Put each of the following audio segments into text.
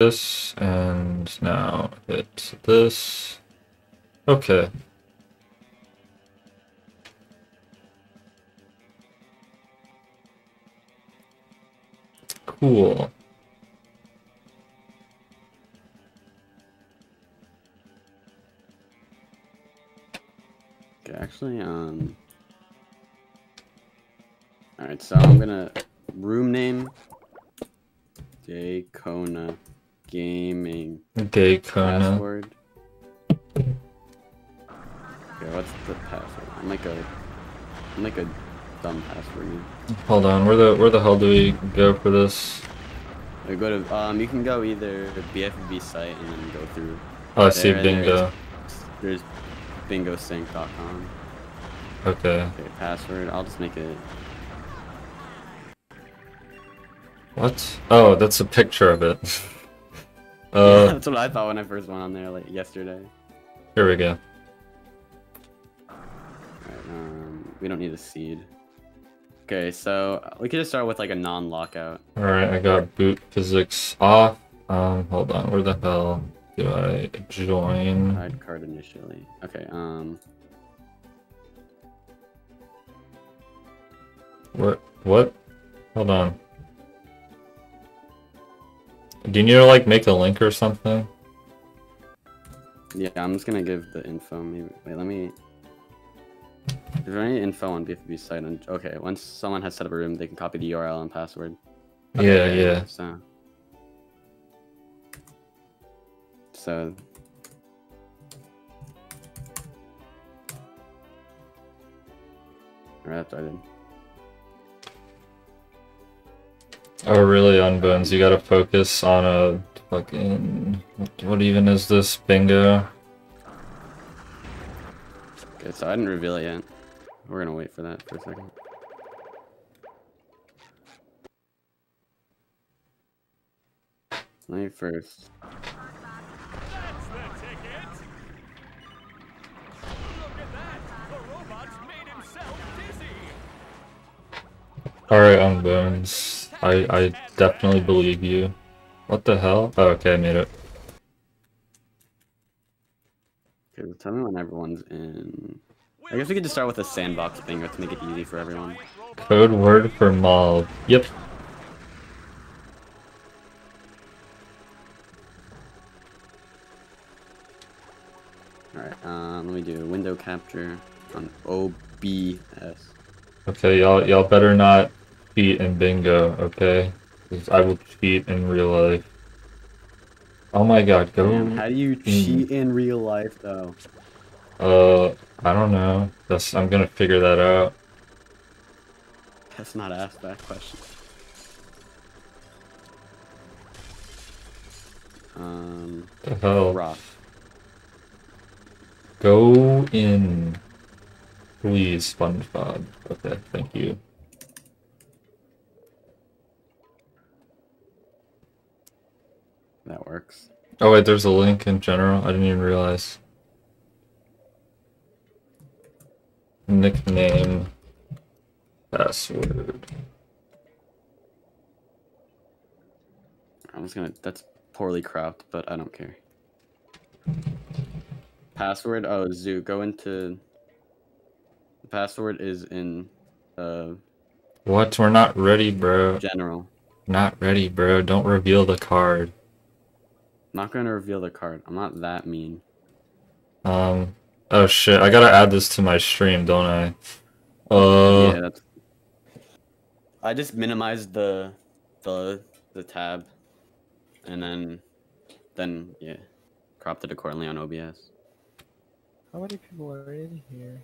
this, and now hit this. Okay. Cool. Okay, actually, um. Alright, so I'm gonna. Room name. Daycona Gaming. Daycona. Password. Okay, what's the password? I'm like a. I'm like a dumb password. here. Hold on, where the where the hell do we go for this? Okay, go to um. You can go either the BFB site and then go through. Oh, I see There, bingo. There's bingosync.com. Okay. Okay, password. I'll just make it. What? Oh, that's a picture of it. yeah, uh, that's what I thought when I first went on there like yesterday. here we go. Alright, um, we don't need a seed. Okay, so we could just start with like a non-lockout. Alright, I got boot physics off. Um, hold on, where the hell do I join? Hide card initially. Okay, um, What? What? Hold on. Do you need to like make the link or something? yeah, I'm just gonna give the info. Maybe wait, let me. Is there any info on BFB site? On... Okay, once someone has set up a room, they can copy the URL and password. Yeah, yeah. So. So. Alright, that's what I did. Oh, really, on Bones? You gotta focus on a fucking. What, what even is this? Bingo? Okay, so I didn't reveal it yet. We're gonna wait for that for a second. Let me first. That's the ticket! Look at that! The robot's made himself dizzy! Alright, on Bones. I, I definitely believe you. What the hell? Oh, okay, I made it. Okay, so tell me when everyone's in. I guess we could just start with a sandbox thing to make it easy for everyone. Code word for mob. Yep. Alright, um, let me do window capture on OBS. Okay, y'all y'all better not cheat in bingo, okay? 'Cause I will cheat in real life. Oh my god, go Damn, how do you cheat in real life though? uh I don't know. That's I'm gonna figure that out. Let's not ask that question. Um, The hell? rough. Go in. Please, SpongeBob. Okay, thank you. That works. Oh wait, there's a link in general. I didn't even realize. Nickname. Password. I'm just gonna. That's poorly cropped, but I don't care. Password. Oh, Zoo. Go into. The password is in uh What? We're not ready, bro. general. Not ready, bro. Don't reveal the card. Not gonna reveal the card. I'm not that mean. Um. Oh shit! I gotta add this to my stream, don't I? Uh. yeah, that's. I just minimized the, the the tab, and then, then yeah, cropped it accordingly on OBS. How many people are in here?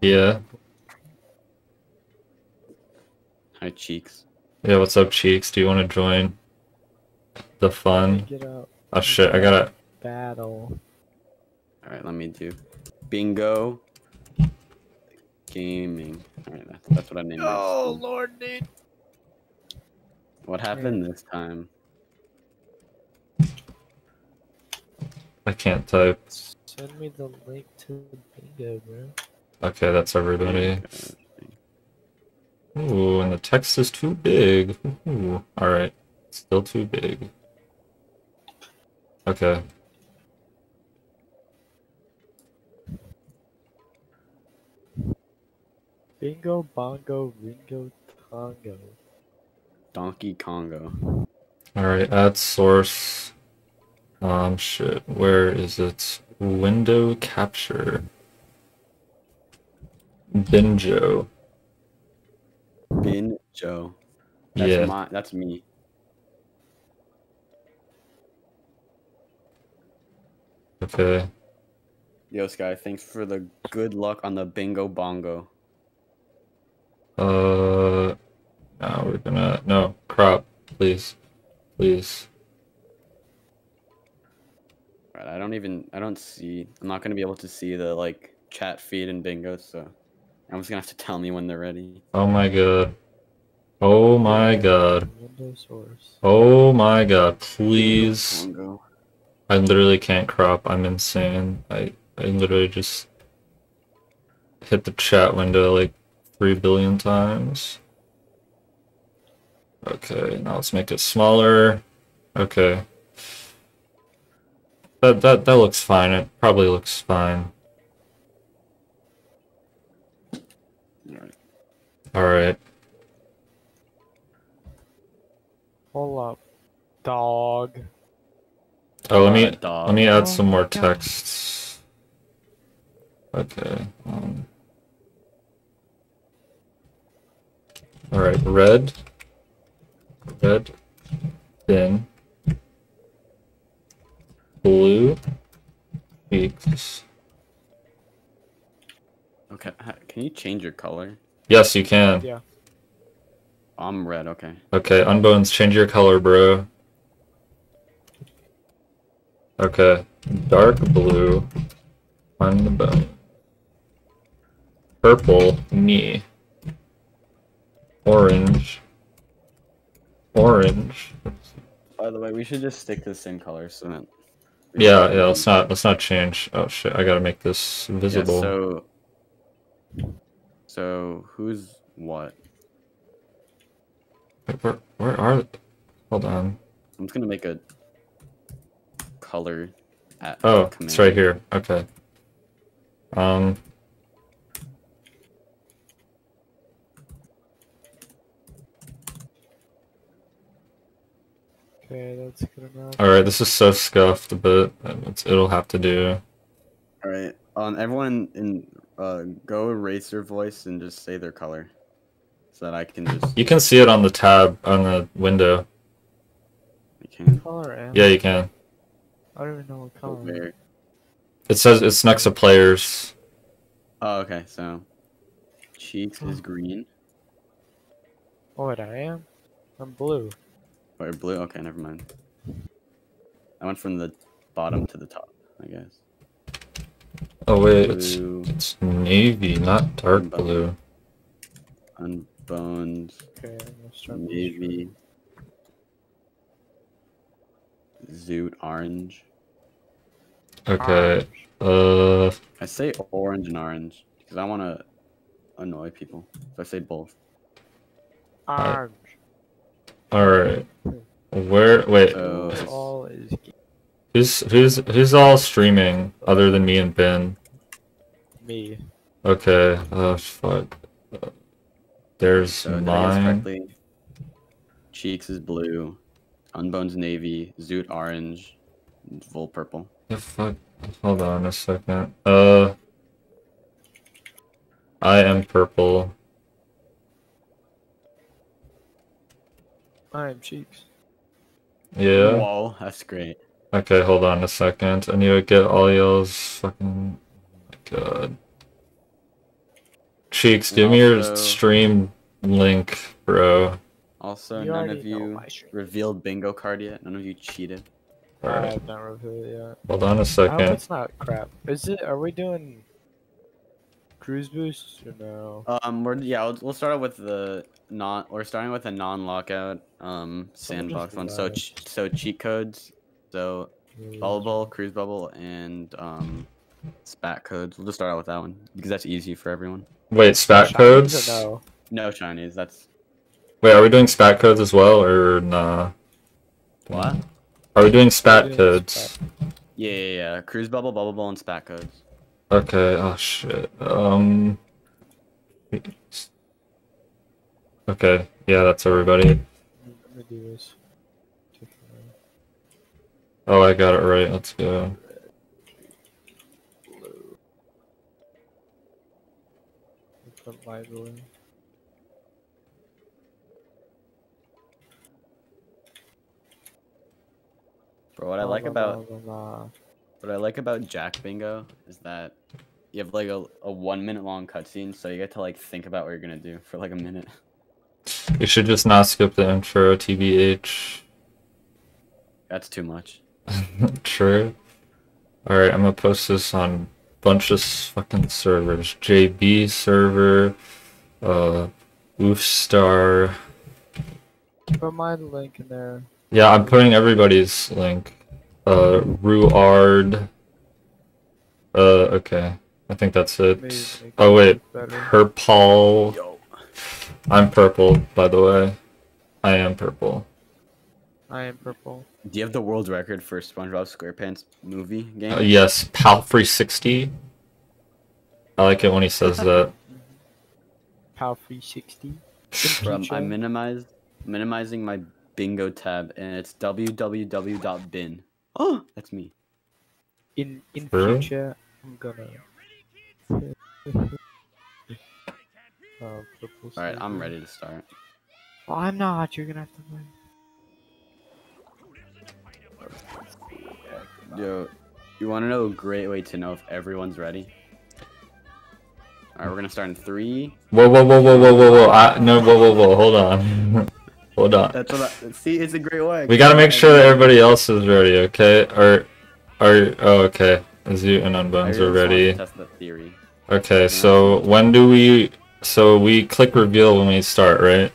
Yeah. Hi, cheeks. Yeah. What's up, cheeks? Do you want to join the fun? Get out. Oh shit! I gotta. Battle. All right, let me do bingo gaming. All right, that's, that's what I named Oh it. lord, dude. What happened this time? I can't type. Send me the link to bingo, bro. Okay, that's everybody. Ooh, and the text is too big. Ooh. All right. Still too big. Okay. Bingo, bongo, ringo, tango. Donkey Congo. Alright, add source. Um, shit. Where is it? Window capture. Binjo. Bin Joe. That's Yeah. my that's me. Okay. Yo Sky, thanks for the good luck on the bingo bongo. Uh, now we're gonna no crop, please, please. Right, I don't even I don't see I'm not gonna be able to see the like chat feed in bingo, so I'm just gonna have to tell me when they're ready. Oh my god. Oh my god. Oh my god. Please. Bongo. I literally can't crop. I'm insane. I I literally just hit the chat window like three billion times. Okay, now let's make it smaller. Okay. That that that looks fine. It probably looks fine. Alright. All right. Hold up. Dog. Oh, let me Uh, dog. let me add some more texts. Okay. Um, all right. Red. Red. Bin. Blue. Cheeks. Okay, can you change your color? Yes, you can. Yeah. I'm red, okay. Okay, Unbones, change your color, bro. Okay, dark blue, Unbone. Purple, me. Orange. Orange. By the way, we should just stick to the same color so that Yeah, yeah, let's not let's not change. Oh shit, I gotta make this Yeah, visible. so So who's what? Wait, Where where are hold on. I'm just gonna make a color at Oh, command. it's right here. Okay. Um Okay, that's good enough. Alright, this is so scuffed, a bit, but it's, it'll have to do. Alright. Um everyone in uh go erase their voice and just say their color. So that I can just You can see it on the tab on the window. I can Color M. Yeah, you can. I don't even know what color. where It says it's next to players. Oh okay, so cheeks is green. Oh, wait, I am? I'm blue. Or blue, okay, never mind. I went from the bottom to the top, I guess. Oh wait, it's Blue, it's navy, not dark Unbound. blue. unboned, Okay, I'm gonna start with navy, zoot, orange. Okay. Uh I say orange and orange because I want to annoy people. So I say both. Orange. alright. Where wait, So It's it's- all is who's who's who's all streaming other than me and Ben? me. Okay, uh fuck. There's so did mine. Cheeks is blue, unbone's navy, zoot orange, full purple. The fuck. Hold on a second. Uh I am purple. I'm cheeks. Yeah. Whoa, that's great. Okay, hold on a second. I need to get all y'all's fucking. Oh my god. Cheeks, And give me your stream link, bro. Also, You none of you revealed bingo card yet. None of you cheated. I have not revealed it yet. hold on a hope second. it's not crap. Is it? Are we doing cruise boost or no? Um, we're yeah, we'll, we'll start out with the non. We're starting with a non-lockout um sandbox one. So ch- so cheat codes. So Cruise. bubble, cruise bubble, and um spat codes. We'll just start out with that one because that's easy for everyone. Wait, spat Chinese codes? No. No Chinese. That's Wait, are we doing spat codes as well, or nah? What? Are we doing spat doing codes? spat. Yeah, yeah, yeah. Cruise bubble, bubble ball, and spat codes. Okay, oh shit. Um. Okay, yeah, that's everybody. Let me do this. differently. Oh, I got it right. Let's go. Put lively. Bro, what I like about what I like about Jack Bingo is that you have like a, a one minute long cutscene, so you get to like think about what you're gonna do for like a minute. You should just not skip the intro, TBH. That's too much. True. Alright, I'm gonna post this on bunch of fucking servers. JB server, uh, Woofstar. Put my link in there. Yeah, I'm putting everybody's link. Uh, Ruard. Uh, okay. I think that's it. Oh it wait, Better. Purple. I'm purple, by the way. I am purple. I am purple. Do you have the world record for SpongeBob SquarePants movie game? Uh, yes, Pal360. I like it when he says that. Pow 360. Bro, I'm, I'm minimized minimizing my bingo tab and it's www.bin. Oh, that's me. In in For future, I'm gonna. oh, purple. All right, I'm ready to start. Well, I'm not. You're gonna have to wait. Yo, you want to know a great way to know if everyone's ready? All right, we're gonna start in three. Whoa, whoa, whoa, whoa, whoa, whoa, whoa. I, no, whoa, whoa, whoa. Hold on. Hold on. That's what. I, see, it's a great way. We gotta make sure that everybody else is ready, okay? Or, or, oh, okay. Azu and I Unbones are ready. Test the theory. Okay, so when do we, so we click reveal when we start, right?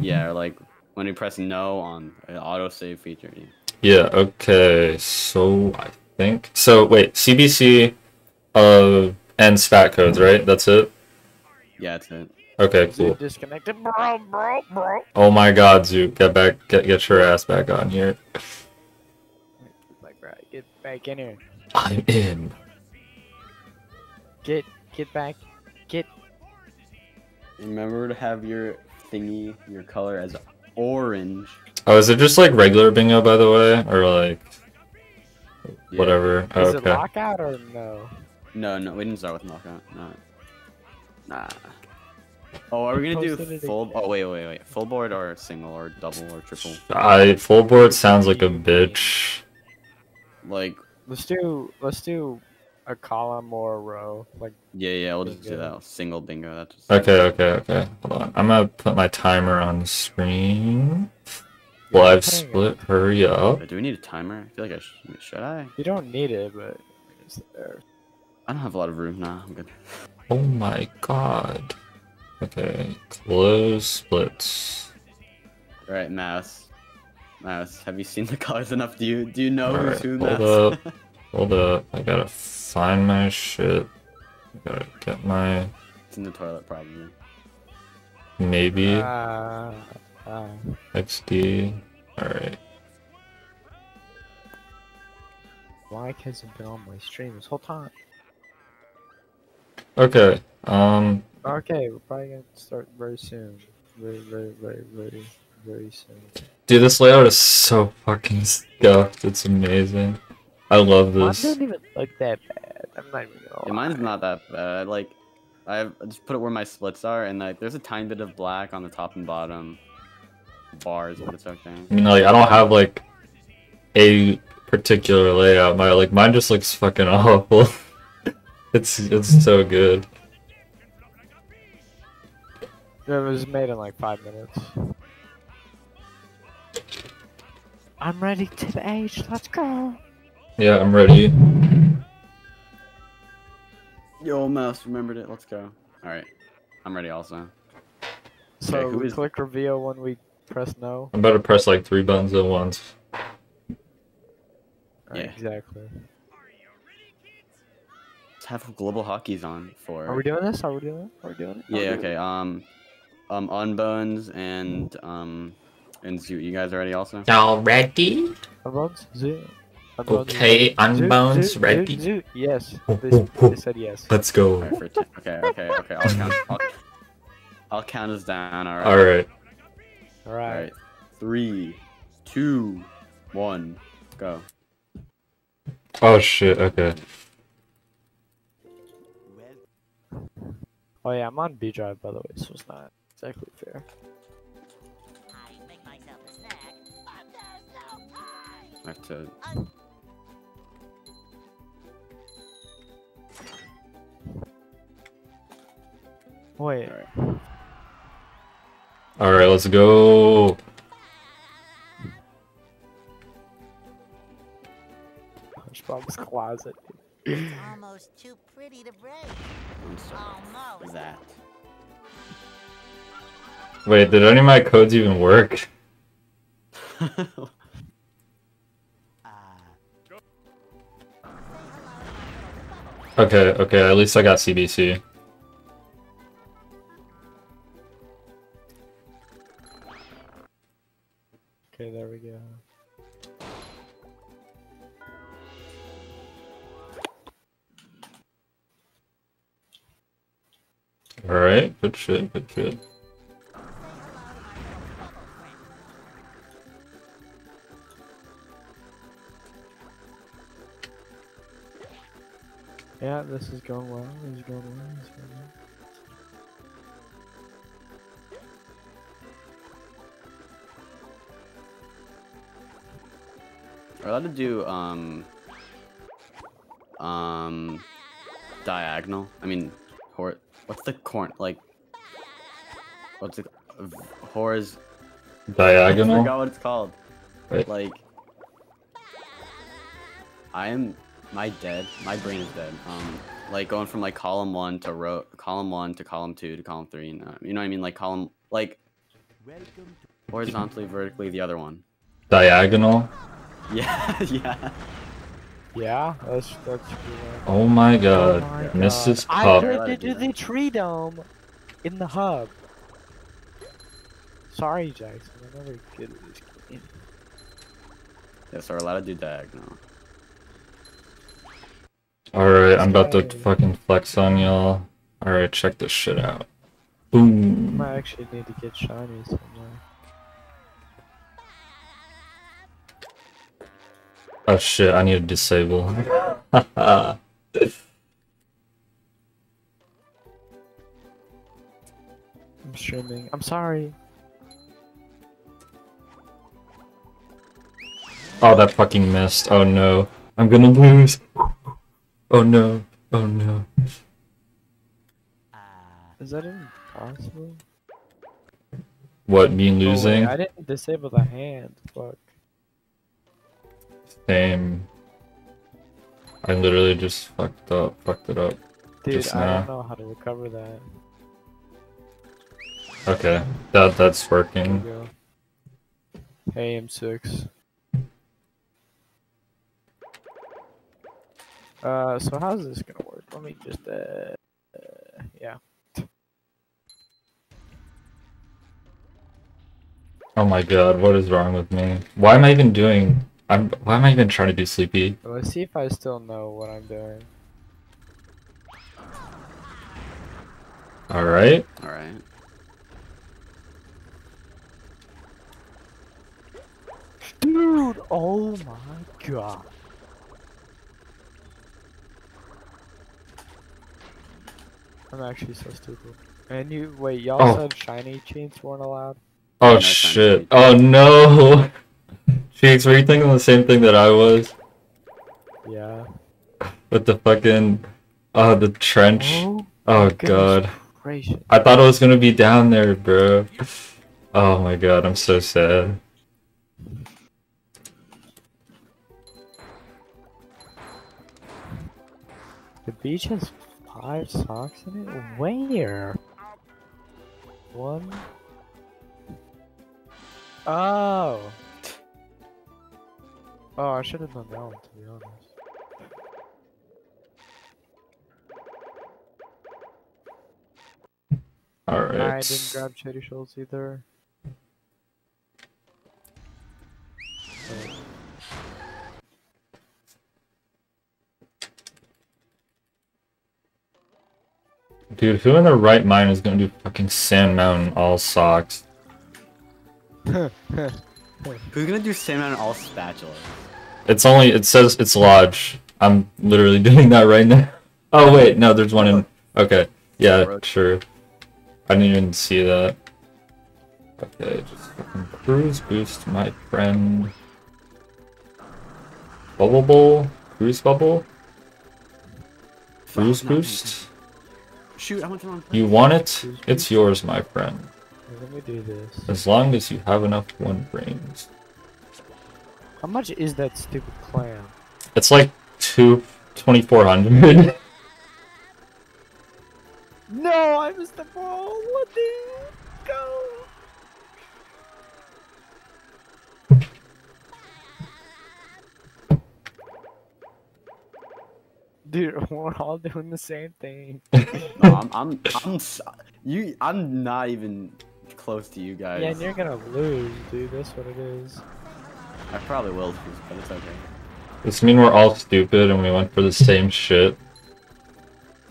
Yeah, or like when you press no on the autosave feature. Yeah. Yeah, okay, so I think, so wait, CBC, uh, and spat codes, right? That's it? Yeah, that's it. Okay, Dude, cool. disconnected, bro, bro, bro. Oh my god, Zoot, get back, get, get your ass back on here. Like, right, get back in here. I'm in. Get, get back. Get. Remember to have your thingy, your color as orange. Oh, is it just like regular bingo, by the way? Or like, Yeah. whatever? Oh, Is it okay. lockout or no? No, no, we didn't start with knockout. No. Nah. Oh, are we gonna do full? Oh, wait, wait, wait. Full board or single or double or triple? I, full board sounds like a bitch. Like, Let's do, let's do a column or a row. Like, yeah, yeah, we'll just do that. Single bingo. That's just... Okay, okay, okay. Hold on. I'm gonna put my timer on the screen. Live putting it- split, hurry up. Do we need a timer? I feel like I should. Should I? you don't need it, but it's there. I don't have a lot of room. Nah, I'm good. Oh my god. Okay, close splits. All right, mouse. Mouse, have you seen the colors enough? Do you do you know Alright, who's who? hold Mouse? up. Hold up, I gotta find my shit. I gotta get my it's in the toilet, probably. maybe Ah, ah. XD. Alright. Mike hasn't been on my stream this whole time. Okay. Um. Okay, we're probably gonna start very soon. Very, very, very, very, very soon. Dude, this layout is so fucking scuffed. It's amazing. I love Mine this. doesn't even look that bad. I'm not even gonna Yeah, mine's not that bad. Like, I have- just put it where my splits are, and like, there's a tiny bit of black on the top and bottom bars, but it's okay. I mean, like, I don't have like a particular layout. My like mine just looks fucking awful. it's it's so good. It was made in like five minutes. I'm ready to the age. Let's go. Yeah, I'm ready. Yo, mouse, remembered it. Let's go. All right, I'm ready. Also, So who we is- click reveal when we press no. I'm about to press like three buttons at once. Right, Yeah. exactly. let's have global hotkeys on for. Are we doing this? Are we doing it? Are we doing it? Are Yeah. doing it? Okay. Um, um, Unbones and um, And Zoo, you guys are ready also? Y'all ready? Unbones? Zoo? Unbones? Okay, Zoo, Unbones, zoo, zoo, ready? Zoo, Yes. They, they said yes. Let's go. Alright, for t- okay, okay, okay. I'll count. I'll, I'll count us down. All right. All right. All All right. right. Three, two, one, go. Oh shit. Okay. Oh yeah, I'm on B drive by the way, so it's not exactly fair. I make myself a snack, but there's no pie. I have to. Wait, All right. All right. Let's go. SpongeBob's closet. It's almost too pretty to break. I'm sorry. Almost. That. Wait. Did any of my codes even work? Okay. Okay. At least I got CBC. Okay, there we go. All right. Good shit. Good shit. Yeah, this is going well. This is going well. This is going well. We're allowed to do um um diagonal. I mean, hor. What's the corn like? What's the horiz? Diagonal. I Diagonal. forgot what it's called. Wait. Like, I am my dead. My brain is dead. Um, like going from like column one to row, column one to column two to column three. And, uh, you know what I mean? Like column, like horizontally, vertically, the other one. Diagonal. Yeah, yeah. Yeah, that's that's true. Oh my god. Oh my Mrs. God. I Cup. tried to do the tree dome in the hub. Sorry, Jackson. I'm never good at this game. Yeah, so we're allowed to do diagonal. All right. I'm about to fucking flex on y'all. All right. Check this shit out. Boom. Might actually need to get shiny somewhere. Oh shit, I need to disable. I'm streaming. I'm sorry. Oh, that fucking missed. Oh no. I'm gonna lose. Oh no. Oh no. Uh, Is that even possible? What, me Oh, wait, losing? I didn't disable the hand. Fuck. Same. I literally just fucked up, fucked it up. Dude, Just I don't know how to recover that. Okay, that that's working. Hey, M6. Uh, so how's this gonna work? Let me just, uh, uh yeah. Oh my god, what is wrong with me? Why am I even doing? I'm. Why am I even trying to do sleepy? Let's see if I still know what I'm doing. All right. All right. Dude, oh my god. I'm actually so stupid. And you, wait, y'all Oh. said shiny chains weren't allowed? Oh no shit. Oh no. Cheeks, were you thinking the same thing that I was Yeah. with the fucking, uh, the trench? Oh, Oh god. gracious. I thought it was gonna be down there, bro. Oh my god, I'm so sad. The beach has five socks in it? Where? One. Oh! Oh, I should have done that one to be honest. Alright. I didn't grab Shady Shoals either. Dude, who in their right mind is gonna do fucking Sand Mountain all socks? Who's gonna do Sand Mountain all spatulas? It's only, it says it's Lodge. I'm literally doing that right now. Oh wait, no, there's one in, okay. Yeah, sure. I didn't even see that. Okay, just fucking cruise boost my friend. Bubble Bowl? Cruise Bubble? Cruise boost? Shoot, I went the wrong place. You want it? It's yours, my friend. Let me do this. As long as you have enough one brains. How much is that stupid clam? It's like two twenty four hundred. No, I missed the ball. What the go? Dude, we're all doing the same thing. No, I'm, I'm, I'm, you, I'm not even close to you guys. Yeah, and you're gonna lose, dude. That's what it is. I probably will lose, but it's okay. Does this mean we're all stupid and we went for the same shit?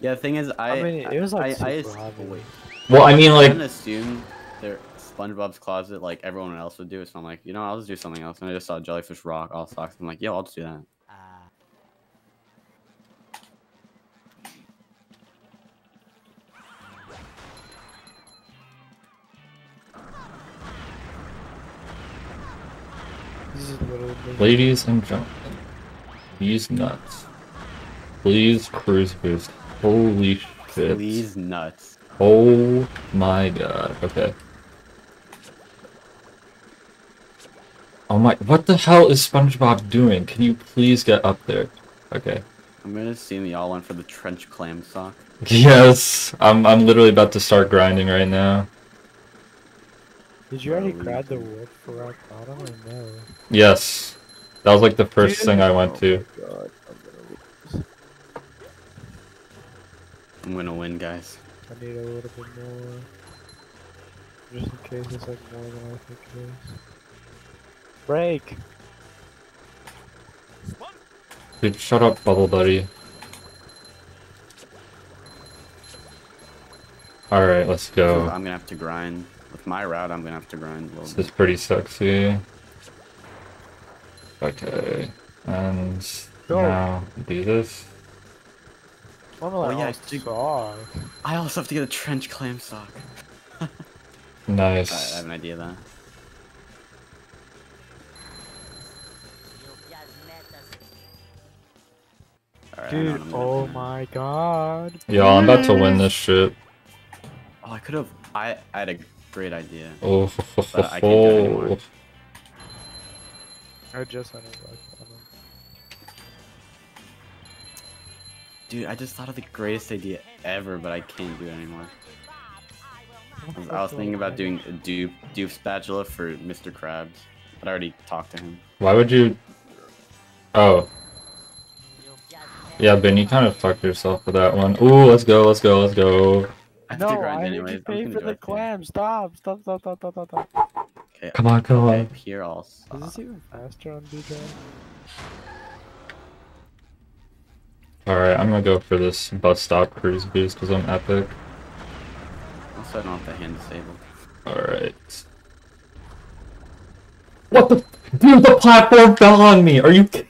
Yeah, the thing is, I, I mean, it was like I, I, super ass- obvious. wait. Well, I mean, I like, didn't assume they're SpongeBob's closet like everyone else would do, so I'm like, you know, I'll just do something else. And I just saw Jellyfish Rock all socks. I'm like, yo, I'll just do that. Ladies and gentlemen, these nuts. Please cruise boost. Holy shit. Please nuts. Oh my god. Okay. Oh my, what the hell is SpongeBob doing? Can you please get up there? Okay. I'm gonna see y'all went for the trench clam sock. Yes, I'm I'm literally about to start grinding right now. Did you already Bro, grab the we- wood for rock bottom or no? Yes. That was like the first Dude. thing I went oh to. Oh my god, I'm gonna. I'm gonna win, guys. I need a little bit more. Just in case it's like more than I think it is. Break! Dude, shut up, Bubble Buddy. Alright, let's go. I'm gonna have to grind. With my route, I'm gonna have to grind a little This bit. is pretty sexy. Okay. And Go. now do this. Oh, Oh, yeah, yeah, I think- I also have to get a trench clam sock. Alright, I have an idea of that. you've just met the Alright, I know what Dude, oh do. my god. Yo, I'm about to win this shit. Oh, I could have. I, I had a great idea. Oh, But I can't do it anymore. I just went in rock. Dude, I just thought of the greatest idea ever, but I can't do it anymore. I was, I was thinking about doing a dupe, dupe spatula for Mr. Krabs, but I already talked to him. Why would you? Oh, You've just met yeah, Ben, you kind of fucked yourself with that one. Ooh, let's go, let's go, let's go. I have No, to grind I anyways. I'm pay gonna for go the clam. Stop, stop, stop, stop, stop, stop, stop. Okay, Come on, come okay, on. here I'll. Is this even faster on B-Drive? Alright, I'm gonna go for this bus stop cruise boost because I'm epic. Also, I don't have the hand disabled. Alright. What the? Dude, the platform fell on me! Are you ki-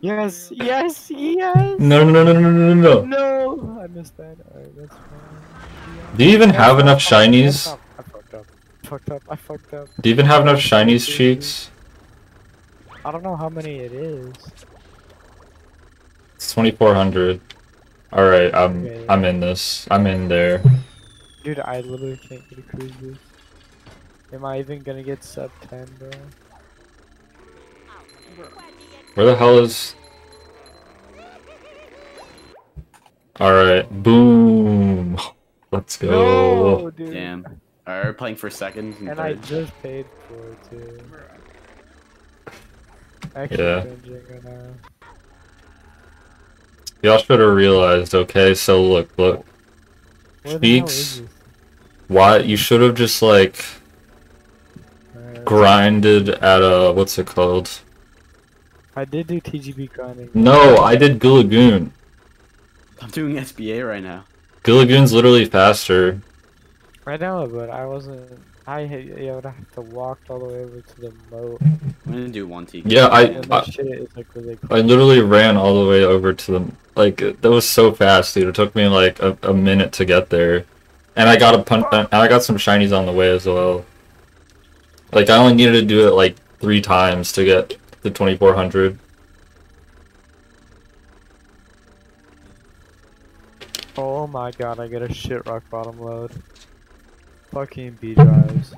Yes, yes, yes! No, no, no, no, no, no, no. No! I missed that. Alright, that's fine. Do you even have enough shinies? I fucked up. Fucked up. I fucked up. Do you even have enough shinies, cheeks? I don't know how many it is. It's 2400. Alright, I'm Okay. I'm in this. I'm in there. Dude, I literally can't get a cruise. Am I even gonna get sub 10, bro? Where the hell is Alright, boom. Let's go. No. Damn. Alright, we're playing for seconds and, And I just paid for it too. Actually, Yeah. right. Y'all should have realized, okay? So look, look. Where the hell Cheeks. is? Why you should have just like Alright. grinded at a what's it called? I did do TGB grinding. No, I did Goo Lagoon. I'm doing SBA right now. Goo Lagoon's literally faster. Right now, but I wasn't. I had- yeah, would have to walk all the way over to the moat. I'm gonna do one T. Yeah, I, I shit is like really. I literally ran all the way over to the like that was so fast, dude. It took me like a, a minute to get there, and I got a pun- and I got some shinies on the way as well. Like I only needed to do it like three times to get the twenty four hundred. Oh my god, I get a shit rock bottom load. Fucking B drives.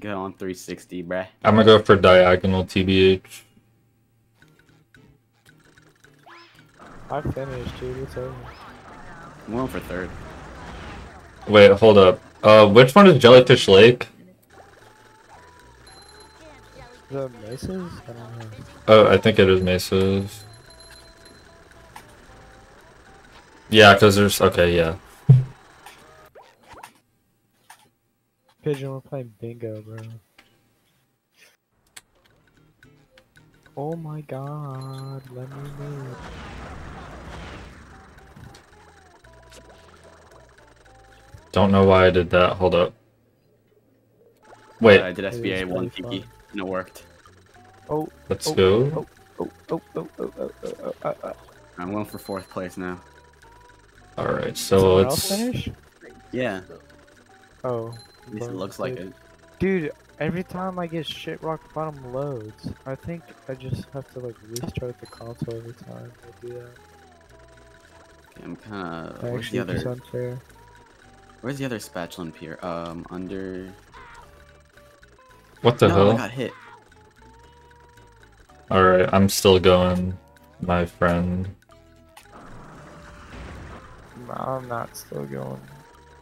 Go on 360, bruh. I'm gonna go for diagonal TBH. I finished, dude. It's over. I'm going for third. Wait, hold up. Uh, which one is Jellyfish Lake? The maces? I don't know. Oh, I think it is maces. Yeah, because there's okay, yeah. Pigeon, we're playing bingo, bro. Oh my god, let me move. Don't know why I did that. Hold up. Wait, uh, I did It SBA was one pretty Tiki and it worked. Oh. Let's oh, go. Oh, oh, oh, oh, oh, oh, oh, oh, oh. I'm going for fourth place now. All right, so it's. Yeah. Oh. At least it looks like it. Dude, every time I get shit rock bottom loads, I think I just have to like restart the console every time I do that. Okay, I'm kind of. Where's the other? Unfair. Where's the other spatula and pier? Um, under. What the no, I hell? got hit. Alright, I'm still going, my friend. I'm not still going.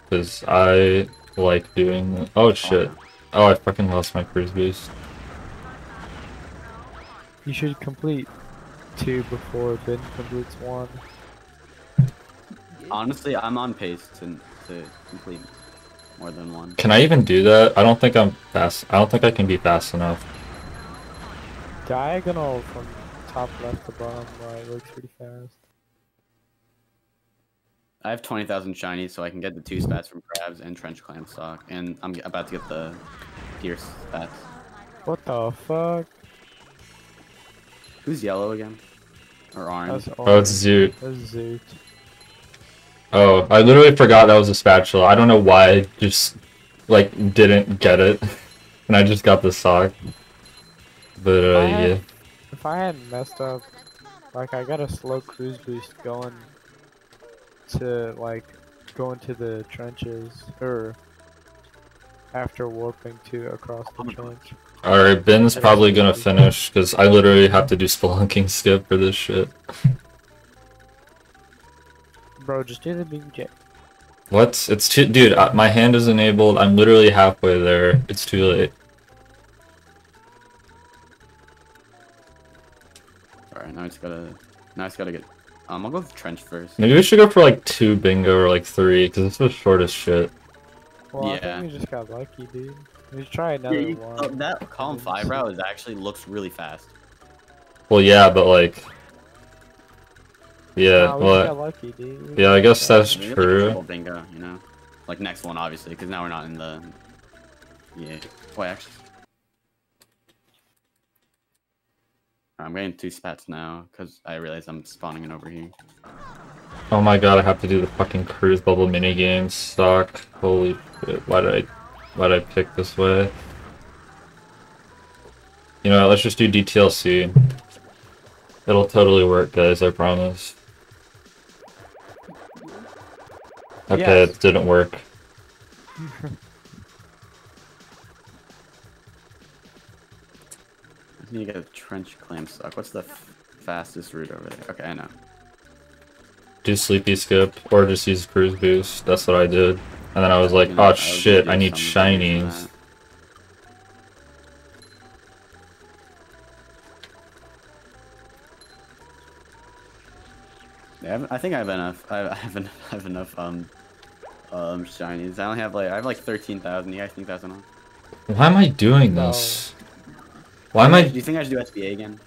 Because I like doing. Oh shit. Oh, I fucking lost my cruise boost. You should complete two before Ben completes one. Honestly, I'm on pace to to complete more than one. Can I even do that? I don't think I'm fast. I don't think I can be fast enough. Diagonal from top left to bottom uh, right looks pretty fast. I have 20,000 shinies, so I can get the two spats from Krabs and trench clam stock, and I'm about to get the pierce spats. What the fuck? Who's yellow again? Or orange? That's Oh, it's Zoot. That's Zoot. Oh, I literally forgot that was a spatula. I don't know why I just, like, didn't get it. and I just got the sock. But, uh, I had- yeah. If I hadn't messed up, like I got a slow cruise boost going to like going to the trenches or after warping to across the trench. Alright, Ben's probably gonna finish, because I literally have to do spelunking skip for this shit. Bro, just do the BJ. What? It's too- dude, uh, my hand is enabled. I'm literally halfway there. It's too late. Alright, now I just gotta. Now I just gotta get. Um, I'll go with trench first. Maybe we should go for like two bingo or like three, because this was short as shit. Well, I think we just got lucky, dude. We should try Yeah, another you, one. uh, that column five route is actually looks really fast. Well, yeah, but like. Yeah, Nah, we just got well, lucky, yeah, I guess that's Maybe like true. triple bingo, you know, like next one obviously, because now we're not in the. Yeah. Wait, actually. I'm getting two spats now because I realize I'm spawning in over here. Oh my god, I have to do the fucking cruise bubble minigame Suck. Holy shit, why did I why did I pick this way? You know, what, let's just do DTLC. It'll totally work, guys, I promise. Okay, Yes. it didn't work. I need to get a trench clam stock. What's the f- fastest route over there? Okay, I know. Do sleepy skip or just use cruise boost. That's what I did. And then I was like, You know, oh I shit, I need some of these and shinies. Yeah, I think I have enough. I I have enough. I have enough. Um, um, shinies. I only have like I have like thirteen thousand. You guys think that's enough? Why am I doing No. this? Why am I Do you think I should do SBA again?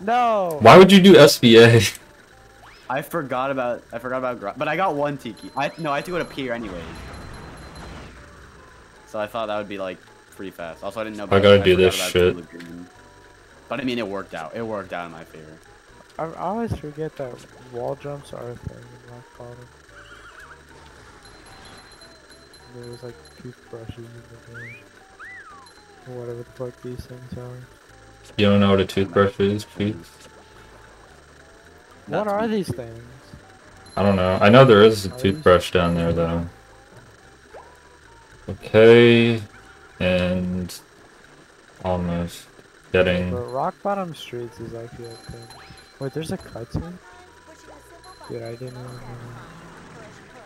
No. Why would you do SBA? I forgot about I forgot about but I got one tiki. I no, I have to go to pier anyways. So I thought that would be like pretty fast. Also, I didn't know. I gotta do forgot this shit. But I mean, it worked out. It worked out in my favor. I, I always forget that wall jumps are a thing in Rock Bottom. There was like toothbrushes in the game. Or whatever the fuck these things are. You don't know what a toothbrush is, Pete? What are these things? I don't know. I know there is a toothbrush down there though. Okay, and almost getting. But Rock Bottom Streets is actually a thing. Wait, there's a cutscene? Dude, I didn't even know.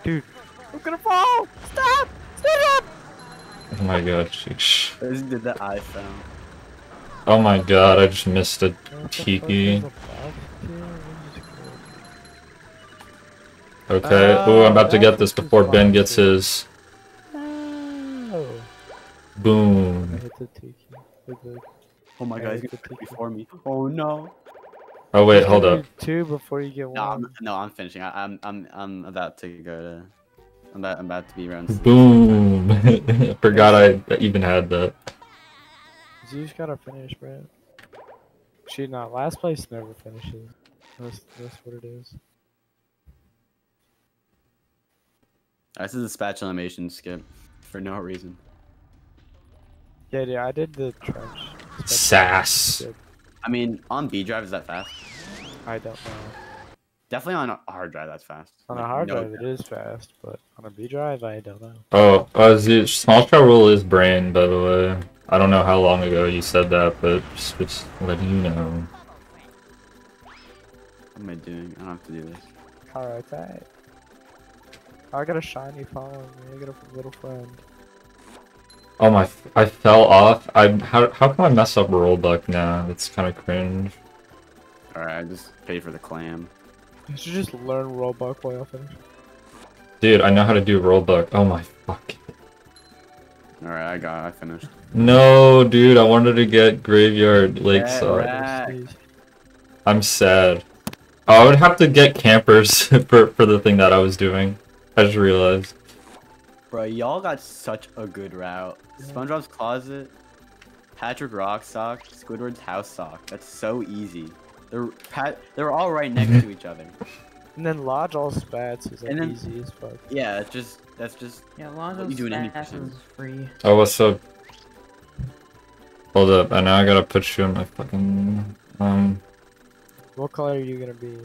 Dude, I'm gonna fall! Stop! Stop! Oh my god, sheesh. This did that I found. Oh my god, I just missed a What the fuck tiki. is a box here? What is this Okay, oh, I'm about to get this before Ben gets his. Oh, Boom. hit the tiki. With the- Oh my god, he's gonna a pick before me. Oh no. Oh wait, hold up. Two before you get one. No, one. I'm, no, I'm finishing. I, I'm I'm I'm about to go to. I'm about I'm about to be around. Boom. Forgot I even had that. You just gotta finish, bro. She not last place never finishes. That's that's what it is. This is a spatula animation skip for no reason. Yeah, yeah, I did the trench. Sass. I mean, on B drive is that fast? I don't know. Definitely on a hard drive that's fast. On a hard no drive it is fast, but on a B drive I don't know. Oh, uh, the small shell rule is brain, by the way. I don't know how long ago you said that, but just, just letting you know. What am I doing? I don't have to do this. Alright, alright. I got a shiny following me. I got a little friend. Oh my! I fell off. I how how can I mess up rollbuck now? That's kind of cringe. Alright, I just pay for the clam. You should just learn Roblox while I finish. Dude, I know how to do rollbuck. Oh my fuck. Alright, I got I finished. No, dude, I wanted to get graveyard lakeside. rat. I'm sad. Oh, I would have to get campers for for the thing that I was doing. I just realized. Bro, y'all got such a good route. SpongeBob's Closet, Patrick Rock Sock, Squidward's House Sock. That's so easy. They're pat they're all right next to each other. And then Lodge all spats is like then- easy as fuck. Yeah, it's just that's just Yeah, Lonzo What you doing any Stats is free. Oh, what's up? Hold up, and now I gotta put you in my fucking um. What color are you gonna be?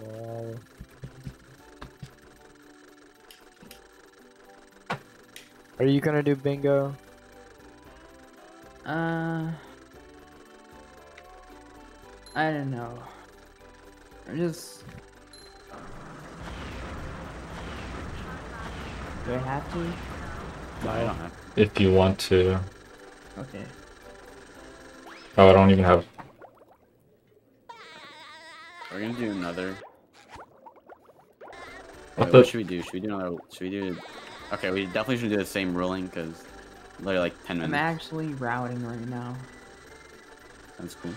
Wow. Are you gonna do bingo? Uh, I don't know. I just. Do I have to? no, I don't have. If you want to. Okay. Oh, I don't even have. We're gonna do another. What Wait, the? what should we do? Should we do another? Should we do? Okay, we definitely should do the same ruling because literally like ten minutes. I'm actually routing right now. That's cool.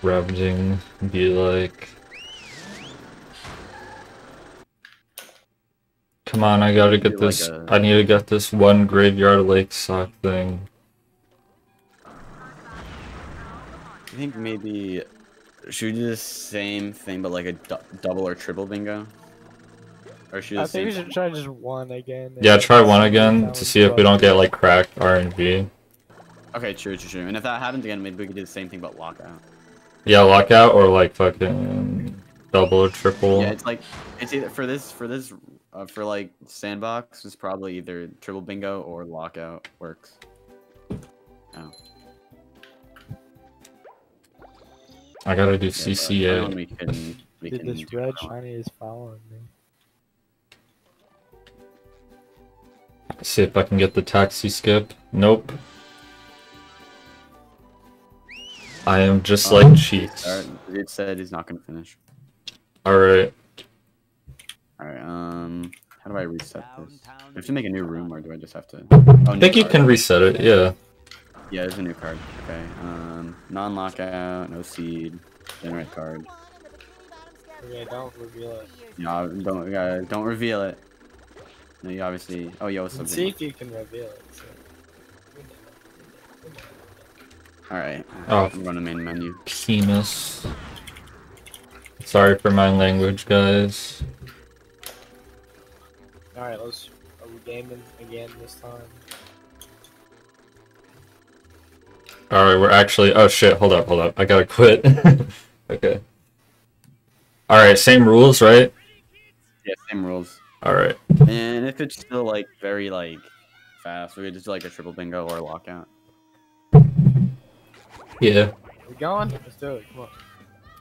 Ravaging be like. Come on, I gotta get Do like this. a- I need to get this one graveyard lake sock thing. I think maybe should we do the same thing but like a du- double or triple bingo? Or should we I think we should try just one again. Yeah, try one again to see if we don't get like cracked RNG. Okay, true, true, true. And if that happens again, maybe we could do the same thing but lockout. Yeah, lockout or like fucking double or triple. Yeah, it's like it's either for this for this uh, for like sandbox it's probably either triple bingo or lockout works. Oh. I gotta do Yeah, CCA. know We can, we Dude, can this red shiny is following me. See if I can get the taxi skip. Nope. I am just Oh, like cheats. Alright, Dude said he's not gonna finish. Alright. Alright, um how do I reset this? Do I have to make a new room or do I just have to Oh I think you can reset it, yeah. Yeah, there's a new card. Okay. Um non lockout, no seed, generate card. Okay, don't reveal it. Yeah, don't uh, don't reveal it. No, you obviously. Oh, yo, what's up? See if you can reveal it. So. All right. Oh. I'm on the main menu. Penis. Sorry for my language, guys. Alright, let's. Are we gaming again this time? Alright, we're actually. Oh shit, hold up, hold up. I gotta quit. okay. Alright, same rules, right? Yeah, same rules. Alright. And if it's still like very like fast, we could just do like a triple bingo or a lockout. Yeah. We going? Let's do it. Come on.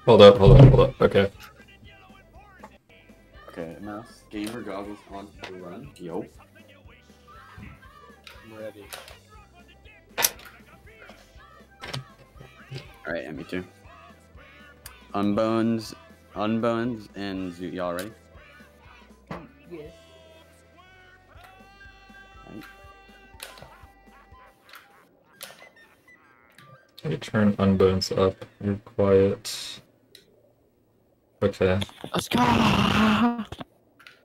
Hold up, hold up, hold up. Okay. Okay, mouse. Gamer goggles on to run. Yo. I'm ready. All right, yeah, me too. Unbones, Unbones, and Zoot. Y'all ready? Yes. Let me turn unbones up. You're quiet. Okay. Let's go!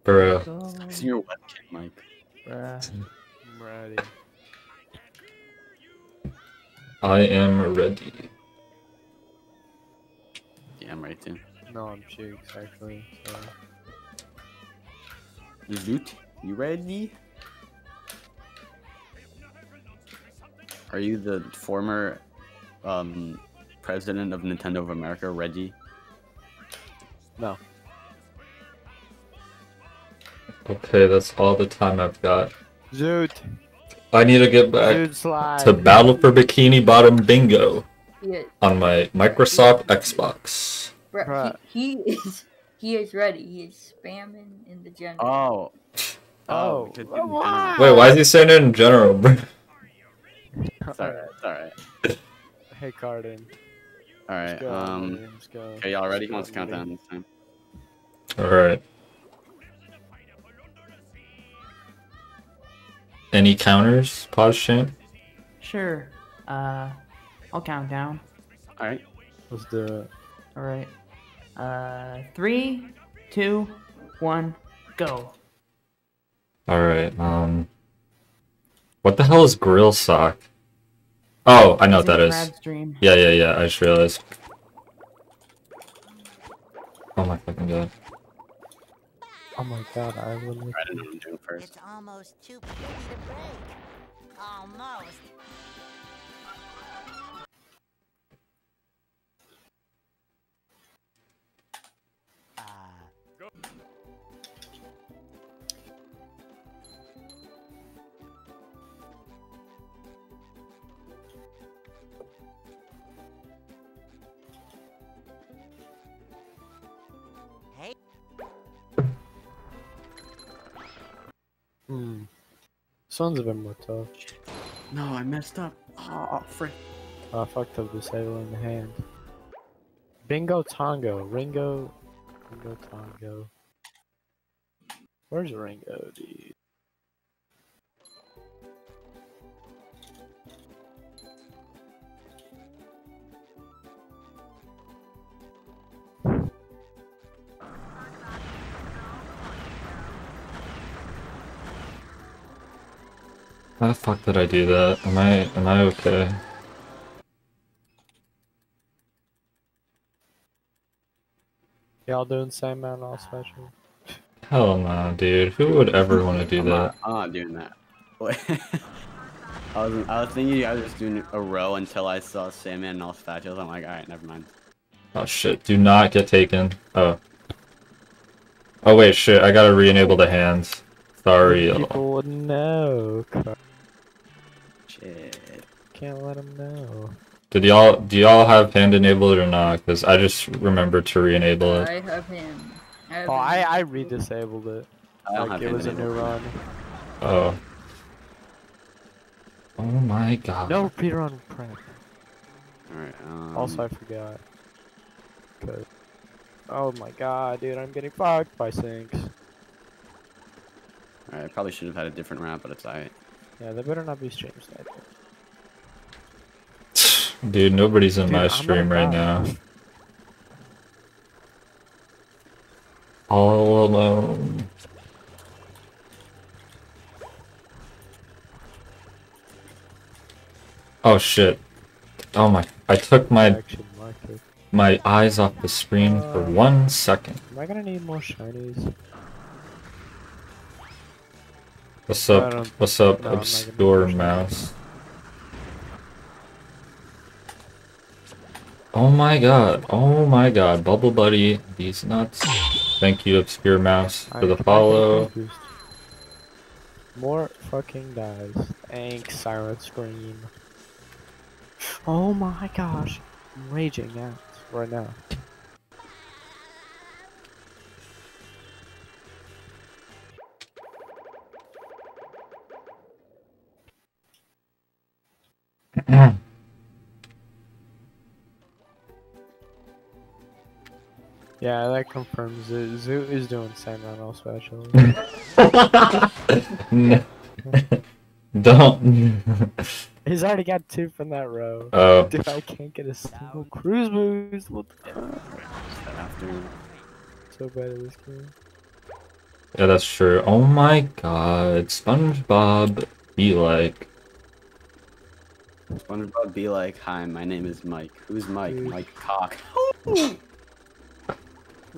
Bro. Go. It's your webcam, Mike. Bruh. I'm ready. I am ready. Yeah, I'm ready too. No, I'm cheeks actually. So. Zoot, you ready? Are you the former um, president of Nintendo of America, Reggie? No. Okay, that's all the time I've got. Zoot! I need to get back to Battle for Bikini Bottom Bingo Yeah, on my Microsoft Xbox. bro, he, he is he is ready. He is spamming in the general. Oh. Oh, good, come good, on. Wait, why is he saying it in general, bro? It's alright, it's alright. Hey, Cardin. Alright, go. um, buddy, Let's go. okay, y'all ready? Let's Let's count down this time. Alright. Any counters, pause champ? Sure. Uh, I'll count down. Alright. Let's do it. All right. Uh, three, two, one, go. Alright, um. What the hell is grill sock? Oh, I know what that is. Crab stream. Yeah, yeah, yeah, I just realized. Oh my fucking god. Oh my god, I would like I don't know what I'm doing first. It's almost too pretty to break. Almost. Hmm. This one's a bit more tough. No, I messed up. Oh, frick. I fucked up disabling the hand. Bingo Tongo. Ringo. Ringo Tongo. Where's Ringo, dude? How the fuck did I do that? Am I am I okay? Y'all doing same man all special? Hell no, dude. Who would ever want to do I'm that? not, I'm not doing that. I was I was thinking I was just doing a row until I saw Sandman and all spatulas. I'm like, alright, never mind. Oh shit, do not get taken. Oh. Oh wait, shit, I gotta re-enable the hands. Sorry. y'all. People would know. Car- Shit. Can't let them know. Did y'all do y'all have hand enabled or not? Because I just remembered to re-enable it. I have him. I have Oh, him. I I re-disabled it. I don't Like have it was a new run. Oh. Oh my god. No, Peter on prep. Alright, um, Also, I forgot. 'Cause- Oh my god, dude, I'm getting fucked by sinks. alright, I probably should have had a different route, but it's alright. Yeah, they better not be stream sniping. Dude, nobody's in Dude, my I'm stream right now. All alone. Oh shit. Oh my, I took my my eyes off the screen for uh, one second. Am I gonna need more shinies? What's up? What's up, no, I'm not gonna obscure mouse? Oh my god, oh my god, Bubble Buddy, these nuts. Thank you, obscure mouse, for the come back and follow. More fucking dies. Thanks, Silent Scream. Oh my gosh. I'm raging out Right now. Yeah, that confirms it. Zoo is doing San Reno special. No. Don't. He's already got two from that row. Oh, Dude, I can't get a single cruise boost. What the fuck? So bad at this game. yeah, that's true. Oh my god, SpongeBob be like. SpongeBob be like, "Hi, my name is Mike. Who's Mike? Dude. Mike Cock."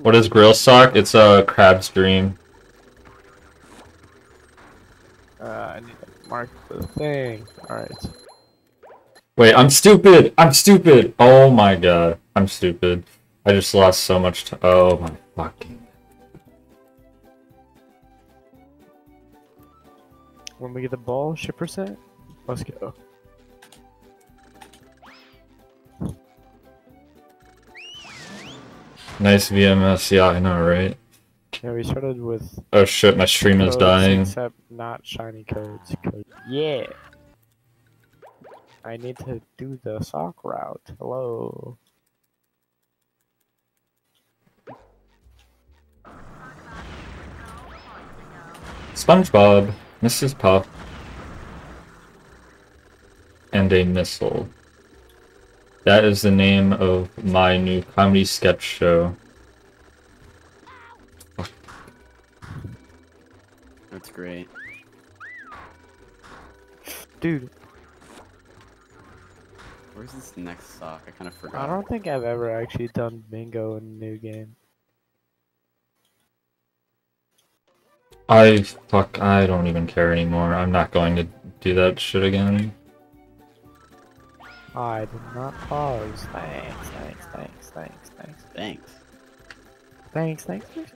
What is Grill Sock? It's a crab's dream. Uh, I need to mark the thing. Alright. Wait, I'm stupid! I'm stupid! Oh my god, I'm stupid. I just lost so much time. Oh my fucking. When we get the ball, shipper set, let's go. Nice VMS, yeah, I know, right? Yeah, we started with Oh shit, my stream is dying. except not shiny codes. yeah. I need to do the sock route. Hello. SpongeBob, Mrs. Puff, and a missile. That is the name of my new comedy sketch show. That's great. Dude, Where's this next sock? I kind of forgot. I don't think I've ever actually done bingo in a new game. I fuck, I don't even care anymore. I'm not going to do that shit again. I did not pause. Thanks, thanks, thanks, thanks, thanks. Thanks. Thanks, thanks. thanks.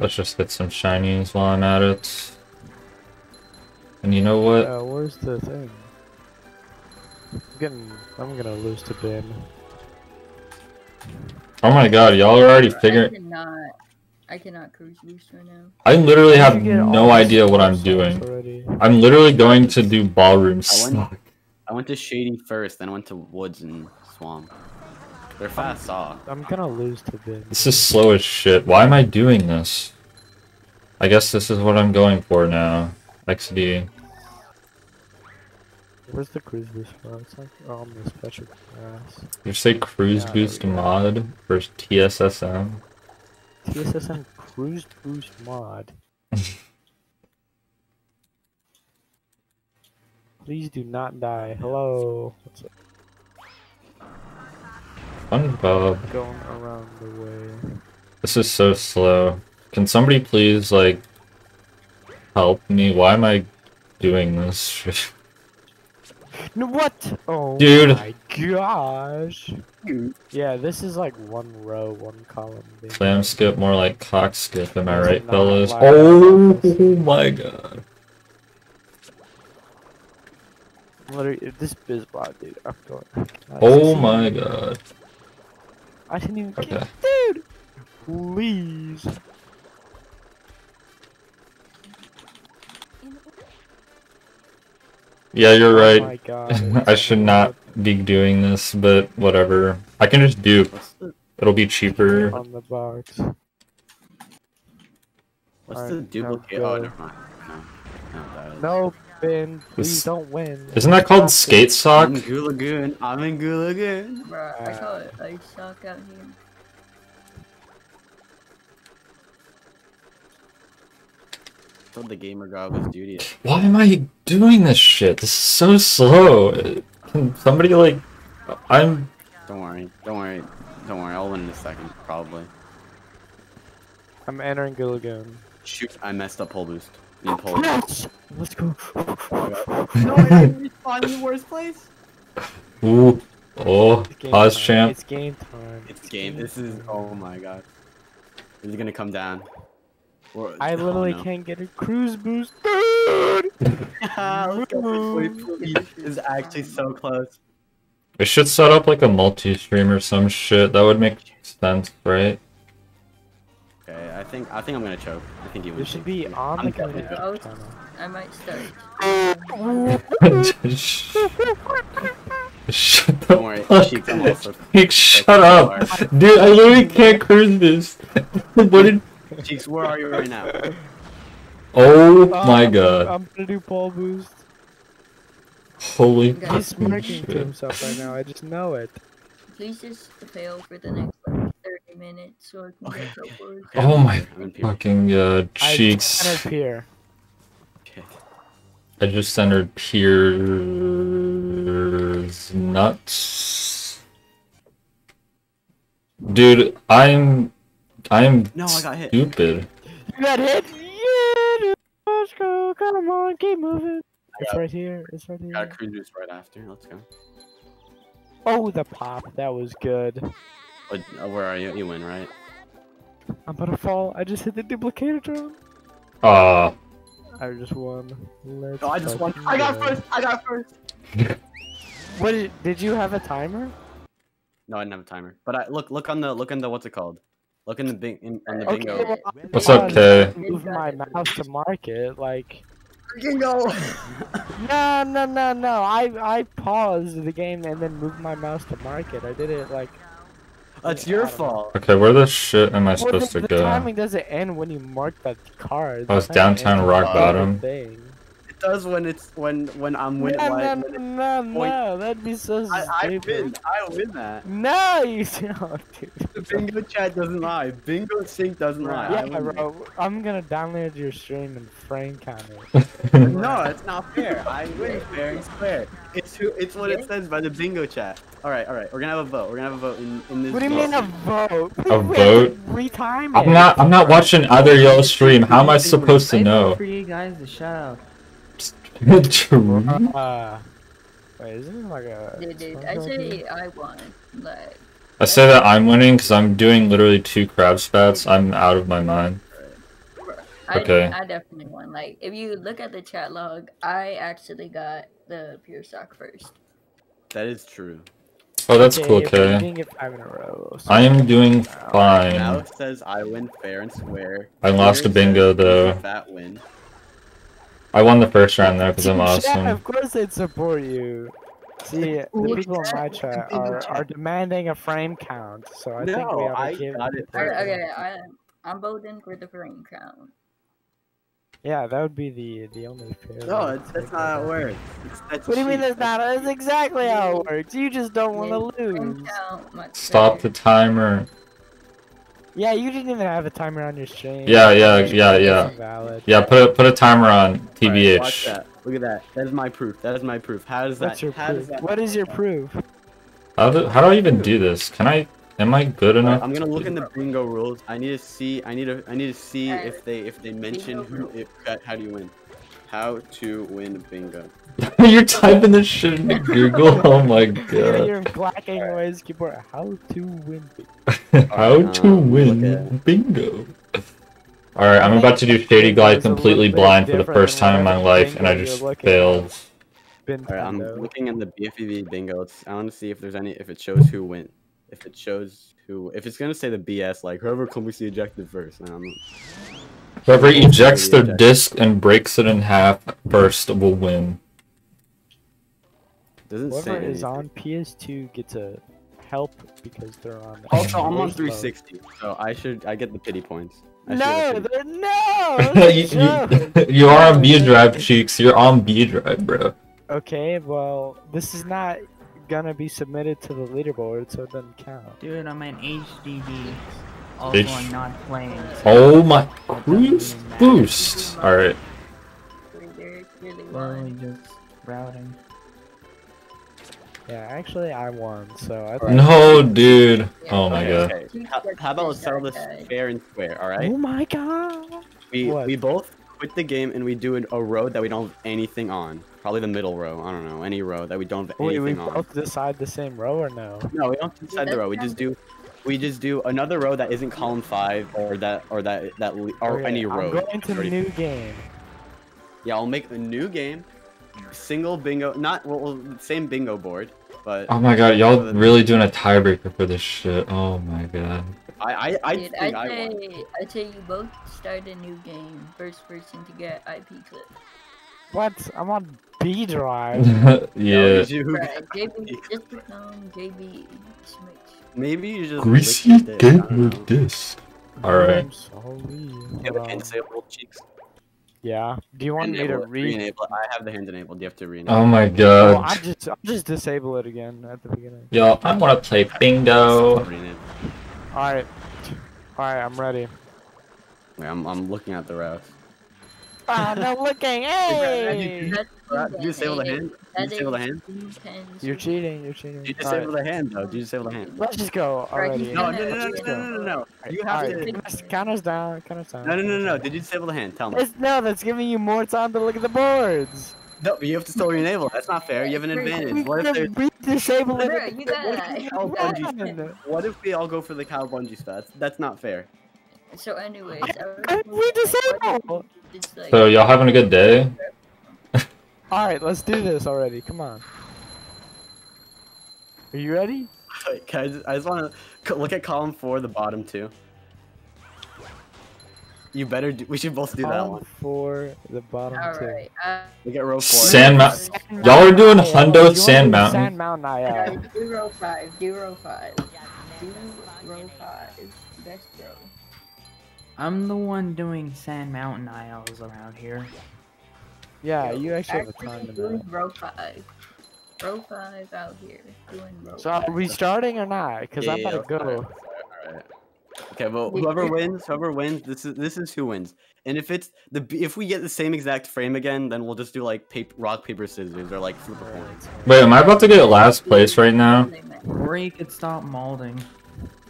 Let's just get some shinies while I'm at it. And you know what? Uh, where's the thing? I'm getting. I'm gonna lose to Ben. Oh my god, y'all are already I figuring. Cannot. I cannot cruise boost right now. I literally have should get all no idea what I'm doing. Already. I'm literally going to do ballroom I went- stock. I went to Shady first, then I went to Woods and Swamp. They're fast sock. I'm gonna lose to Ben. This is slow as shit. Why am I doing this? I guess this is what I'm going for now. XD. Where's the cruise boost for? It's like oh, on the special class. You say cruise Yeah, boost there mod versus TSSM? TSSM cruise boost mod. Please do not die. Hello. What's up? SpongeBob. Going around the way. This is so slow. Can somebody please, like, help me? Why am I doing this? No, what? Oh Dude. my gosh. Yeah, this is like one row, one column. Slam skip, more like cock skip, am I right, fellas? Oh my god. Literally, this bizbot, dude. I'm going. I Oh my god. I didn't even Okay. get. Dude! Please. Yeah, you're Oh right. my god. it's I a should not be doing this, but whatever. I can just dupe. What's It'll be cheaper. on the box. what's Alright, the duplicate? go. Oh, never mind. No, no, that is. Please This- don't win. Isn't that called skate it. sock? I'm in Goo Lagoon. I'm in Goo Lagoon. Bro, I call it ice sock out here. Told the gamer god was duty. Why am I doing this shit? This is so slow. Can somebody like, I'm. Don't worry. Don't worry. Don't worry. I'll win in a second, probably. I'm entering Goo Lagoon. Shoot, I messed up pole boost. Need pole boost. Yes! Let's go. no, I didn't respawn in the worst place. Ooh. Oh, It's game pause time. champ. It's game time. It's game. This is. Oh my god. This is gonna come down. Or- I oh, literally no. can't get a cruise boost. Dude! Let's go. Wait, please. This is actually so close. We should set up like a multi-stream or some shit. That would make sense, right? Okay, I think I think I'm gonna choke. I think you win. This should be on the I'm gonna- channel. I might start. Shut Don't worry, fuck Cheeks, also. Shut up, dude! I literally can't cruise this. what did? Cheeks, where are you right now? Oh Uh, my I'm- god! I'm gonna do pole boost. Holy He's He's fucking smirking to himself right now. I just know it. Please just fail for the next like 30 minutes so I can get Okay. upwards. Oh my I'm in fucking god! I Cheeks! just entered here. Okay. I just entered Piers nuts. Dude, I'm I'm No, I got hit. stupid. You got hit? Yeah. Let's go. Come on, keep moving. It's right here. It's right here. Got a here. cruise boost right after. Let's go. Oh, the pop. That was good. But, uh, where are you? You win, right? I'm about to fall. I just hit the duplicator drone. Ah, I just won. Let's Oh, I just won. fucking I got first. I got first. What did, did you have a timer? No, I didn't have a timer. But I look, look on the, look on the, what's it called? Look in the bing, in, on the Okay, bingo. well, What's up, Kay? Move my mouse to mark it. Like, Bingo. no, no, no, no. I I paused the game and then moved my mouse to mark it. I did it like. That's your don't know. fault. okay. Where the shit am I Well, supposed the, to the go? timing doesn't end when you mark that card. Oh, it's downtown Rock when you do the Bottom. Thing. It does when it's when when I'm winning. No, when, no, when no, it- no, that'd be so I, I stupid. win. I win that. No, you don't, dude. The bingo chat doesn't lie. Bingosync doesn't lie. I Yeah, win that. bro. I'm gonna download your stream and frame count it. No, it's not fair. I win fair and square. It's who. It's what it says by the bingo chat. All right, all right. We're gonna have a vote. We're gonna have a vote in, in this. What do you mean a vote? A We have to vote? Retime I'm not. I'm not watching either y'all stream. How am I supposed to Wait know? for you guys to shut up. True. Uh, wait, isn't like a? Dude, dude, I going say? I won. Like, I say that I'm winning because I'm doing literally two crab spats. I'm out of my mind. I, Okay. I definitely won. Like, if you look at the chat log, I actually got the pure sock first. That is true. Oh, that's Okay, cool, but you Kay. didn't get five in a row. so- I am doing fine. it says I win fair and square. I lost a bingo, though. Fat win. I won the first round though because I'm awesome. Yeah, awesome. of course they'd support you. See, the people in my chat are, are demanding a frame count, so I think we No, ought I to give got it people- Okay, first. okay, I, I'm voting for the frame count. Yeah, that would be the the only fair. No, it's, that's not how it works. It's, that's What do you mean that's not? That's exactly how it works. You just don't want to lose. Stop the timer. Yeah, you didn't even have a timer on your stream. Yeah, yeah, yeah, yeah. Valid. Yeah, put a, put a timer on Alright, watch TBH. that. Look at that. That is my proof. That is my proof. How does that? What's your how does proof? that? What is your proof? How do, how do I even do this? Can I? Am I good Alright, enough? I'm gonna look in the bingo rules. I need to see. I need to. I need to see if they if they mention who. If, how do you win? How to win bingo. You're typing this shit into Google. Oh my Look at god. your black and noise keyboard. How to win? How Alright, to um, win bingo. Alright, I'm about to do Shady Bingo Glide is a little completely blind for the first time in my life, and I just failed. Alright, I'm looking in the BFBB bingo. It's, I want to see if there's any. If it shows who win. If it shows who. If it's gonna say the BS like whoever completes the objective first. I don't know. Whoever ejects their disc and breaks it in half first will win. Doesn't say. Is anything. on PS2 gets a help because they're on. Also, I'm on voice mode. 360, so I should. I get the pity points. I No, should've- there, no. you, Joe. you, you are on B drive, cheeks. You're on B drive, bro. Okay, well, this is not gonna be submitted to the leaderboard, so it doesn't count. Dude, I'm an HDD. Also, H- I'm not playing. Oh my cruise boost. All right. They're really Literally won. just routing. Yeah, actually, I won, so I think. No, dude. Oh my god. Okay, how, how about let's settle this fair and square, alright? Oh my god! We What? we both quit the game and we do an, a road that we don't have anything on. Probably the middle row. I don't know, any row that we don't have Wait, we anything on. both decide the same row or no? No, we don't decide the row. We just do we just do another row that isn't column five or that or that that or Okay, any row. I'm going to the new game. Yeah, I'll make a new game, single bingo, not well, well same bingo board, but Oh my god, y'all really doing a tiebreaker for this shit. Oh my god. I I I Dude, think I'd I say, I'd say you both start a new game. First person to get IP clip. What? I'm on B drive. yeah. You- Right, JB, just become JB Smith. Maybe you just Greasy lick your dick, gamer know. disc. Alright. I'm sorry. You have Hold the hand on. cheeks. Yeah. Do you want me to Enable re-enable it. I have the hands enabled. You have to re-enable. Oh my Oh, I god. just, I'll just disable it again at the beginning. Yo, I wanna play bingo. All right. All right, I'm ready. Wait, I'm I'm looking at the routes. Ah, no looking. Hey! Did you disable the hand? Did you disable the hand? You're cheating. You're cheating. Did you All right, disable the hand though? Did you disable the hand? Let's just go already. No, no, no, no, no, no, no, no. You have Alright, to. count us- down. Count us down. No, no, no, count no. Did you disable the hand? Tell me. It's, no, that's giving you more time to look at the boards. No, but you have to still re-enable. That's not fair. You have an advantage. What if there's we disable it? You got what that. if we all You got bungee- that. What if we all go for the cow bungee stats? That's not fair. So, anyways, I- I I- we disable. It's like, So y'all having a good day? All right, let's do this already. Come on. Are you ready? Wait, can I just, I just want to look at column four, the bottom two. You better do. We should both do that Column one. for the bottom two. alright. Uh, Look at row four. Sand Mount- Sand Y'all are doing Mountain. Hundo You Sand Mountain? Sand Mountain, I uh, do row five. Do row five. Do row five. Best row. I'm the one doing Sand Mountain Isles around here. Yeah, you actually have a Actually, time to doing know. row five. Row five out here. Doing row So five. are we starting or not? Because Yeah, I'm yeah, about to go. start, let's start, alright. Okay, but whoever wins, whoever wins, this is this is who wins. And if it's the if we get the same exact frame again, then we'll just do like paper, rock paper scissors or like flip a coin. Wait, am I about to get last place right now? Or you could stop molding.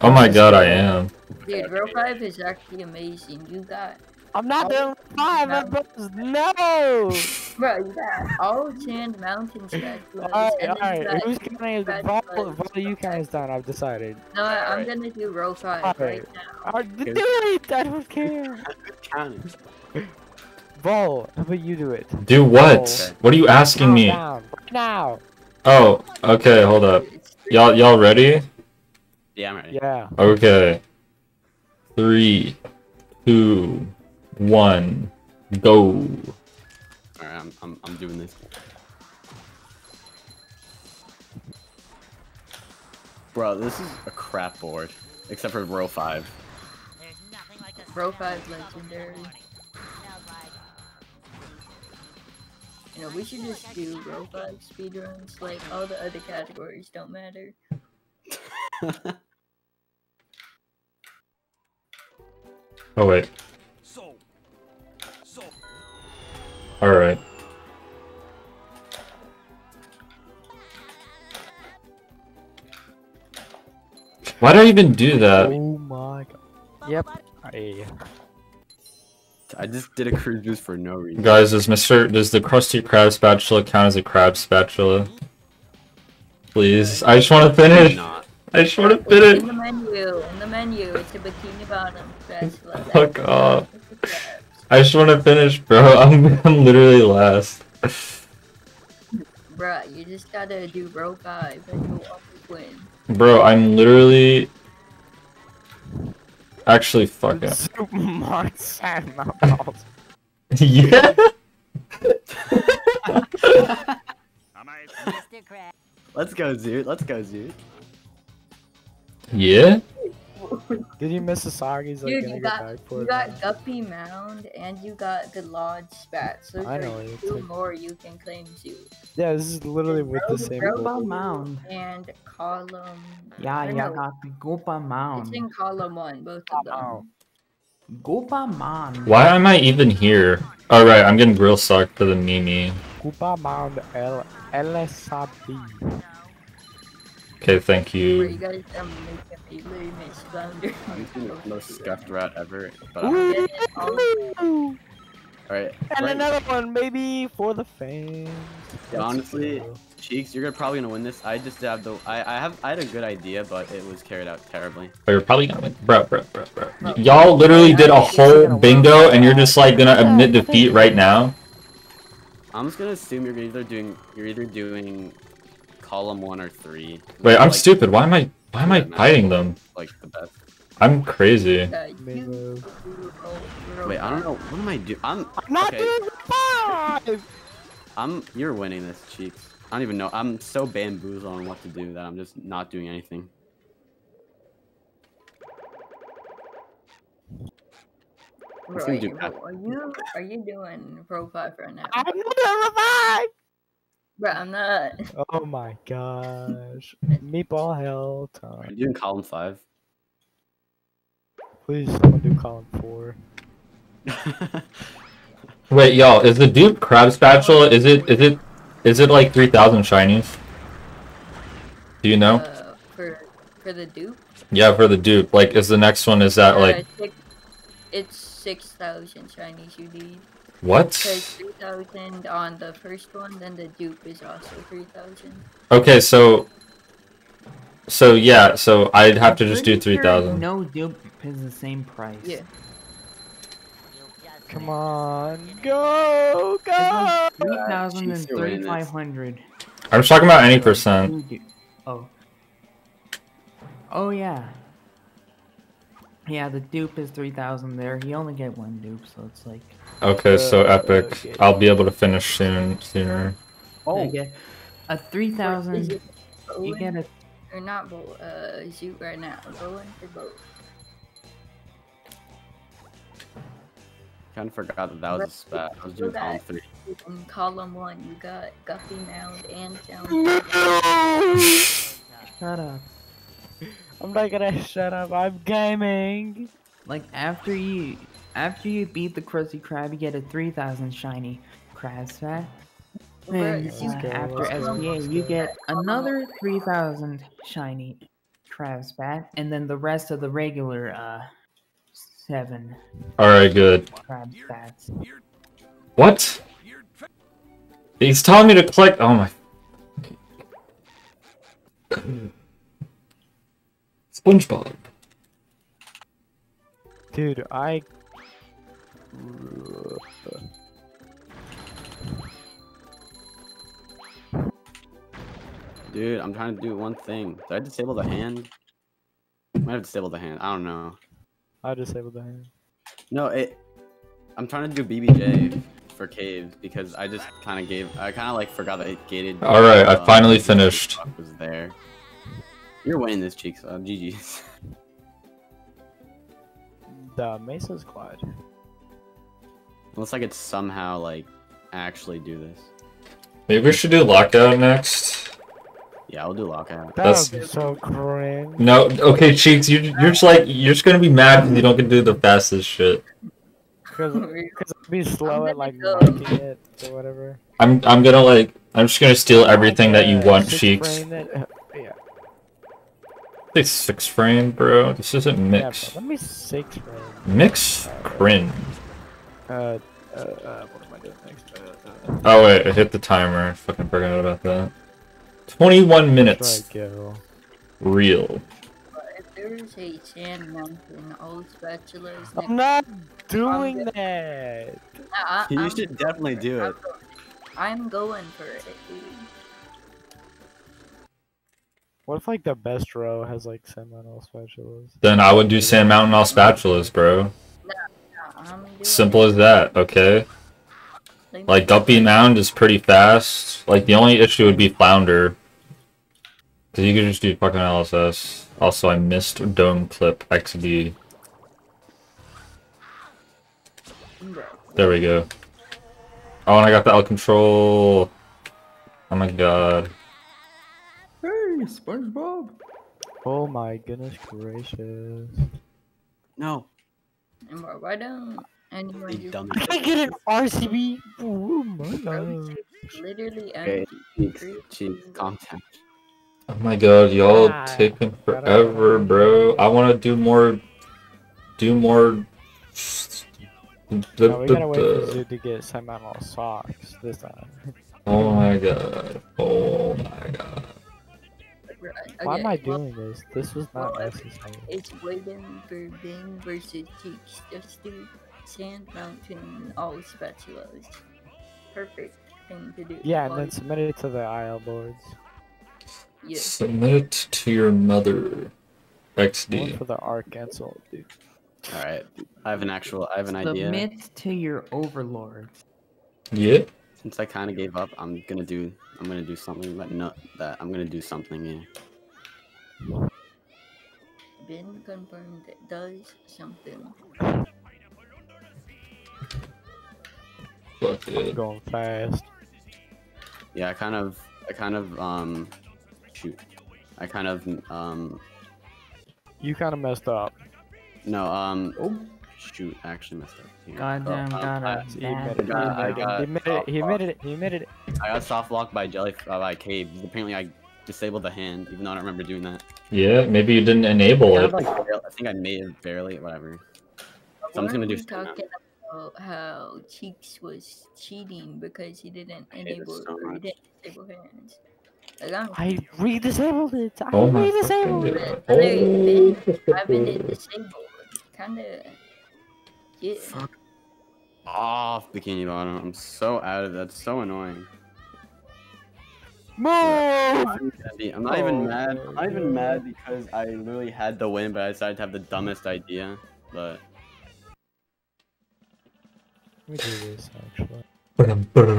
Oh my god, I am. Dude, row five is actually amazing. You got, I'm not doing five. I'm supposed- No. bro, you got all sand mountain spatulas. Alright, and then you alright. got Who's counting as the spatulas. ball? Ball you count is done. I've decided. No, I'm gonna do row five right Alright. now. Alright, do it. I don't care. Counting. Ball, how about you do it? Do what? What are you asking Calm me? down. Now. Oh, okay, hold up. Y'all, y'all ready? Yeah, I'm ready. Yeah. Okay. Three, two, one, go. Alright, I'm, I'm I'm doing this. Bro, this is a crap board, except for row five. There's nothing like a Row five legendary. You know, we should just do row five speedruns. Like all the other categories don't matter. Oh wait. So, so, All right. Why did I even do that? Oh my god. Yep. Hey. I just did a cruise boost for no reason. Guys, does Mr. does the Krusty Krab spatula count as a crab spatula? Please, I just want to finish. Not. I just want to In finish. the menu, in the menu, it's a bikini bottom spatula. Fuck off. I just want to finish, bro. I'm I'm literally last. Bruh, you just gotta do row five and you'll always win. Bro, I'm literally. Actually, fuck it. Super Mark Sand yeah. am I? Mr. Krabs. Let's go, Zoot. Let's go, Zoot. Yeah. Did you miss the Asagi's like Dude, gonna you get got back for you it? got Guppy Mound and you got the Lodge Spats. So I know, it's two like- more you can claim to. Yeah, this is literally with the same. bro, build. Mound. And column. Yeah, I yeah, know, got the Goopa It's Mound. in column one, both of them. Wow. Guppy Mound. Why am I even here? Alright, I'm getting grill sucked for the Mimi. Guppy Mound L LSAB. Okay, thank Where you you. guys um, make a melee Flounder. I'm the most scuffed rat ever. But Get I'm, it all- alright. And right, another one, maybe for the fans. Yeah, honestly, cool. Cheeks, you're gonna- probably gonna win this. I just have the. I, I have. I had a good idea, but it was carried out terribly. Oh, you're probably gonna win. Bro, bro, bro, bro. Y- Y'all literally did a whole bingo and you're just like gonna admit defeat right now? I'm just gonna assume you're either doing. You're either doing column one or three. Wait, I'm Like, stupid. Why am I why am I fighting them? Like the best. I'm crazy. Big you move. roll- roll Wait, I don't know. What am I doing? I'm. Not okay, doing five. I'm. You're winning this, Cheeks. I don't even know. I'm so bamboozled on what to do that I'm just not doing anything. Let's Bro, do you- that. are you are you doing pro five right now? I'm doing revive. Bro, I'm not. Oh my gosh. Meatball hell time. Are time. you doing column five? Please, someone do column four. Wait, y'all, is the dupe crab spatula is it is it is it like three thousand shinies? Do you know? Uh, for for the dupe. Yeah, for the dupe. Like is the next one is that uh, like six, it's six thousand shinies you need. What? Because three thousand on the first one, then the dupe is also three thousand. Okay, so so yeah, so I'd have to just do 3,000. sure. No dupe is the same price. Yeah. Come on, go, go. 3,000 and Jeez, you're winning this. 3,500. I'm just talking about any percent. Oh. Oh, yeah. Yeah, the dupe is 3,000 there. You only get one dupe, so it's like. Okay, so Uh, epic. okay. I'll be able to finish soon sooner. Oh. You get a 3,000. You You get a. or not both. Uh, shoot right now. Going for both. Kind of forgot that that was a spat. I was doing column three. In column one, you got Guppy Mound and Sound. Shut up. I'm not gonna shut up. I'm gaming. Like, after you. After you beat the Krusty Krab, you get a 3,000 shiny crab spat. Then Let's uh, go, after go, SBA, let's you get another 3,000 shiny crab spat, and then the rest of the regular uh seven Alright, good. crab spats. What? He's telling me to click oh my SpongeBob. Dude, I. Dude, I'm trying to do one thing. Did I disable the hand? I might have disabled the hand. I don't know. I disabled the hand. No, it. I'm trying to do BBJ for caves because I just kind of gave. I kind of like forgot that it gated. Alright, I uh, finally finished. Was there. You're winning this, cheeks. Uh, GG's. The Mesa Squad. Unless I could somehow like actually do this. Maybe we should do lockdown next. Yeah, I'll do lockout. That That's- would be so cringe. No, okay, cheeks. You you're just like you're just gonna be mad because you don't get to do the fastest shit. Because I'd be slow at like gonna go. marking it or whatever. I'm I'm gonna like I'm just gonna steal everything that you want, six cheeks. frame it, uh, yeah. Say six frame, bro. This isn't Yeah, mix. bro, let me six frame. Mix cringe. Uh, uh, uh, what am I doing next? Uh, uh, Oh wait, I hit the timer. I fucking forgot about that. 21 minutes. Try. Real. If there's a sand mountain, all spatulas. I'm not doing that. I, You I'm should definitely do I'm it. I'm going for it, dude. What if like the best row has like sand mountain all spatulas? Then I would do Sand Mountain all spatulas, bro. Nah, I'm Simple as that, okay? Like Guppy Mound is pretty fast. Like the only issue would be Flounder. Cause you could just do fucking LSS. Also, I missed Dome Clip XD. There we go. Oh, and I got the L control. Oh my god. Hey, SpongeBob. Oh my goodness gracious. No. Bro, why don't anyone You just dumb. I get an RCB. Oh my god. literally Okay, empty. cheeks, Three, cheeks, two, calm down. Oh my god, y'all Ah, taking forever, bro. I want to do more. Do more. No, we gotta wait for Zoo to get some all socks this time. Oh my god. Oh my god. Bro, Why am okay, I well, doing this? This was not well, necessary. It's waiting for Bing versus Cheeks. Just do Sand Mountain and all spatulas. Perfect thing to do. Yeah, and then submit it to the IL boards. yeah. Submit it to your mother. One XD. for the Arc Cancel, dude. All right, I have an actual, I have an idea. Submit to your overlords. Yeah. Since I kind of gave up, I'm gonna do, I'm gonna do something. But no, that I'm gonna do something. Yeah. Been confirmed that does something. Fuck it. Going fast. Yeah, I kind of, I kind of, um, shoot, I kind of, um, You kind of messed up. no, um, oh, shoot, I actually messed up. Here. Goddamn, Oh, got I, a He bad admitted it. got- I He got admitted it. He admitted it. He admitted it. I got soft locked by jelly uh, by Cave. Apparently, I disabled the hand, even though I don't remember doing that. Yeah, maybe you didn't enable Kind it. of like, I think I may have barely, whatever. So I'm just gonna do talking about how Cheeks was cheating because he didn't enable so he didn't disable hands. Like, I'm re-disabled it. I Oh re-disabled fucking it. god. Literally, Oh. having it disabled kind of yeah. Fuck off, Bikini Bottom. I'm so out of. That's so annoying. Move! I'm, gonna be- I'm not even Oh mad. I'm not even mad because I literally had the win, but I decided to have the dumbest idea. But me do this actually.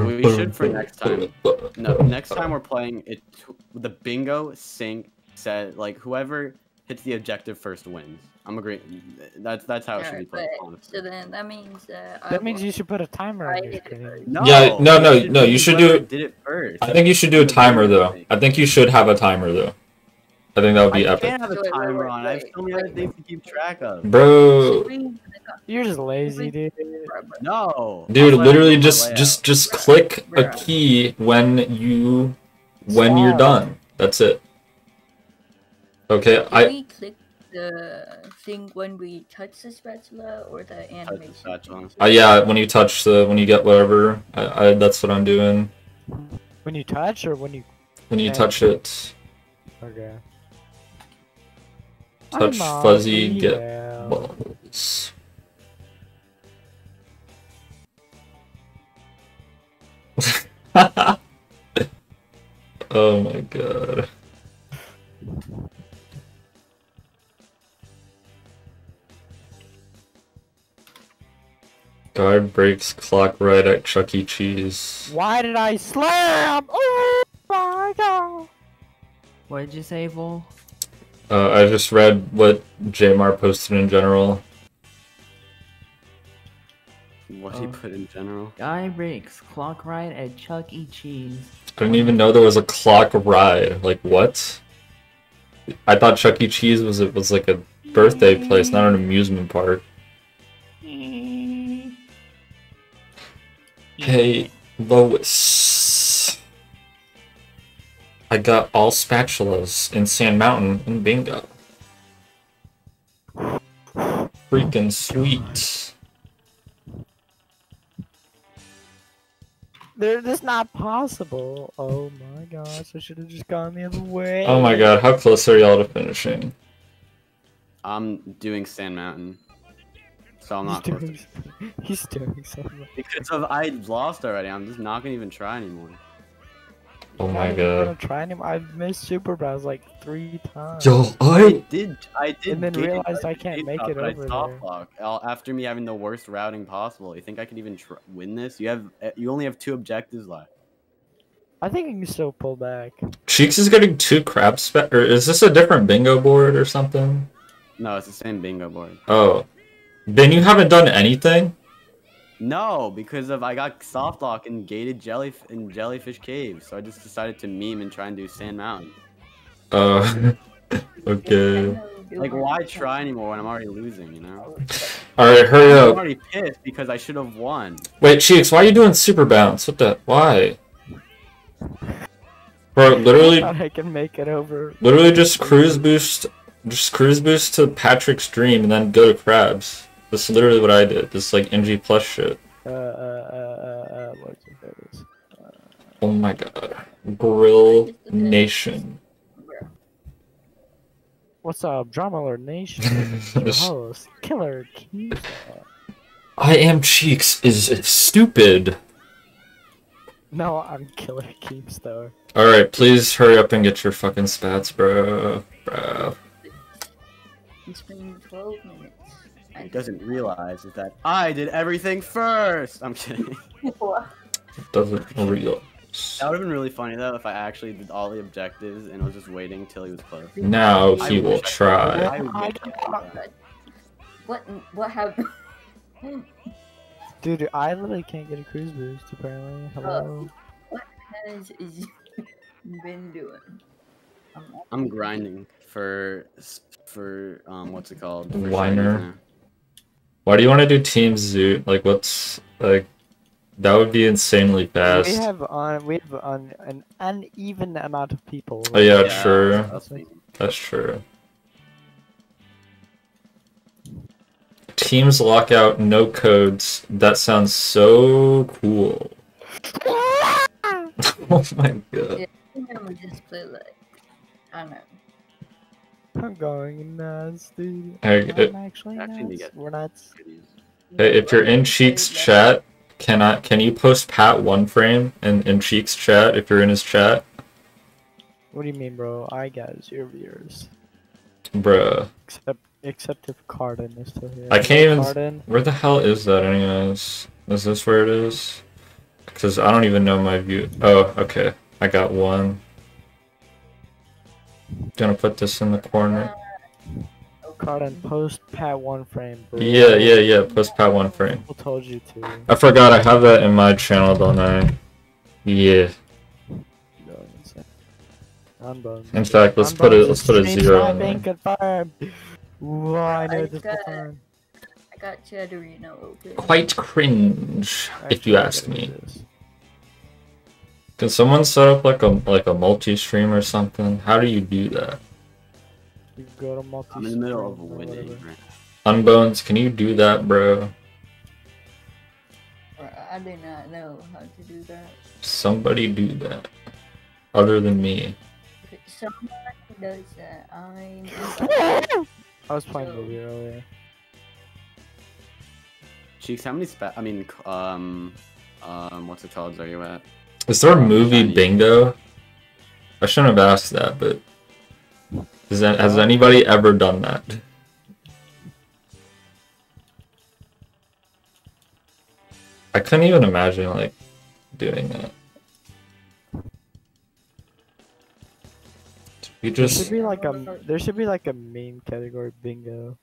We should for next time. no, next time we're playing it. The Bingosync said like whoever hits the objective first wins. I'm agree. That's that's how it should be played. honestly. So then that means that I means will- you should put a timer on your screen. No, Yeah, no, no, it no, you should whoever do- Did it first. I think you should do a timer though. I think you should have a timer though. I think that would be I epic. can't have a Wait, wait, timer on. I have so many other things to keep track of. Bro, You're just lazy, dude. No, dude, I'll literally you know my just just just click a key when you when you're done. That's it. Okay, Can I we click the thing when we touch the spatula or the animation? spatula. uh, yeah, when you touch the when you get whatever, I, I that's what I'm doing. When you touch or when you When you touch it, okay. touch I'm fuzzy, on get email. balls. oh my god. Guard breaks clock right at Chuck E. Cheese. Why did I slam? Oh my god! What did you say, Vol? Uh, I just read what Jmar posted in general. What he Oh. put in general. Guy breaks clock ride at Chuck E. Cheese. I didn't even know there was a clock ride. Like what? I thought Chuck E. Cheese was it was like a birthday place, not an amusement park. Hey, Lois. I got all spatulas in Sand Mountain and bingo. Freaking sweet. They're just not possible. Oh my gosh, I should have just gone the other way. Oh my god, how close are y'all to finishing? I'm doing Sand Mountain, so I'm He's not close. doing, To... he's doing something. Because of I lost already. I'm just not gonna even try anymore. Oh my I'm my gonna god. try him. I've missed Super Bros like three times. Yo, I I did. I did. And then game, realized but I can't make it over top there. block, after me having the worst routing possible. You think I could even tr- win this? You have. uh, You only have two objectives left. I think you can still pull back. Cheeks is getting two crab spat. Or is this a different bingo board or something? No, it's the same bingo board. Oh. Then you haven't done anything? No, because of I got soft lock in gated jelly in jellyfish cave, so I just decided to meme and try and do Sand Mountain. Uh, okay. Like, why try anymore when I'm already losing? You know. Alright, hurry up. I'm already pissed because I should have won. Wait, Cheeks, why are you doing super bounce? What the? Why? Bro, literally, Thought I can make it over. literally just cruise boost, just cruise boost to Patrick's dream and then go to Krabs. That's literally what I did. This like NG plus shit. Uh, uh, uh, uh, uh, what's it called? Oh my god. Grill Nation. What's up, DramaAlert Nation? It's your host, Killer Keys. I am Cheeks is stupid. No, I'm Killer Keemstar. Alright, please hurry up and get your fucking spats, bro. Bro. It's been 12 minutes. I He doesn't realize is that I did everything first. I'm kidding. Doesn't real. That would have been really funny though if I actually did all the objectives and was just waiting till he was close. Now I he will I- try. I I I- did that. What? What happened? Dude, I literally can't get a cruise boost, apparently. Hello? What has is been doing? I'm, I'm grinding for for um what's it called? For Liner. Shinies now. Why do you want to do Team Zoot? Like, what's like? That would be insanely fast. We have on we have on an uneven amount of people. Oh yeah, Yeah, true. that's- that's- That's true. Teams lockout, no codes. That sounds so cool. oh my god. I think I would just play like I don't know. I'm going nuts, dude. Hey, I'm it- actually Actually, nuts. We're nuts. Hey, if you're in Cheeks chat, can I can you post Pat one frame in, in Cheeks chat if you're in his chat? What do you mean, bro? I got zero viewers. Bruh. Except except if Cardin is still here. I can't even- Cardin. Where the hell is that anyways? Is this where it is? Because I don't even know my view. Oh, okay. I got one. Gonna put this in the corner. Uh, Cardin, post Pat one frame, bro. Yeah, yeah, yeah. Post Pat one frame. People told you to. I forgot I have that in my channel, don't I? Yeah. Go insane. Unbone. In fact, let's put it. Let's put a zero in Being there. confirmed. Ooh, I know I this got- confirmed. I got Chatterino open. Quite cringe, if you ask me. this. Can someone set up like a like a multi-stream or something? How do you do that? You go to multi. I'm in the middle of or winning. right Unbones, can you do that, bro? I do not know how to do that. Somebody do that. Other than me. If someone does that, I'm. I was playing So- movie earlier. Cheeks, how many spa- I mean, c- um, um, what's it called? Are you at? Is there a movie bingo? I shouldn't have asked that, but has, that, has anybody ever done that? I couldn't even imagine like doing that. We There should be like a there should be like a meme category bingo.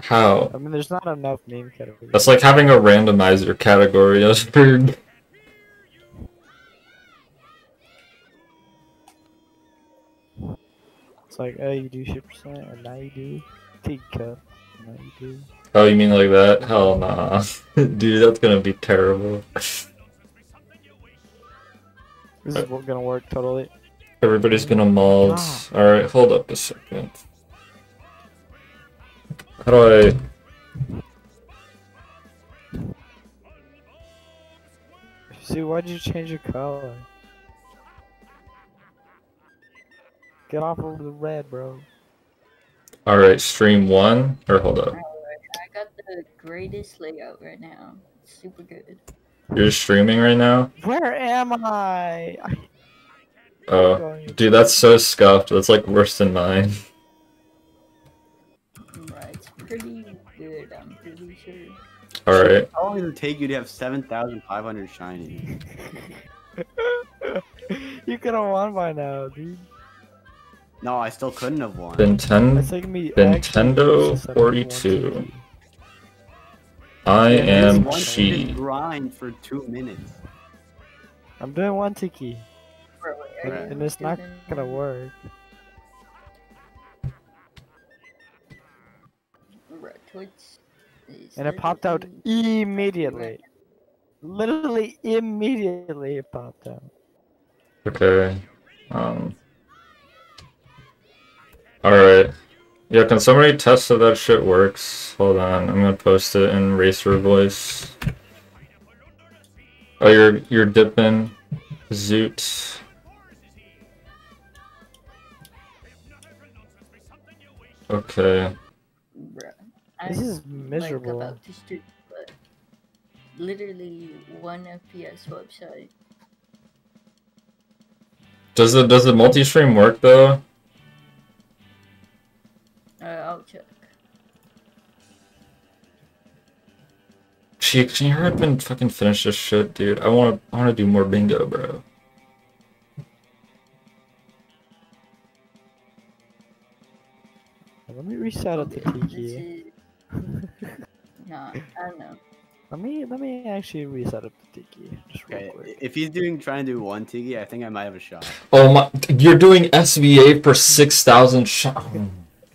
how? I mean, there's not enough meme categories. That's like having a randomizer category as for It's like, oh, you do shit percent, and now you do teacup. Now you do. Oh, you mean like that? Hell nah. Dude, that's gonna be terrible. This is what gonna work totally. Everybody's gonna mold. Ah. Alright, hold up a second. How do I... See, why'd you change your color? Get off of the red, bro. Alright, stream one? Or hold up. I got the greatest layout right now. It's super good. You're streaming right now? Where am I? I Oh. Dude, that's so scuffed. That's like worse than mine. Right, it's pretty good, I'm pretty sure. Alright. How long does it take you to have seven thousand five hundred shiny? you could have won by now, dude. No, I still couldn't have won. Nintendo. It's Nintendo actually weeks to set up one 42. I Yeah, am one thing Chi. is grind for two minutes. I'm doing one tiki, and, Right. and it's not gonna work. Bro, Twitch is And it popped out immediately. Literally immediately it popped out. Okay. Um. Alright. Yeah, can somebody test if that shit works? Hold on, I'm gonna post it in racer voice. Oh, you're you're dipping. Zoot. Okay. Bruh, This is miserable. Like about to stream, but literally one FPS website. Does the does the multi-stream work though? Uh, I'll check. She can you hurry up and fucking finish this shit, dude? I wanna I wanna do more bingo, bro. Let me reset up the tiki. no, I don't know. Let me let me actually reset up the tiki just real Okay, quick. if he's doing trying to do one tiki, I think I might have a shot. Oh my! You're doing SBA for six thousand shot.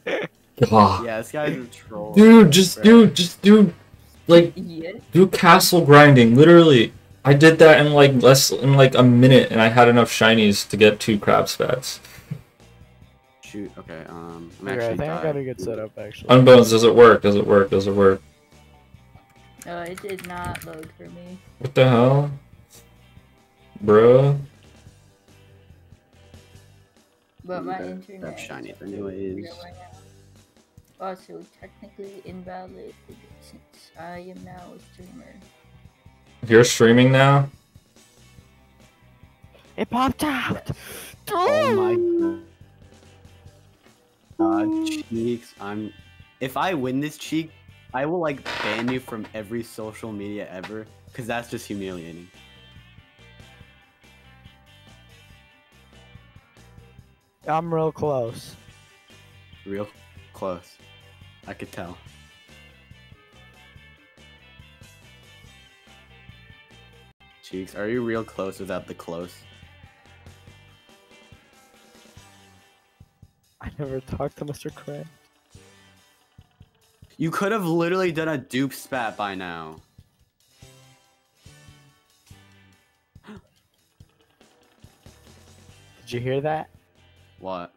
God, Yeah, this guy's a troll. dude, just Bro. dude, just do, like, Yeah, do castle grinding. Literally, I did that in like less in like a minute, and I had enough shinies to get two crab spats. Shoot. Okay. Um, I'm Okay, I think I got a good setup actually. Unbones, does it work? Does it work? Does it work? no, it did not load for me. What the hell, bro? But my That- internet that's is shiny anyways. Weird right now. Also, technically invalid since I am now a streamer. You're streaming now. It popped out. Oh my god, cheeks! I'm. If I win this cheek, I will like ban you from every social media ever, cause that's just humiliating. I'm real close. Real close. I could tell. Cheeks, are you real close without the close? I never talked to Mr. Craig. You could have literally done a dupe spat by now. Did you hear that? What?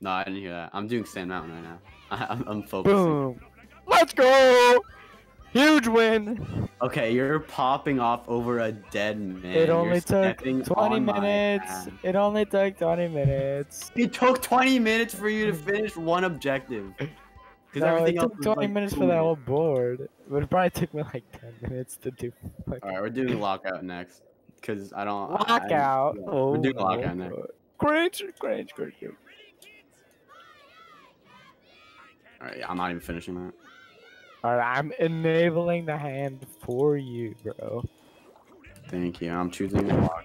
No, I didn't hear that. I'm doing Sand Mountain right now. I, I'm, I'm focusing. Boom. Let's go. Huge win. Okay, you're popping off over a dead man. it You're only took 20 on minutes. It only took 20 minutes. It took 20 minutes for you to finish one objective. No, it took 20 like minutes for that whole board. But it probably took me like 10 minutes to do. Like, Alright, we're doing lockout next. Because I don't. I- I- lockout. yeah, oh, we're doing lockout oh, next. God. Cringe, cringe, cringe. Yeah, I'm not even finishing that. Alright, I'm enabling the hand for you, bro. Thank you. I'm choosing lockout.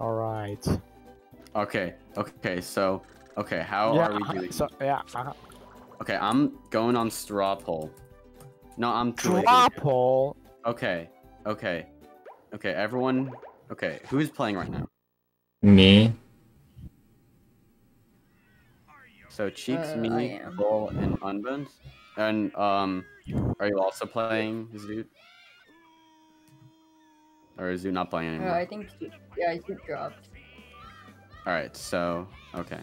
Alright. Okay, okay, so. Okay, how yeah, are we uh-huh, doing? So, yeah, uh, Okay, I'm going on straw poll. No, I'm drop hole. Okay, okay, okay. Everyone, okay. Who's playing right now? Me. So Cheeks, Uh, me, am. Bull, and Unbones. And um, are you also playing Zoot? Or is Zoot not playing Uh, anymore? I think, yeah, I think dropped. All right, so okay.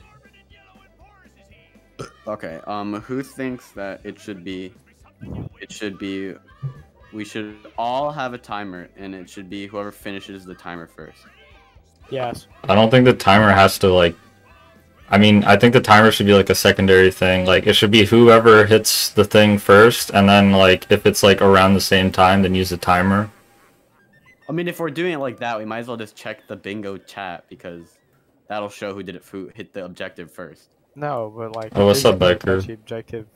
Okay, um, who thinks that it should be? It should be. We should all have a timer, and it should be whoever finishes the timer first. Yes. I don't think the timer has to like. I mean, I think the timer should be like a secondary thing. Like it should be whoever hits the thing first, and then like if it's like around the same time, then use the timer. I mean, if we're doing it like that, we might as well just check the bingo chat because that'll show who did it. Who hit the objective first. No, but like. Oh, what's it up, isn't Becker? Objective.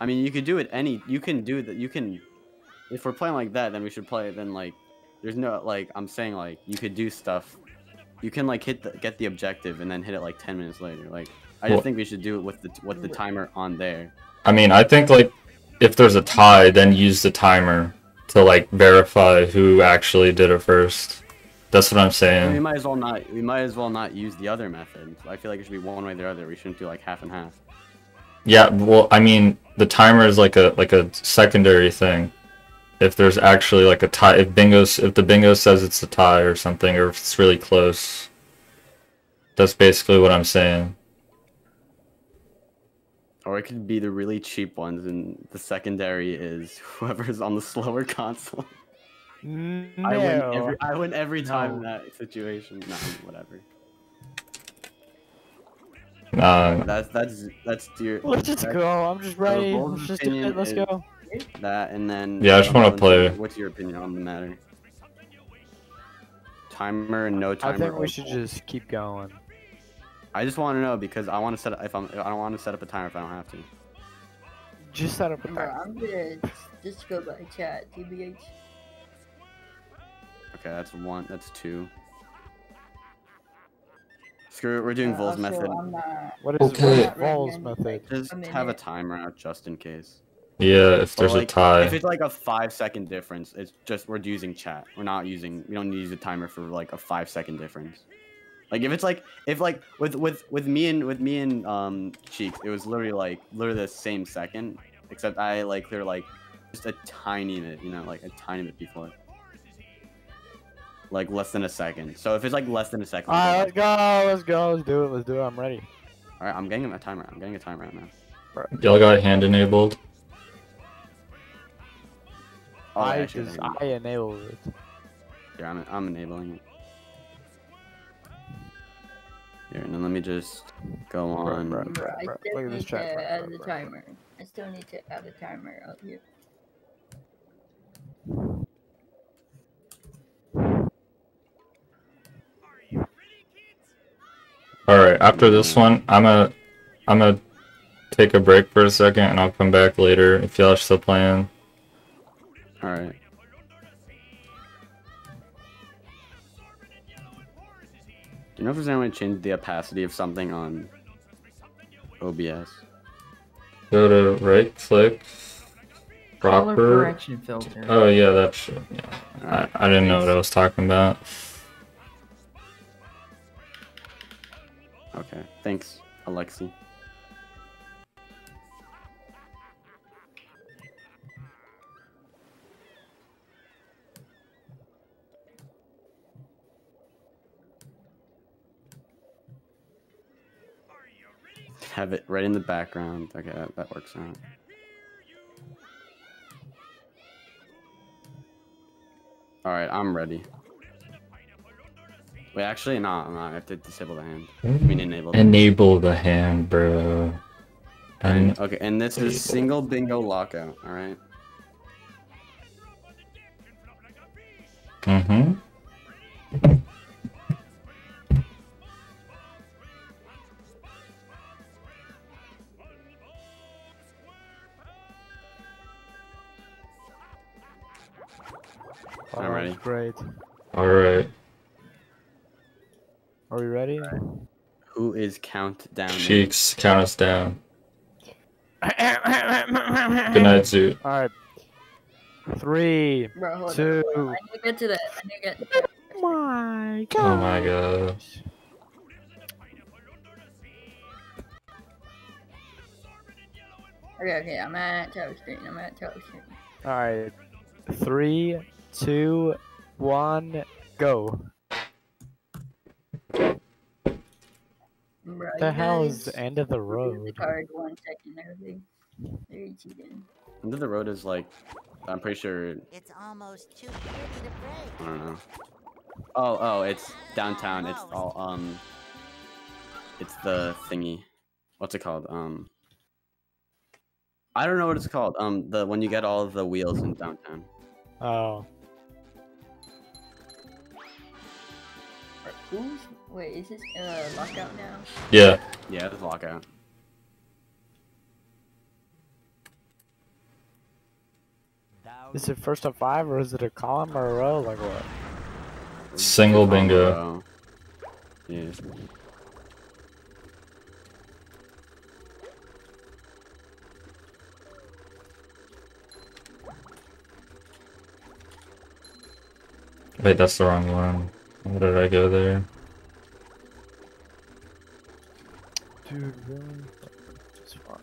I mean, you could do it any. You can do that. You can. If we're playing like that, then we should play. it. Then like, there's no like. I'm saying like you could do stuff. You can like hit the get the objective and then hit it like 10 minutes later. Like, I just Well- think we should do it with the with the timer on there. I mean, I think like if there's a tie, then use the timer to like verify who actually did it first. That's what I'm saying. we might as well not. We might as well not use the other method. I feel like it should be one way or the other. We shouldn't do like half and half. Yeah, well, I mean, the timer is like a like a secondary thing. If there's actually like a tie, if bingo's if the bingo says it's a tie or something, or if it's really close, that's basically what I'm saying. Or it could be the really cheap ones, and the secondary is whoever's on the slower console. No. I win every. I win every time in that situation. No, whatever. Nah, That's that's that's your. Let's just that's go. I'm just ready. Let's just do it. Let's go. That and then. Yeah, I just wanna play. What's your opinion on the matter? Timer and no timer. I think we or- should just keep going. I just want to know because I want to set if I'm. I don't want to set up a timer if I don't have to. Just set up a Bro, timer. I'm gonna just go by chat, TBH. Okay, that's one. That's two. Screw it. We're doing Uh, Vol's method. I'm not, What is Okay. Vol's method? Just have a timer out just in case. Yeah, if But, there's a tie. If it's like a five second difference, it's just we're using chat. We're not using. We don't need to use a timer for like a five second difference. Like if it's like if like with with with me and with me and um Cheeks, it was literally like literally the same second, except I like clear like just a tiny bit, you know, like a tiny bit before. Like less than a second. So if it's like less than a second. Alright, let's go. Let's go. Let's do it. Let's do it. I'm ready. All right, I'm getting a timer. I'm getting a timer out now. Y'all got hand enabled. Oh, I actually, just there. I enabled it. Here, I'm, I'm enabling it. Here, and then let me just go on. Bruh, bro, I still look at this need chat, to bruh, add bruh, the timer. I still need to add a timer up here. All right, after this one, I'm gonna I'm gonna take a break for a second, and I'll come back later if y'all are still playing. All right. Do you know if there's any way to change the opacity of something on OBS? Go to right click, Color proper. correction filter. Oh yeah, that's yeah. I, I didn't know what I was talking about. Okay, thanks, Alexi. Have it right in the background. Okay, that, that works out. Alright, I'm ready. Wait, actually, no, no, I have to disable the hand. I mean, enable. it. Enable the hand, bro. And okay, and this is single bingo lockout, alright? mm-hmm. Oh, I'm ready. that's Great. All right. Are we ready? Who is countdown? Cheeks, count us down. Good night, Zoot. Alright. Three, Bro, hold two. on. I need to get to that. I need to get to that. My Oh my gosh. Okay, okay, I'm at tower screen. I'm at tower screen. Alright. Three, two, one, go. Bro, The hell is the end of the remove The road? card one second early. Very cheating. End of the road is like, I'm pretty sure, It's almost too pretty to I don't know. Oh, oh, it's downtown. It's all, um, it's the thingy. What's it called? Um, I don't know what it's called. Um, the when you get all of the wheels in downtown. Oh. Who's? Wait, is this uh lockout now? Yeah. Yeah, it's lockout. Is it first to five or is it a column or a row? Like what? Single bingo. row. Yeah. Wait, that's the wrong one. Why did I go there? Dude, really? It's fine.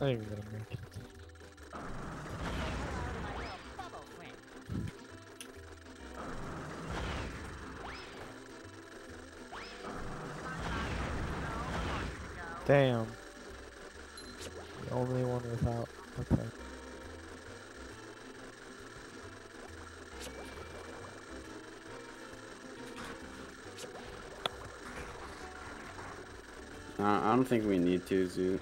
Not even gonna make it. Damn. The only one without. Okay. Uh, I don't think we need to, Zoo.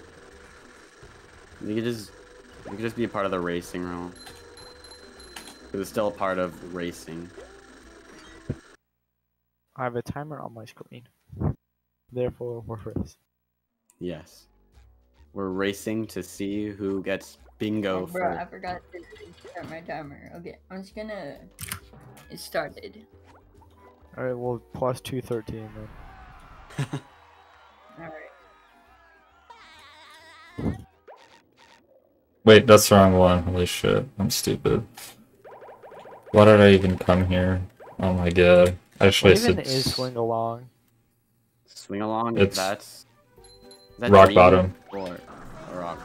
We could just, you could just be a part of the racing realm. It was still a part of racing. I have a timer on my screen. Therefore, we're racing. Yes. We're racing to see who gets bingo Oh, bro, I forgot to start my timer. Okay, I'm just gonna. It started. Alright, well, plus 213 then. Alright. Wait, that's the wrong one. Holy shit, I'm stupid. Why did I even come here? Oh my god. I What should even is swing along? Swing along. It's that's. Is that rock Dream bottom. Or, or rock.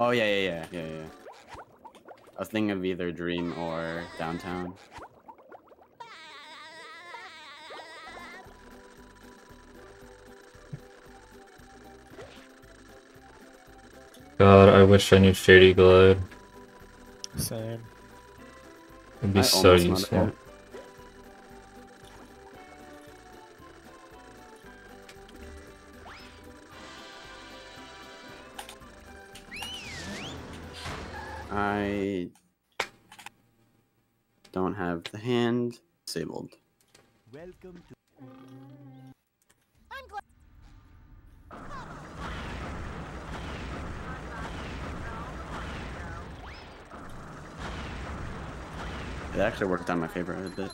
Oh yeah, yeah, yeah, yeah, yeah. I was thinking of either Dream or Downtown. God, I wish I knew Shady Glide. Same. It'd be I so almost found useful. I don't have the hand disabled. Welcome to It actually worked out in my favor a bit.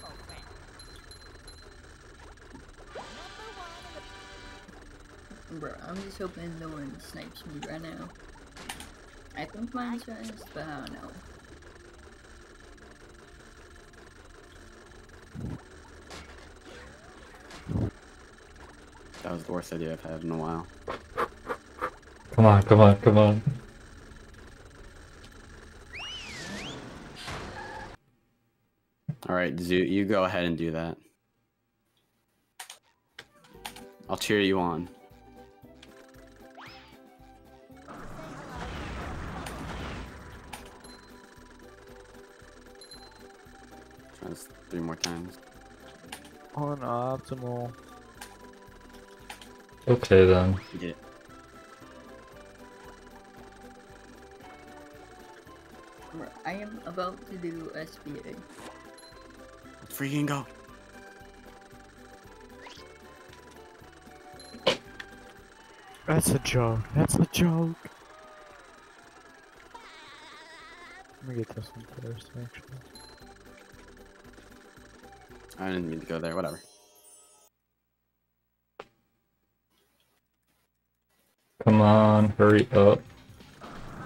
Bro, I'm just hoping no one snipes me right now. I think mine's fast, but I don't know. That was the worst idea I've had in a while. Come on, come on, come on. Alright, Zoo, you go ahead and do that. I'll cheer you on. Optimal. Okay then. You did it. Bro, I am about to do SBA. Let's freaking go. That's a joke. That's a joke. Let me get this one first, actually. I didn't mean to go there, whatever. On, hurry up.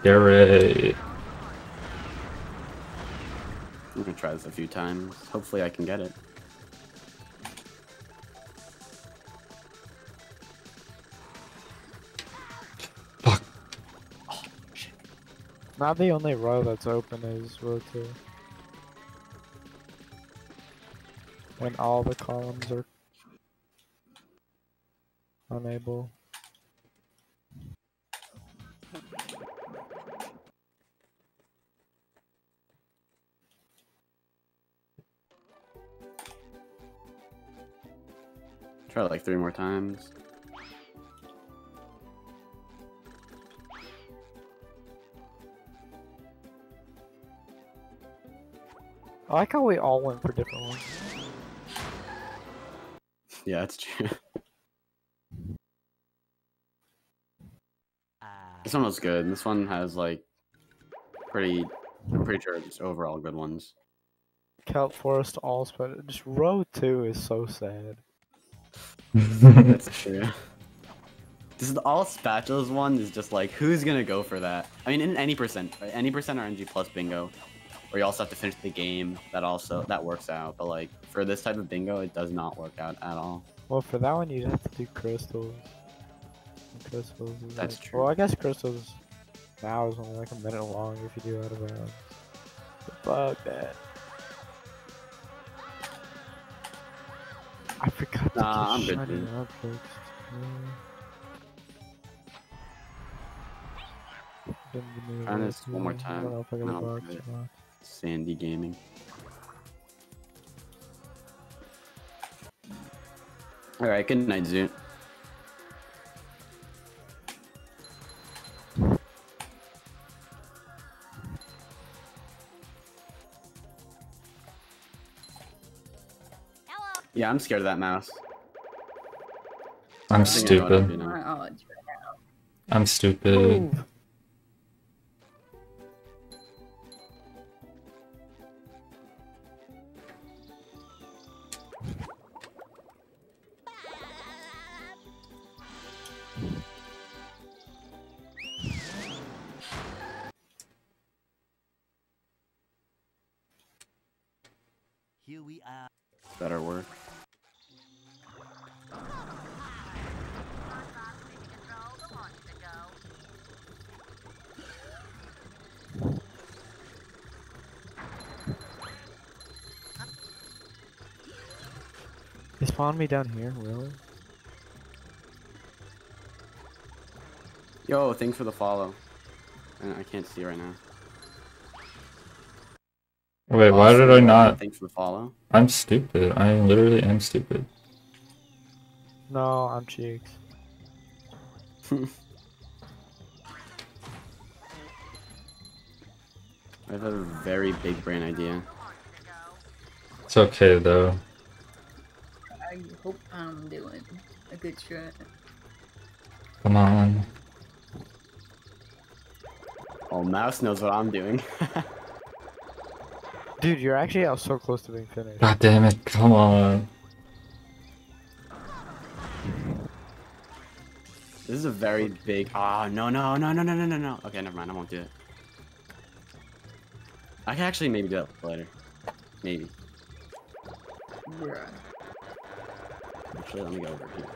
Garrett. I'm gonna try this a few times. Hopefully I can get it. Fuck. Now the only row that's open is row two. When all the columns are unable. Like three more times. I like how we all went for different ones. Yeah, that's true. This one was good. This one has like pretty. I'm pretty sure it's overall good ones. Kelp Forest Alls, but just row two is so sad. That's true. This is all spatulas one is just like who's gonna go for that? I mean, in any percent, right? any percent RNG plus bingo, where you also have to finish the game. That also that works out, but like for this type of bingo, it does not work out at all. Well, for that one, you'd have to do crystals. And crystals is That's like- true. Well, I guess crystals now is only like a minute long if you do out of bounds. But Nah, I'm good, dude. Up, this one more time. No, Sandy Gaming. All right, good night, Zoot. Yeah, I'm scared of that mouse. I'm stupid. I'm stupid. They spawned me down here, really? Yo, thanks for the follow. I I can't see right now. Wait, why did I not? Thanks for the follow. I'm stupid. I literally am stupid. No, I'm cheeks. I have a very big brain idea. It's okay though. I hope I'm doing a good shot. Come on. Oh, mouse knows what I'm doing. Dude, you're actually out so close to being finished. God damn it! Come on. this is a very big. Ah, no, no, no, no, no, no, no, no. Okay, never mind. I won't do it. I can actually maybe do that later. Maybe. Bruh. Actually, let me go over here.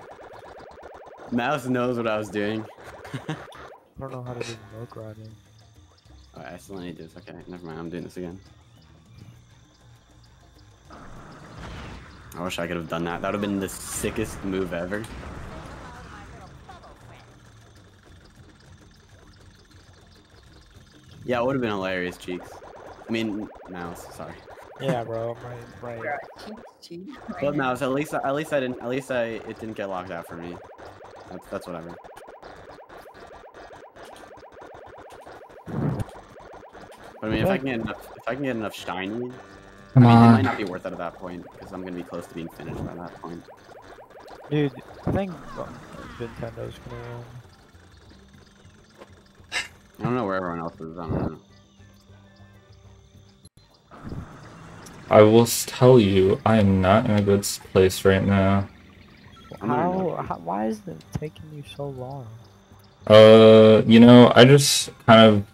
Mouse knows what I was doing. I don't know how to do milk riding. Alright, I still need this. Okay, never mind. I'm doing this again. I wish I could have done that. That would have been the sickest move ever. Yeah, it would have been hilarious, cheeks. I mean, mouse. Sorry, Yeah, bro, my brain. Bruh, cheats, cheats. right but now. mouse. At least, at least I didn't. At least I it didn't get locked out for me. That's that's whatever. But I mean, if I can get enough, if I can get enough shiny, Come I mean, it might not be worth it at that point because I'm gonna be close to being finished by that point. Dude, I think Nintendo's gonna win. I don't know where everyone else is. I don't know. I will tell you, I am not in a good place right now. How, how? Why is it taking you so long? Uh, you know, I just kind of,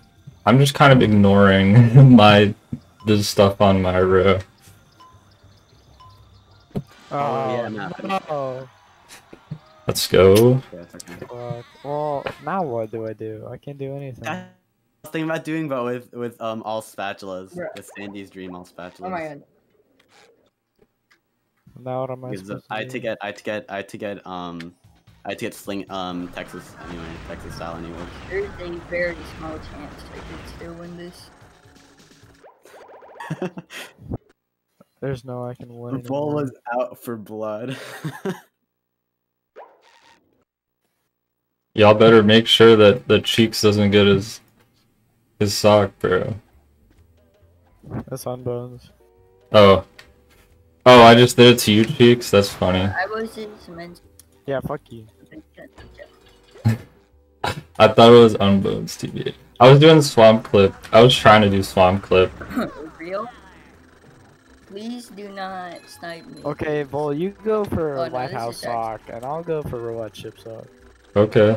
I'm just kind of ignoring my, the stuff on my row. Oh, yeah, Oh, Matt. no. Let's go. Yeah, okay. Fuck. Well, now what do I do? I can't do anything. That's what I was thinking about doing, but with with um all spatulas, Bruh. with Sandy's dream all spatulas. Oh my god. Now what am I Because supposed I to had to get, I had to get, I had to get, um, I had to get sling, um, Texas anyway, Texas style anyway. There's a very small chance I could still win this. There's no I can win. the ball anymore. was out for blood. Y'all better make sure that the cheeks doesn't get his, his sock, bro. That's on bones. Oh. Oh, I just did it to you, Cheeks? That's funny. I was just meant Yeah, fuck you. I thought it was Unbones TV. I was doing Swamp Clip. I was trying to do Swamp Clip. real. Please do not snipe me. Okay, well, you go for Oh, no, this Lighthouse is actually- Sock, and I'll go for Robot Ship Sock. Okay.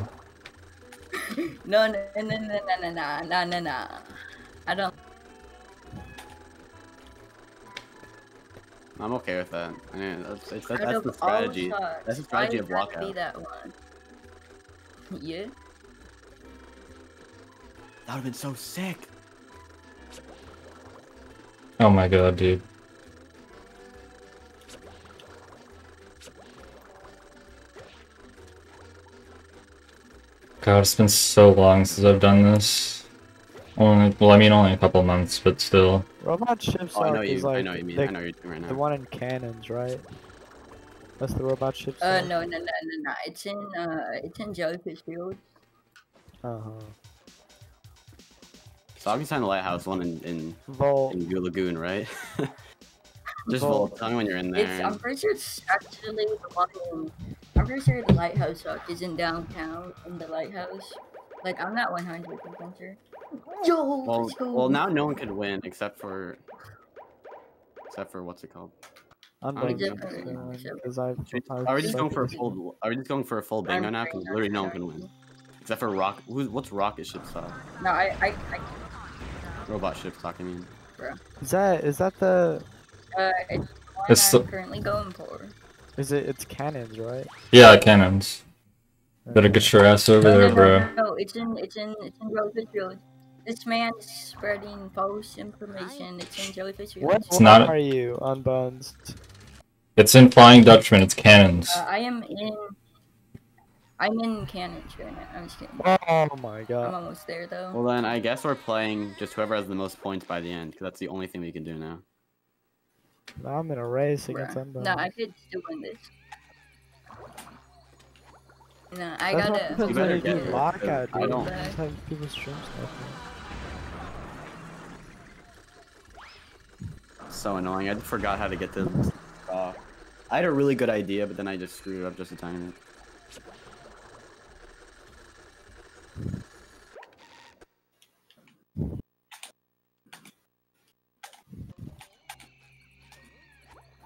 No, no, no, no, no, no, no, no, no, no. I don't. I'm okay with that. I mean, that's, it's, that, out that's the all strategy. shots, That's the strategy of had to lockout. Be that one. Yeah. That would have been so sick. Oh my god, dude. God, it's been so long since I've done this. Only, well, I mean, only a couple months, but still. Robot Ship Oh, I know is you. like I know you mean. the, I know you're doing right the one in cannons, right? That's the Robot Ship Sock? Uh, no, no, no, no, no. It's in, uh, it's in Jellyfish Field. Uh-huh. So obviously on the lighthouse one in in, Vol, in Goo Lagoon, right? Just Well, roll tongue when you're in there. It's, I'm pretty sure it's actually the one in, I'm pretty sure the lighthouse rock is in downtown in the lighthouse. Like, I'm not 100% sure. Yo, well, let's well, now no one could win except for except for what's it called? I'm I going don't know. because I've. I've Are we just going for a full? Are we just going for a full bingo now? Because literally no one can win except for rock. Who's what's rocket ship stock? No, I, I, I, Robot ship stock. I mean. Is that is that the? uh, it's one It's I'm the- currently going for. Is it? It's cannons, right? Yeah, cannons. Better get your ass over No, there, no, bro. no, no, no, it's in, it's in, it's in Jellyfish Field. This man is spreading false information. It's in Jellyfish Field. What? It's what not- are you, Unbones? It's in Flying Dutchman, it's cannons. Uh, I am in. I'm in cannons right now. I'm just kidding. Oh my god. I'm almost there though. Well then, I guess we're playing just whoever has the most points by the end, because that's the only thing we can do now. Now I'm in a race against Bruh. No, I could still win this. No, I That's what gotta. happens better when you get do it, lockout, I dude. don't- That's how people stream stuff. So annoying. I forgot how to get this. Uh, I had a really good idea, but then I just screwed it up just a tiny bit.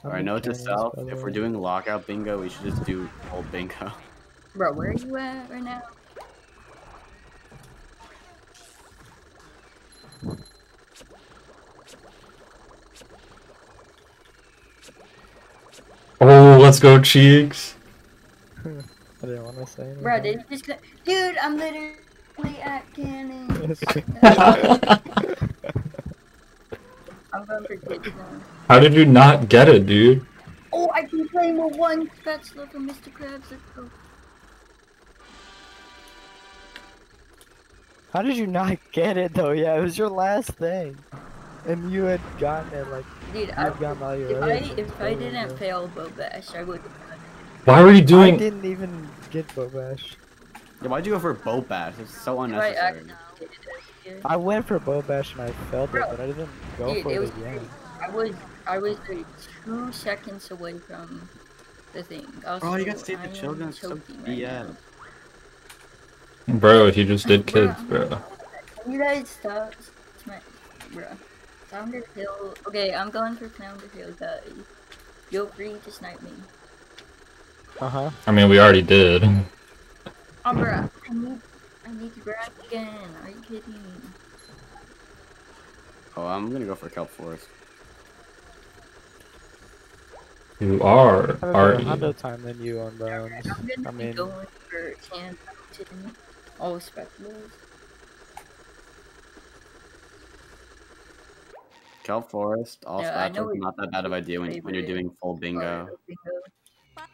I'm Alright, in note to cannons, self: if we're doing lockout bingo, we should just do old bingo. Bro, where are you at right now? Oh, let's go, Cheeks! I didn't want to say anything. Bro, did you just? go- Dude, I'm literally at cannons. I'm going for kids now. How did you not get it, dude? Oh, I can claim a one spatula from Mr. Krabs. Let's. How did you not get it though? Yeah, it was your last thing, and you had gotten it like Dude, I, had gotten all your. if I if I didn't bro. fail Bo Bash, I would. Why were you doing I didn't even get Bobash. Yeah, why'd you go for boat bash? It's so If I unnecessary. Actually did it, I went for Bobash and I failed it, but I didn't go Dude, for it it was again. I was I was like two seconds away from the thing. Also, Bro, you got to save the am children. It's so choking right BS. now. Bro, he just did kids, bro. Can you guys stop? It's my, bro. Flounder Hill. Okay, I'm going for Flounder Hill, guys. Feel free to snipe me. Uh huh. I mean, we already did. Oh, bro. I need, I need to grind again. Are you kidding? me? Oh, I'm gonna go for kelp forest. You are, I have a are better time than you on Bones. I'm gonna I be mean, going for Sand Mountain. All speculators. Kelp forest, all Yeah, I spatulas, know it- not that bad of idea when, when you're doing full bingo bingo.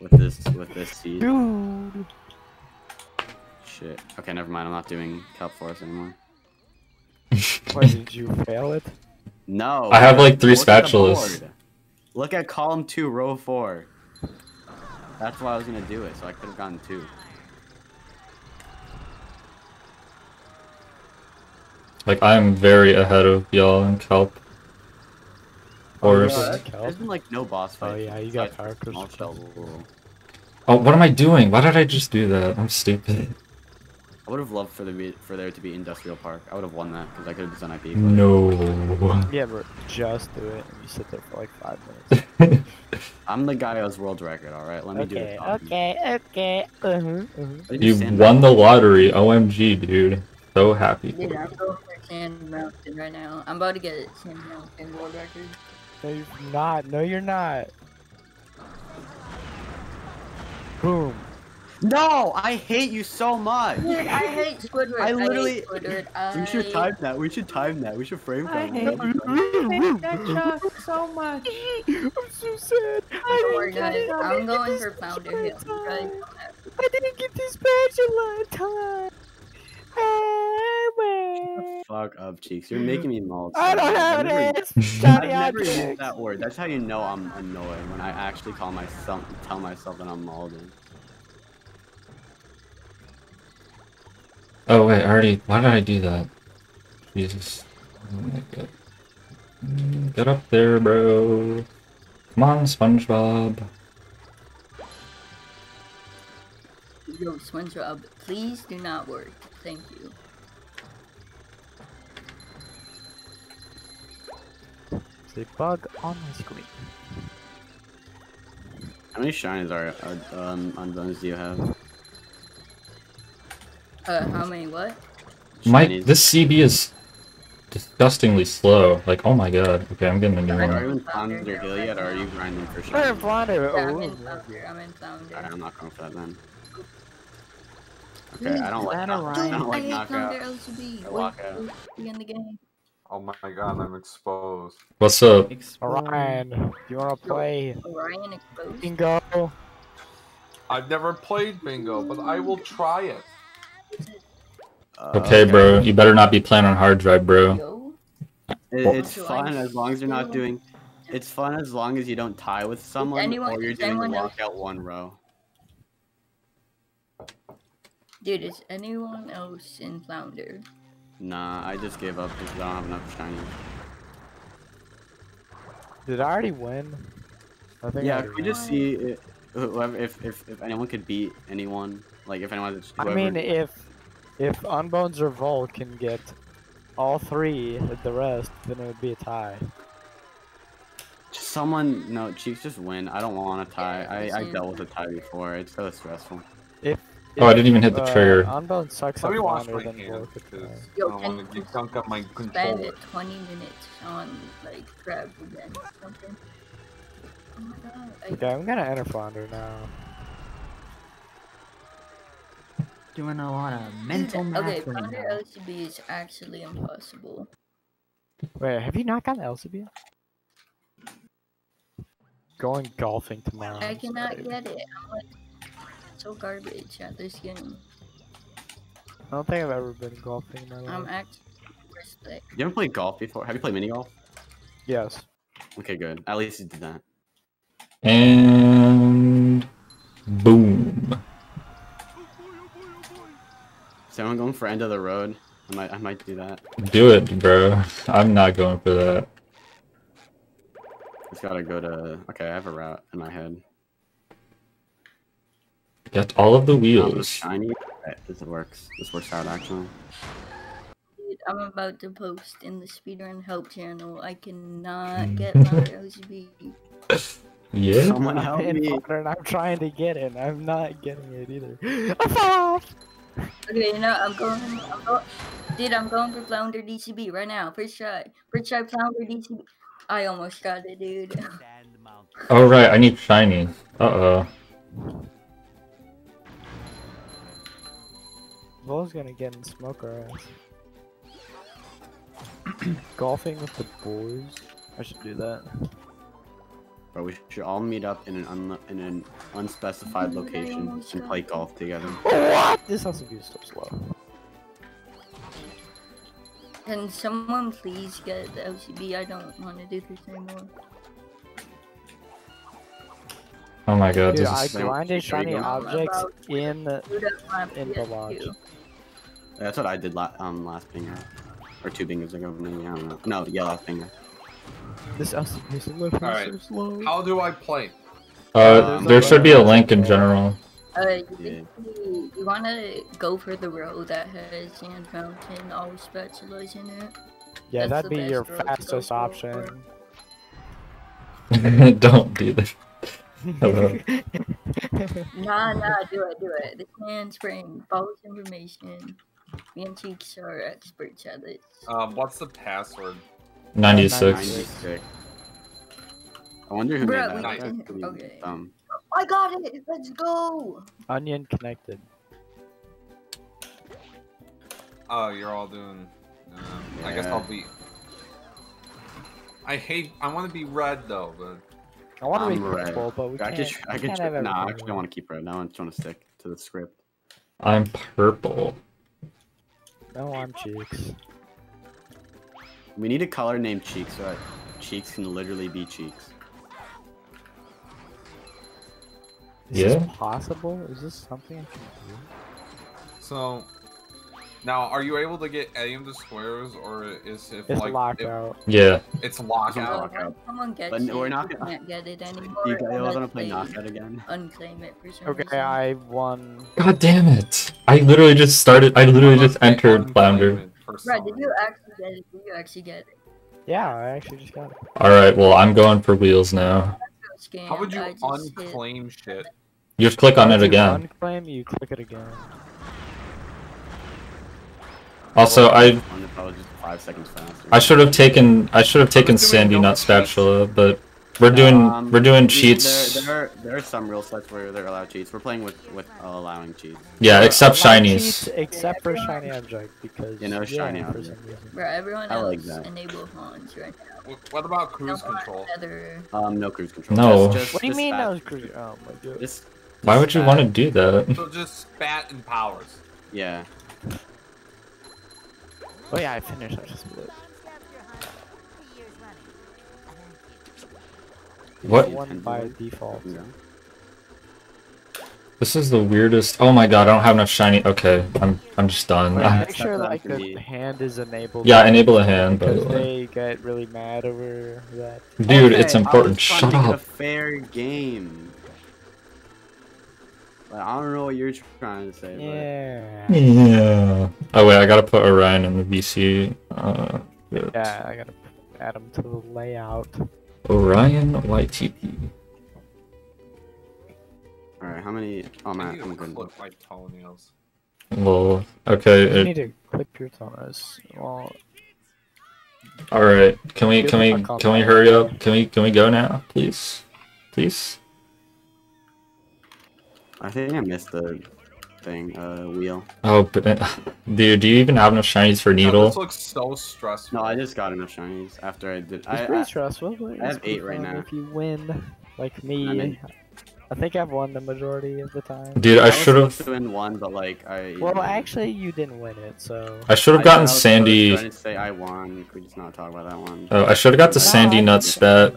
with this with this seed. dude. Shit. Okay, never mind. I'm not doing kelp forest anymore. Why did you fail it? No. I have, like, three look at spatulas. board. Look at column two, row four. That's why I was gonna do it, so I could have gotten two. Like, I'm very ahead of y'all in kelp. course. yeah. There's- There's been like no boss fight. Oh, yeah, you got besides power crystals. Oh, what am I doing? Why did I just do that? I'm stupid. I would have loved for there, be, for there to be industrial park. I would have won that because I could have done IP. but- No. Yeah, but just do it and you sit there for like five minutes. I'm the guy who's world record. All right, let me do okay, the talking. okay, okay. Uh-huh, uh-huh. You You won the lottery. OMG, dude. So happy. Dude, I'm going for Sand Mountain right now. I'm about to get Sand Mountain world record. No, you're not. No, you're not. Boom. No, I hate you so much. Dude, I hate Squidward. I literally- hate Squidward. I... We should time that. We should time that. We should frame that. I time. hate that. that Chuck so much. I'm so sad. Don't worry, I guys. didn't get I'm going for Flounder Hill. You guys time. don't have to. I didn't get this badge a lot time. Man. Fuck up, cheeks. You're making me mauled. I don't have I've never- it. I've never used that word. That's how you know I'm annoyed when I actually call myself, tell myself that I'm mauled. Oh wait, I already. Why did I do that? Jesus. Oh my God. Get up there, bro. Come on, SpongeBob. Yo, SpongeBob, please do not work. Thank you. There's a bug on my screen. How many shinies are, are um, on those do you have? Uh, how many what? My this CB is disgustingly slow. Like, oh my god. Okay, I'm getting a new Are one. you in Flounder Hill yet, or are you grinding for I'm shinies? flounder. Yeah, I'm Oh, in Flounder. I'm in Flounder. Alright, I'm not going for that then. Okay, I don't like That I don't like knockout. I What walk out. be in the game? Oh my god, I'm exposed. What's up? Orion, do you want to play Orion exposed. bingo? I've never played bingo, but I will try it. Uh, Okay, bro. You better not be playing on hard drive, bro. It, it's fun as long as you're not doing. It's fun as long as you don't tie with someone anyone- or you're doing anyone else- walkout one row. dude, is anyone else in Flounder? Nah, I just gave up because I don't have enough shinies. Did I already win? I think Yeah, I could already we just see it, whoever if, if if anyone could beat anyone, like if anyone. Whoever, I mean, if if Unbones or Vol can get all three of the rest, then it would be a tie. someone no Chiefs just win. I don't want a tie. Yeah, I I dealt with a tie before. It's so stressful. If Oh, I didn't even hit the uh, trigger. Unbones sucks Let at me wash Flounder, my then hands Vol because. Yo, I don't can want to you get up my Spend controller. it 20 minutes on like crab again or something. Oh my god. I, Okay, I'm gonna enter Flounder now. Doing a lot of mental math okay, right Flounder now. LCB is actually impossible. Wait, have you not gotten LCB yet? Going golfing tomorrow. I cannot sorry. get it. I'm like so garbage at this game. I don't think I've ever been golfing in my life. I'm actually respect. You ever played golf before? Have you played mini golf? Yes. Okay, good. At least you did that. And boom. Is anyone going for end of the road? I might I might do that. Do it, bro. I'm not going for that. Just gotta go to. Okay, I have a route in my head. Get all of the Um, wheels. shiny. Okay, this works. This works out actually. Dude, I'm about to post in the speedrun help channel. I cannot get Flounder LCB. Yeah. Someone I'm help me. And I'm trying to get it. I'm not getting it either. I fell off. Okay, you know, I'm going, I'm going, dude, I'm going for Flounder DCB right now. First try. First try Flounder DCB. I almost got it, dude. Sand Oh right, I need shiny. Uh oh. Vol's gonna get in smoke our ass. Golfing with the boys. I should do that. But we should all meet up in an un- in an unspecified location and play golf together. What? This has to be so slow. Can someone please get the LCB? I don't want to do this anymore. Oh my god, Dude, this I is There grinded you shiny go. objects in the Dude, In the lodge. PS2. That's what I did la- um last bingo, or two bingos ago. Maybe I don't know. No, yellow bingo. This us this is looking Alright. so slow. How do I play? Uh, there should be a link in general. Uh, you, Yeah. you wanna go for the road that has Sand Mountain, all spatulas in it. yeah, that's that'd be your best road to go fastest option. Don't do this. Hello. Nah, nah, do it, do it. The Sand Spring, false information. Me and Cheeks are experts at it. Um, what's the password? 96. 96. I wonder who Bruh, made we that. did- okay. dumb. I got it! Let's go! Onion connected. Oh, you're all doing. Um, I guess I'll be. I hate. I want to be red though, but I want to be red. purple, but we I can't. could, tr- I could can't tr- have nah, I everything actually red. want to keep red. No, I just want to stick to the script. I'm purple. No, I'm cheeks. We need a color named Cheeks so that Cheeks can literally be Cheeks. Is Yeah. this possible? Is this something I can do? so. Now, are you able to get any of the squares, or is if It's like locked if out. Yeah. it's It's lockout? locked out. When someone gets But it, we're not gonna- can't get it anymore. You guys unless want to play they knockout again? Unclaim it for some Okay, reason. I won. God damn it. I literally just started. I literally just entered unclaim Flounder. It for Right, did you actually get it? Did you actually get it? Yeah, I actually just got it. Alright, well, I'm going for wheels now. Scammed. How would you I just hit- unclaim shit? You just click on it you again. Unclaim, you click it again. Also, I I was just five seconds faster. I should have taken I should have taken Sandy not Spatula, but we're doing Um, we're doing cheats. There, there, are, there are some real sets where they're allowed cheats. We're playing with with uh, allowing cheats. Yeah, except shinies. cheats Except for shiny object because You know, yeah, shiny for object. Bro, everyone I like else that. enable Hans right now. Wh- What about cruise Don't control? Another... Um, no cruise control. No. Just, just, What do you mean spat- that was crazy? Oh my god. Just, Why just would you want to do that? So just spat and powers. Yeah. Oh yeah, I finished. I just split. What? One by default. Yeah. This is the weirdest. Oh my god, I don't have enough shiny. Okay, I'm I'm just done. Yeah. Make that's sure not like for the hand is enabled. Yeah, enable a hand, by the way. they get really mad over that. Dude, it's important. I was Shut to make it up. a fair game. But I don't know what you're trying to say. Yeah. Yeah. Oh wait, I gotta put Orion in the VC. Uh, good. Yeah, I gotta add him to the layout. Orion YTP. All right, how many? Oh I man, need I'm gonna good. clip my toenails. Well, okay. You It, need to clip your toes. Well, all right. Can we can we can we hurry up? Can we can we go now, please? Please. I think I missed the thing. Uh, wheel. Oh, but, dude, do you even have enough shinies for No, Needle? this looks so stressful. No, I just got enough shinies after I did. it's I, pretty I, stressful. But I have pretty eight right now. If you win, like me, I mean- I think I've won the majority of the time. Dude, I was should have. supposed to win one, but like I. Well, actually, you didn't win it, so. I should have gotten I Sandy. Trying to say I won. Could we just not talk about that one? Oh, I should have got the No, Sandy I Nut think Spat.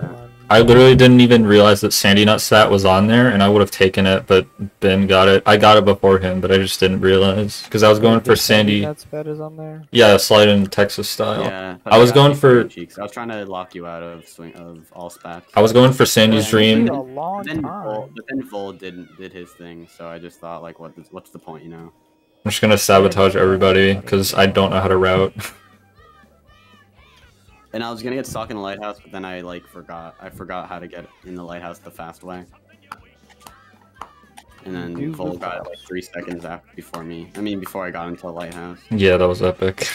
Won. I literally didn't even realize that Sandy Nut Spat was on there, and I would have taken it, but Ben got it. I got it before him, but I just didn't realize because I was going for Sandy Sandy. Nuts bet is on there. Yeah, slide in Texas style. Yeah, but I was going for- cheeks. I was trying to lock you out of swing of all spats. I was going for Sandy's It Dream. took a long Then time. Vol, but then Vol didn't did his thing, so I just thought like, what? What's the point, you know? I'm just gonna sabotage everybody because I don't know how to route. And I was gonna get stuck in the lighthouse, but then I like forgot. I forgot how to get in the lighthouse the fast way. And then Do Vol got it like three seconds after before me. I mean, before I got into the lighthouse. Yeah, that was epic.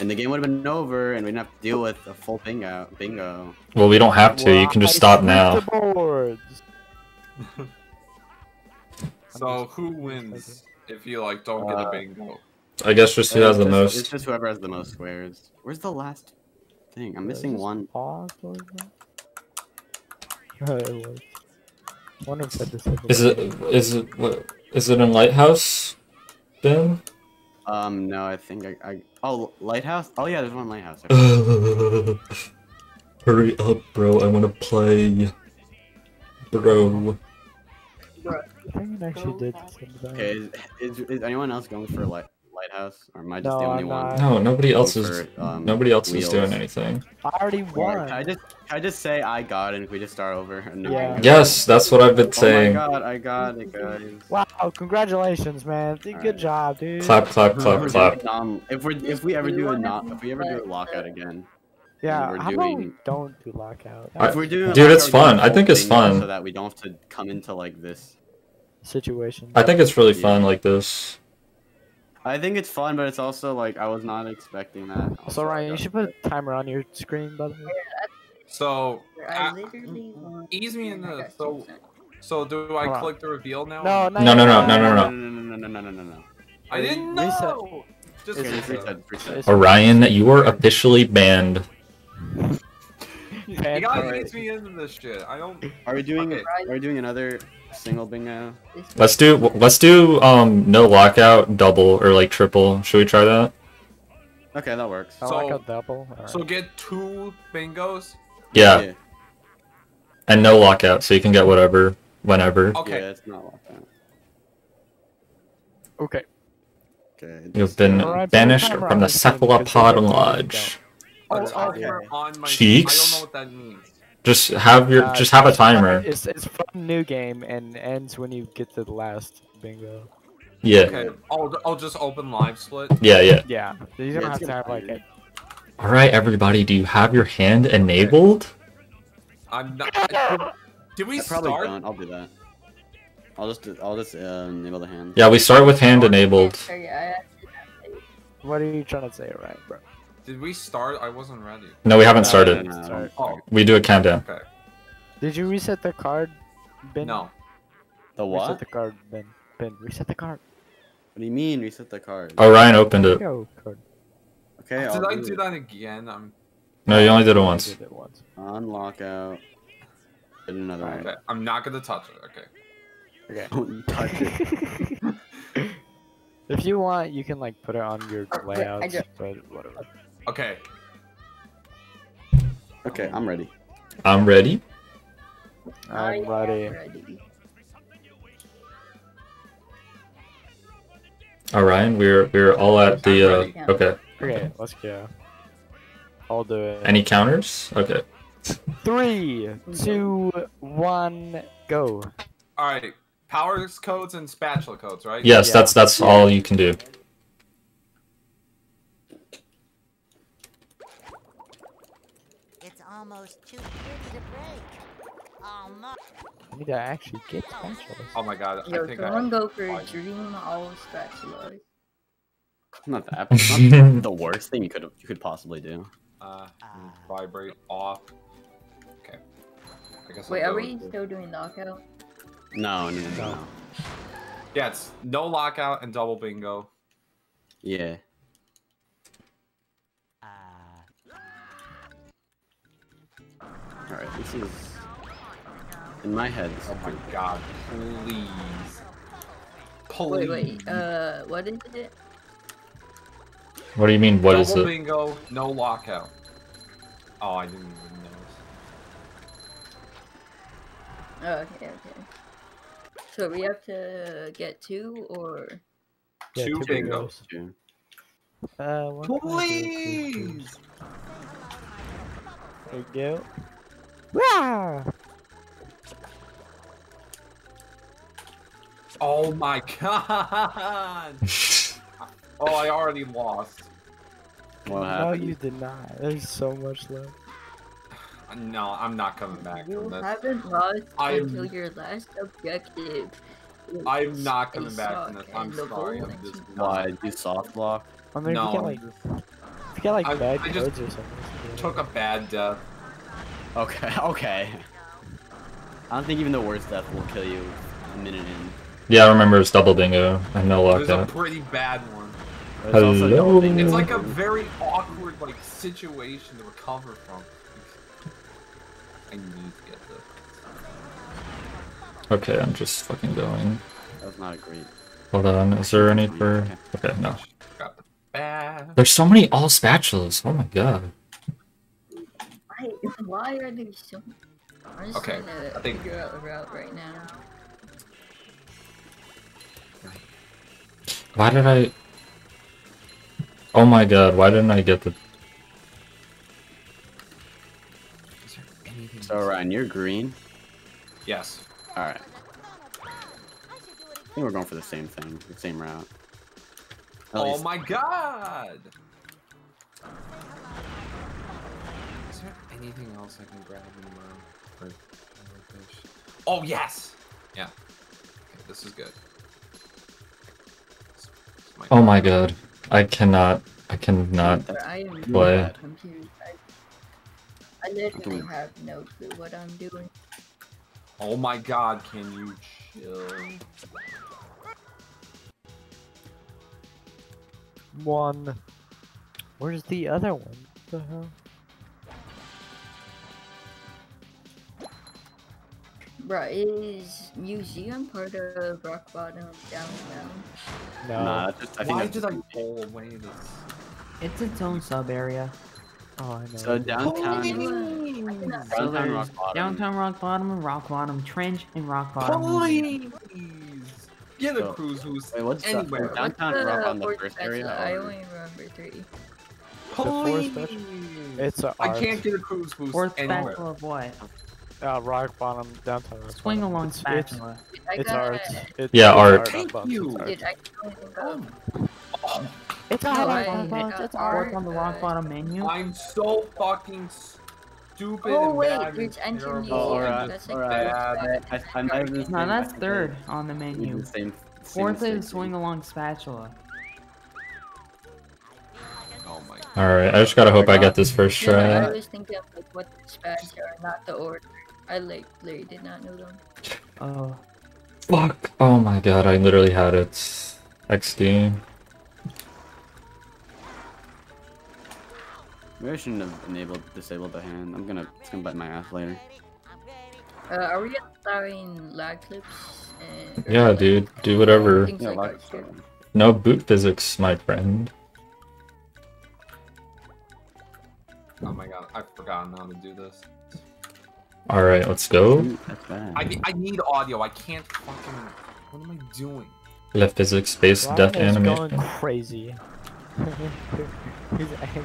And the game would have been over, and we didn't have to deal with a full bingo. Bingo. Well, we don't have to. You can just Why stop now. So who wins if you like don't get a Uh, bingo? I guess just who has the It's just- It's most. just whoever has the most squares. Where's the last thing? I'm missing one. Pause, what was that? Oh, it was. I wonder if that disabled Is it is it what is it in Lighthouse? Ben? Um, no, I think I. I oh, lighthouse. Oh yeah, there's one lighthouse. Hurry up, bro! I want to play, bro. I think it actually did. Okay, is, is, is anyone else going for light, lighthouse, or am I just No, the only I'm one? not. No, nobody else is. um, Nobody else is doing anything. I already won. Can I just can I just say I got it? and We just start over. A Yeah. Yes, that's what I've been saying. Oh saying. my god, I got it, guys. Wow, congratulations, man. Good Alright. job, dude. Clap, clap, clap, We're clap. doing, um, if we if we ever do a not if we ever do a lockout again, Yeah, we're how about we don't do lockout? I- if we're doing Dude, it's lockout, we're fun. I think it's fun. so that we don't have to come into like this. Situation. I think it's really Yeah. fun like this. I think it's fun, but it's also like I was not expecting that. So Ryan, you should put a timer on your screen, by the way. So I literally won. ease me in I the got so 2%. so do I Hold on. click the reveal now? No, no, No, no, no, no, no, no, no, no, no, no, no, no, no. I didn't Reset. know. Just Okay, reset. reset, reset. It's- Orion, you are officially banned. You Bad gotta Alright. ease me into this shit. I don't. Are we doing? Okay. Are we doing another single bingo? Let's do let's do um no lockout double or like triple. Should we try that? Okay, that works. I like So- a double. Alright. So get two bingos. Yeah, and no lockout, so you can get whatever whenever. Okay. Yeah, it's not locked out. okay. Okay. You've been Alright, put a banished from the the cephalopod lodge. A Oh, okay. on my. Cheeks? I don't know what that means. Just have your Uh, just have a timer. It's it's fun new game and ends when you get to the last bingo. Yeah, Okay. I'll I'll just open live split. yeah, yeah. Yeah, you don't Yeah, have to have like a All right, everybody, do you have your hand enabled? I'm not. I- did we I probably start? don't. I'll do that. I'll just I'll just uh, enable the hand. Yeah, we start with hand enabled. Yeah, What are you trying to say, right, bro? Did we start? I wasn't ready. No, we haven't started. no, no, Sorry. Oh, We do a countdown. okay. Did you reset the card, Ben? No. The what? Reset what? the card, Ben. Ben, reset the card. What do you mean reset the card? Oh, Ryan opened it. Go card. Okay, Did I'll I do do that again? I'm. No, you only did it once. did it once. Unlock out. Did another one. Okay. I'm not gonna touch it. Okay. Okay. Don't touch it. if you want, you can like put it on your I layouts, but whatever. Okay. Okay, I'm ready. I'm ready. I I'm ready. ready. All right, we're we're all at the. Uh, okay. Okay, let's go. I'll do it. Any counters? Okay. Three, two, one, go. All right. Powers codes and spatula codes, right? Yes, Yeah. that's that's all you can do. It's almost too pretty to break. Oh no. I need to actually get spatulas. Oh my god. Yo, I think someone I. go for Fine. dream all spatulas. Not that. Not the worst thing you could you could possibly do. Uh, vibrate off. Okay. I guess. I'll Wait, are we with still doing knockout? No, no, no, no. no. Yeah, it's no lockout and double bingo. Yeah. All right. This is in my head. This Oh my pretty- god, please. Please. Wait, wait, uh, what is it? What do you mean? What double is it? bingo, no lockout. Oh, I didn't even notice. Oh, okay, okay. So we have to get two or Yeah, Two two bingos. Two. Uh, one, two, three, Please. There you go. Wah! Oh my god. oh, I already lost. What No, you did not. There's so much left. No, I'm not coming back you from this. haven't lost I'm- until your last objective. I'm not coming back from this. I'm sorry. I'm that just you- Why? Do soft block? I mean, No, if you get like, if you get like I- bad I just codes or something. took a bad death. Okay. Okay. I don't think even the worst death will kill you a minute in. Yeah, I remember it's double bingo and no It was a pretty bad one. Hello? It's like a very awkward like situation to recover from. I need to get this. Okay, I'm just fucking going. That's not a great. Hold on, is there any for? Okay, no. Got the bad. There's so many all spatulas. Oh my god. Why, why are there so? I'm just Okay, trying to I think- figure out a route right now. Why did I? Oh my god, why didn't I get the... Is there anything So? Ryan, you're green. Yes. All right. I think we're going for the same thing, the same route. At Oh least- my god! Anything else I can grab in my or fish? Oh yes! Yeah. Okay, this is good. This- this might- Oh my god. I cannot... I cannot... I am Play. confused. I, I literally have no clue what I'm doing. Oh my god, can you chill? One. Where's the other one? What the hell? Bro, is museum part of Rock Bottom downtown? No. Nah, just, I think Why that's did I just- pull away this? It's its own sub area. Oh, I know. So downtown, downtown there's Rock Bottom. Downtown Rock Bottom and Rock Bottom Trench and Rock Bottom. Please! Get a So- cruise who's Wait, what's the- anywhere. down- Downtown What's Rock on the first spatula? area, I only remember three. fourth Please! It's a I art. can't get a cruise boost Fourth anywhere. spatula of what? Uh, rock bottom, downtown rock Swing bottom. along It's- spatula. Dude, I It's, it's art. It's, Yeah, it's art. Thank box, you. it's art. Dude, I can only think of. It's art on I box, got it's art. art. On the Rock Bottom menu. I'm so fucking stupid. Oh wait, bad there's engine terrible. museum. Oh, alright, alright. was No, that's third on the menu. The same, same Fourth mistake is swing along spatula. Oh my. Alright, I just gotta hope I get this first No, I try. was thinking of like what the spats are, not the order. I like literally did not know them. Oh, Fuck. Oh my god, I literally had it. XD. Maybe I shouldn't have enabled, disabled the hand. I'm gonna, it's gonna bite my ass later. Uh, are we allowing lag clips? And, Yeah, like, dude. Do whatever. Yeah, like like. No boot physics, my friend. Oh my god, I've forgotten how to do this. Alright, let's go. Ooh, that's bad. I, I need audio. I can't fucking. What am I doing? Left physics based Ryan death is animation. going crazy. He's actually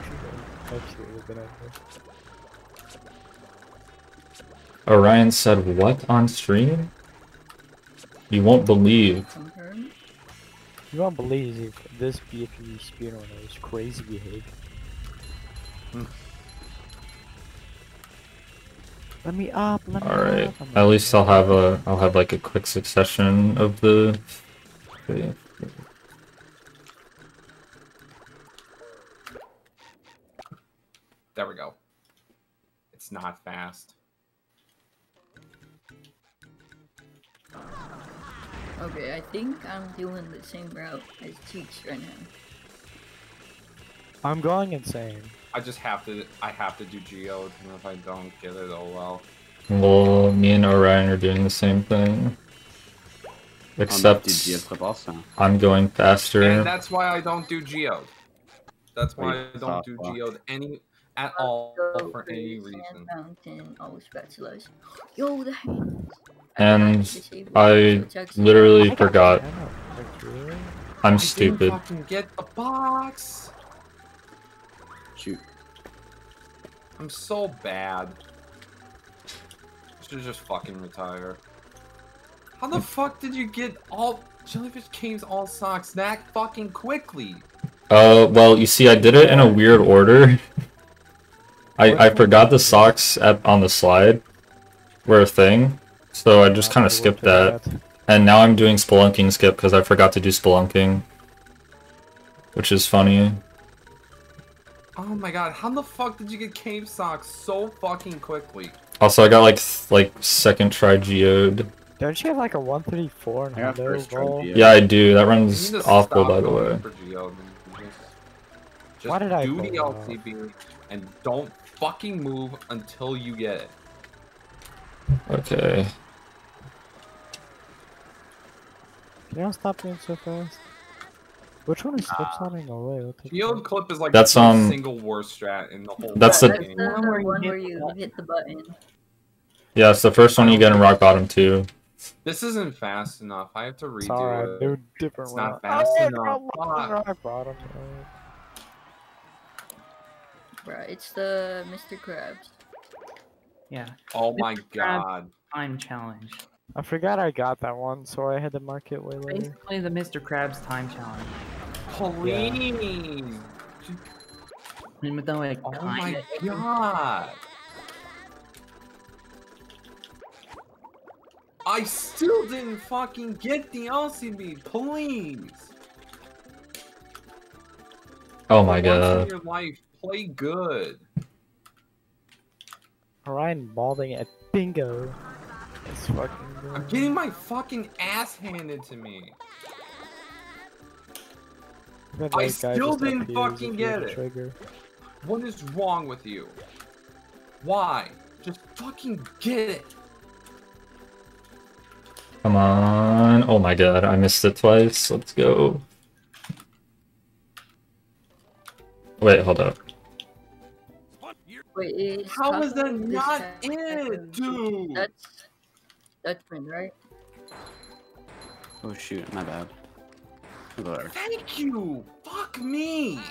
absolutely bananas. Orion said what on stream? You won't believe. You won't believe if this BFU speedrunner is crazy behavior. Hmm. Let me up, let me Alright. up. At least I'll have a I'll have like a quick succession of the okay. There we go. It's not fast. Okay, I think I'm doing the same route as Cheeks right now. I'm going insane. I just have to. I have to do geode, and if I don't get it, oh well. Well, me and Orion are doing the same thing. Except do I'm going faster. And that's why I don't do geode. That's why I don't do stop, stop. geode any at all for for any reason. Mountain, all spatulas. Yo, the hands. And I literally forgot. I know, like, really? I'm stupid. didn't fucking get the box. I'm so bad. I Should just fucking retire. How the fuck did you get all jellyfish caves all socks that fucking quickly? Uh, well, you see, I did it in a weird order. I I forgot the socks at on the slide were a thing, so I just kind of have to look skipped that. And now I'm doing spelunking skip because I forgot to do spelunking, which is funny. Oh my god, how the fuck did you get cave socks so fucking quickly? Also, I got like like second try geode. Don't you have like a 134 in I first try roll? Yeah, I do. That runs need awful, by the way. geode just- Just Why did I do the go? LCB and don't fucking move until you get it. Okay. Can y'all stop being so fast? Which one is slip Ah. sliding away? What the Geode fuck? clip is like That's, the um, single worst strat in the whole That's That's the- game. the One where you one hit where the you button. hit the button. Yeah, it's the first one you get in rock bottom too. This isn't fast enough. I have to redo It's alright, it. they're different It's not route. fast Oh, enough. rock bottom, rock bottom. Bruh, it's the Mr. Krabs. Yeah. Oh my Krabs. god. Time challenge. I forgot I got that one, so I had to mark it way later. Basically, the Mr. Krabs time challenge. Please. Even though it Oh my kinda god. I still didn't fucking get the LCB, please. Oh my For once in god. your life, play good. Ryan balding at bingo. That's fucking good. I'm getting my fucking ass handed to me. That I still didn't fucking get it. Trigger. What is wrong with you? Why? Just fucking get it. Come on. Oh my god, I missed it twice. Let's go. Wait, hold up. Wait, is How is that not second- it, dude? That's Dutchman, right? Oh shoot, my bad. I'll go there. Thank you. Fuck me.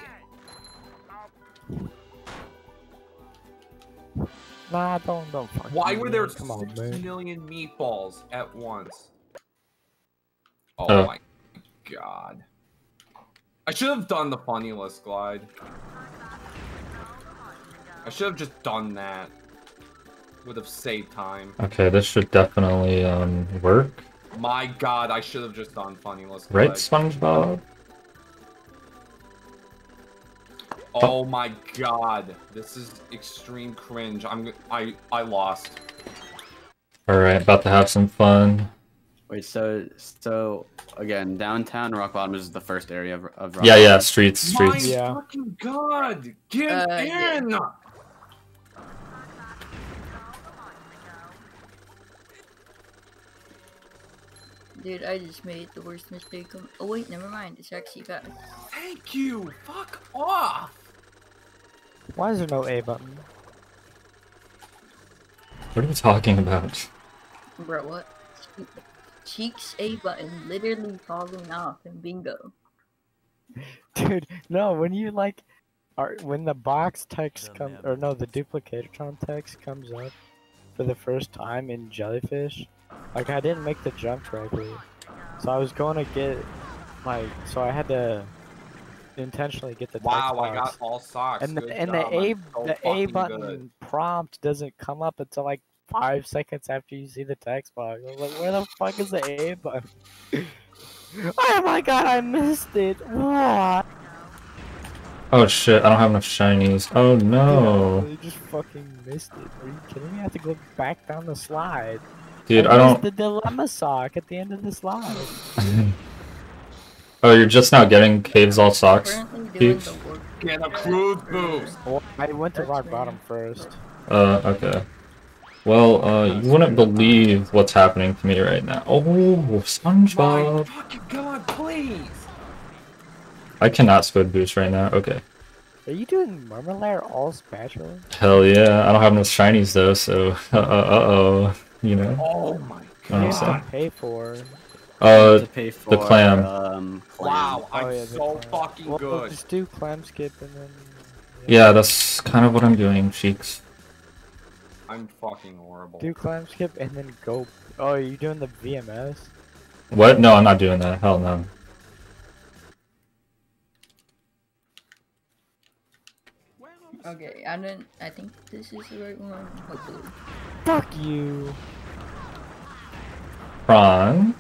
Nah, don't don't fuck Why you, were there man. Come on, man. million meatballs at once? Oh, Oh. my god. I should have done the funny list glide. I should have just done that. Would have saved time. Okay, this should definitely um work. My god, I should have just done funny list Right, glide. SpongeBob? Oh my god, this is extreme cringe. I'm I I lost. Alright, about to have some fun. Wait, so so again, downtown Rock Bottom is the first area of, of Rock Yeah, yeah, Bottom. streets, My streets. Yeah. fucking god, get Uh, yeah. Dude, I just made the worst mistake. Of... Oh wait, never mind. It's actually fast. Thank you. Fuck off. Why is there no A button? What are you talking about? Bro, what? Cheeks A button literally falling off in bingo. Dude, no, when you like are when the box text comes or no, the duplicatron text comes up for the first time in Jellyfish, like I didn't make the jump correctly. So I was going to get like so I had to intentionally get the text Wow, I box. got all socks. and the Good and job, the A I'm so the A button good. prompt doesn't come up until like five seconds after you see the text box. I was like, where the fuck is the A button? oh my god, I missed it! What? Oh shit, I don't have enough shinies. Oh no. You just fucking missed it. Are you kidding me? I have to go back down the slide. Dude, And I don't. the dilemma sock at the end of the slide. oh, you're just now getting caves all socks? Currently doing the work. Get a cruise boost. I went to rock bottom first. Uh, okay. Well, uh, you wouldn't believe what's happening to me right now. Oh, My SpongeBob. fucking god, please. I cannot squid boost right now. Okay. Are you doing Mermalair all special? Hell yeah. I don't have no shinies though, so uh uh uh oh. You know? Oh my You so- god. have to pay for. Uh, to pay for clam. Um, clam. Wow, I'm Oh, yeah, so fucking Well, good. just do clam skip and then. yeah, that's kind of what I'm doing, cheeks. I'm fucking horrible. Do clam skip and then go. Oh, are you doing the VMS? What? No, I'm not doing that. Hell no. Okay, I don't. I think this is the right one. Hopefully. Fuck you. Wrong.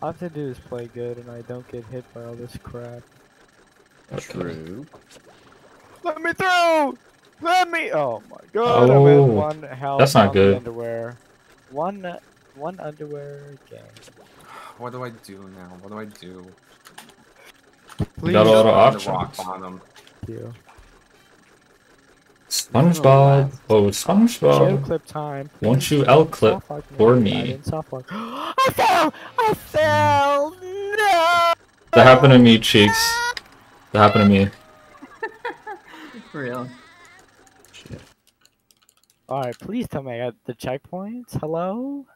All I have to do is play good and I don't get hit by all this crap. Okay. True. Let me through! Let me! Oh my god, I'm Oh, in one health that's not good. underwear. One, uh, one underwear game. What do I do now? What do I do? You got a lot of On the rock options. bottom. Thank you. SpongeBob. Oh, Geo SpongeBob. clip time. Won't you L clip for me? didn't soft lock. I fell! I fell! No! That happened to me, cheeks. That happened to me. For real. Alright, please tell me I got the checkpoints. Hello?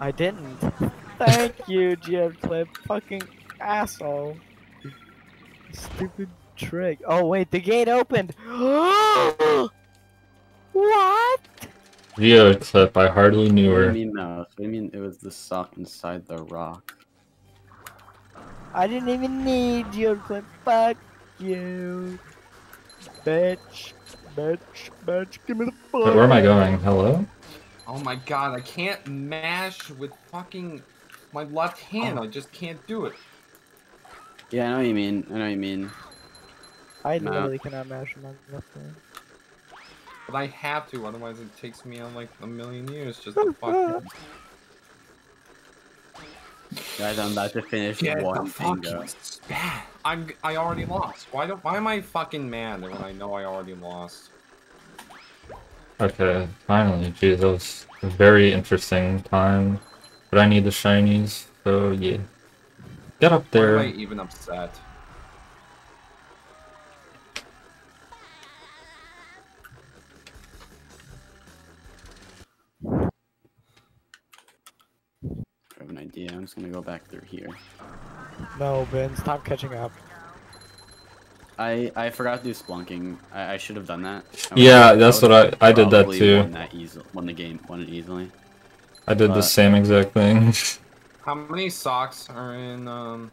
I didn't. Thank you, Geo clip. Fucking asshole. Stupid trick. Oh wait, the gate opened. what? Video clip. I hardly knew What do you her. mean mouse? What do you mean it was the sock inside the rock? I didn't even need your clip. Fuck you. Bitch. Bitch. Bitch. Give me the fuck. Wait, where am I going? Hello? Oh my god, I can't mash with fucking my left hand. Oh. I just can't do it. Yeah, I know what you mean. I know what you mean. I Nah. literally cannot mash my left hand. But I have to, otherwise it takes me on like a million years just to fucking Guys, I'm about to finish get one the thing fucking though. spat. I'm I already lost. Why don't why am I fucking mad when I know I already lost? Okay, finally. Jeez, that was very interesting time. But I need the shinies, so yeah. Get up Why am there. I even upset? I have an idea. I'm just gonna go back through here. No, Ben, stop catching up. I I forgot to do splunking. I, I should have done that. I would- Yeah, I that's would what I- I did that too. Won that easy, won the game, won it easily. I did the Uh, same exact thing. How many socks are in um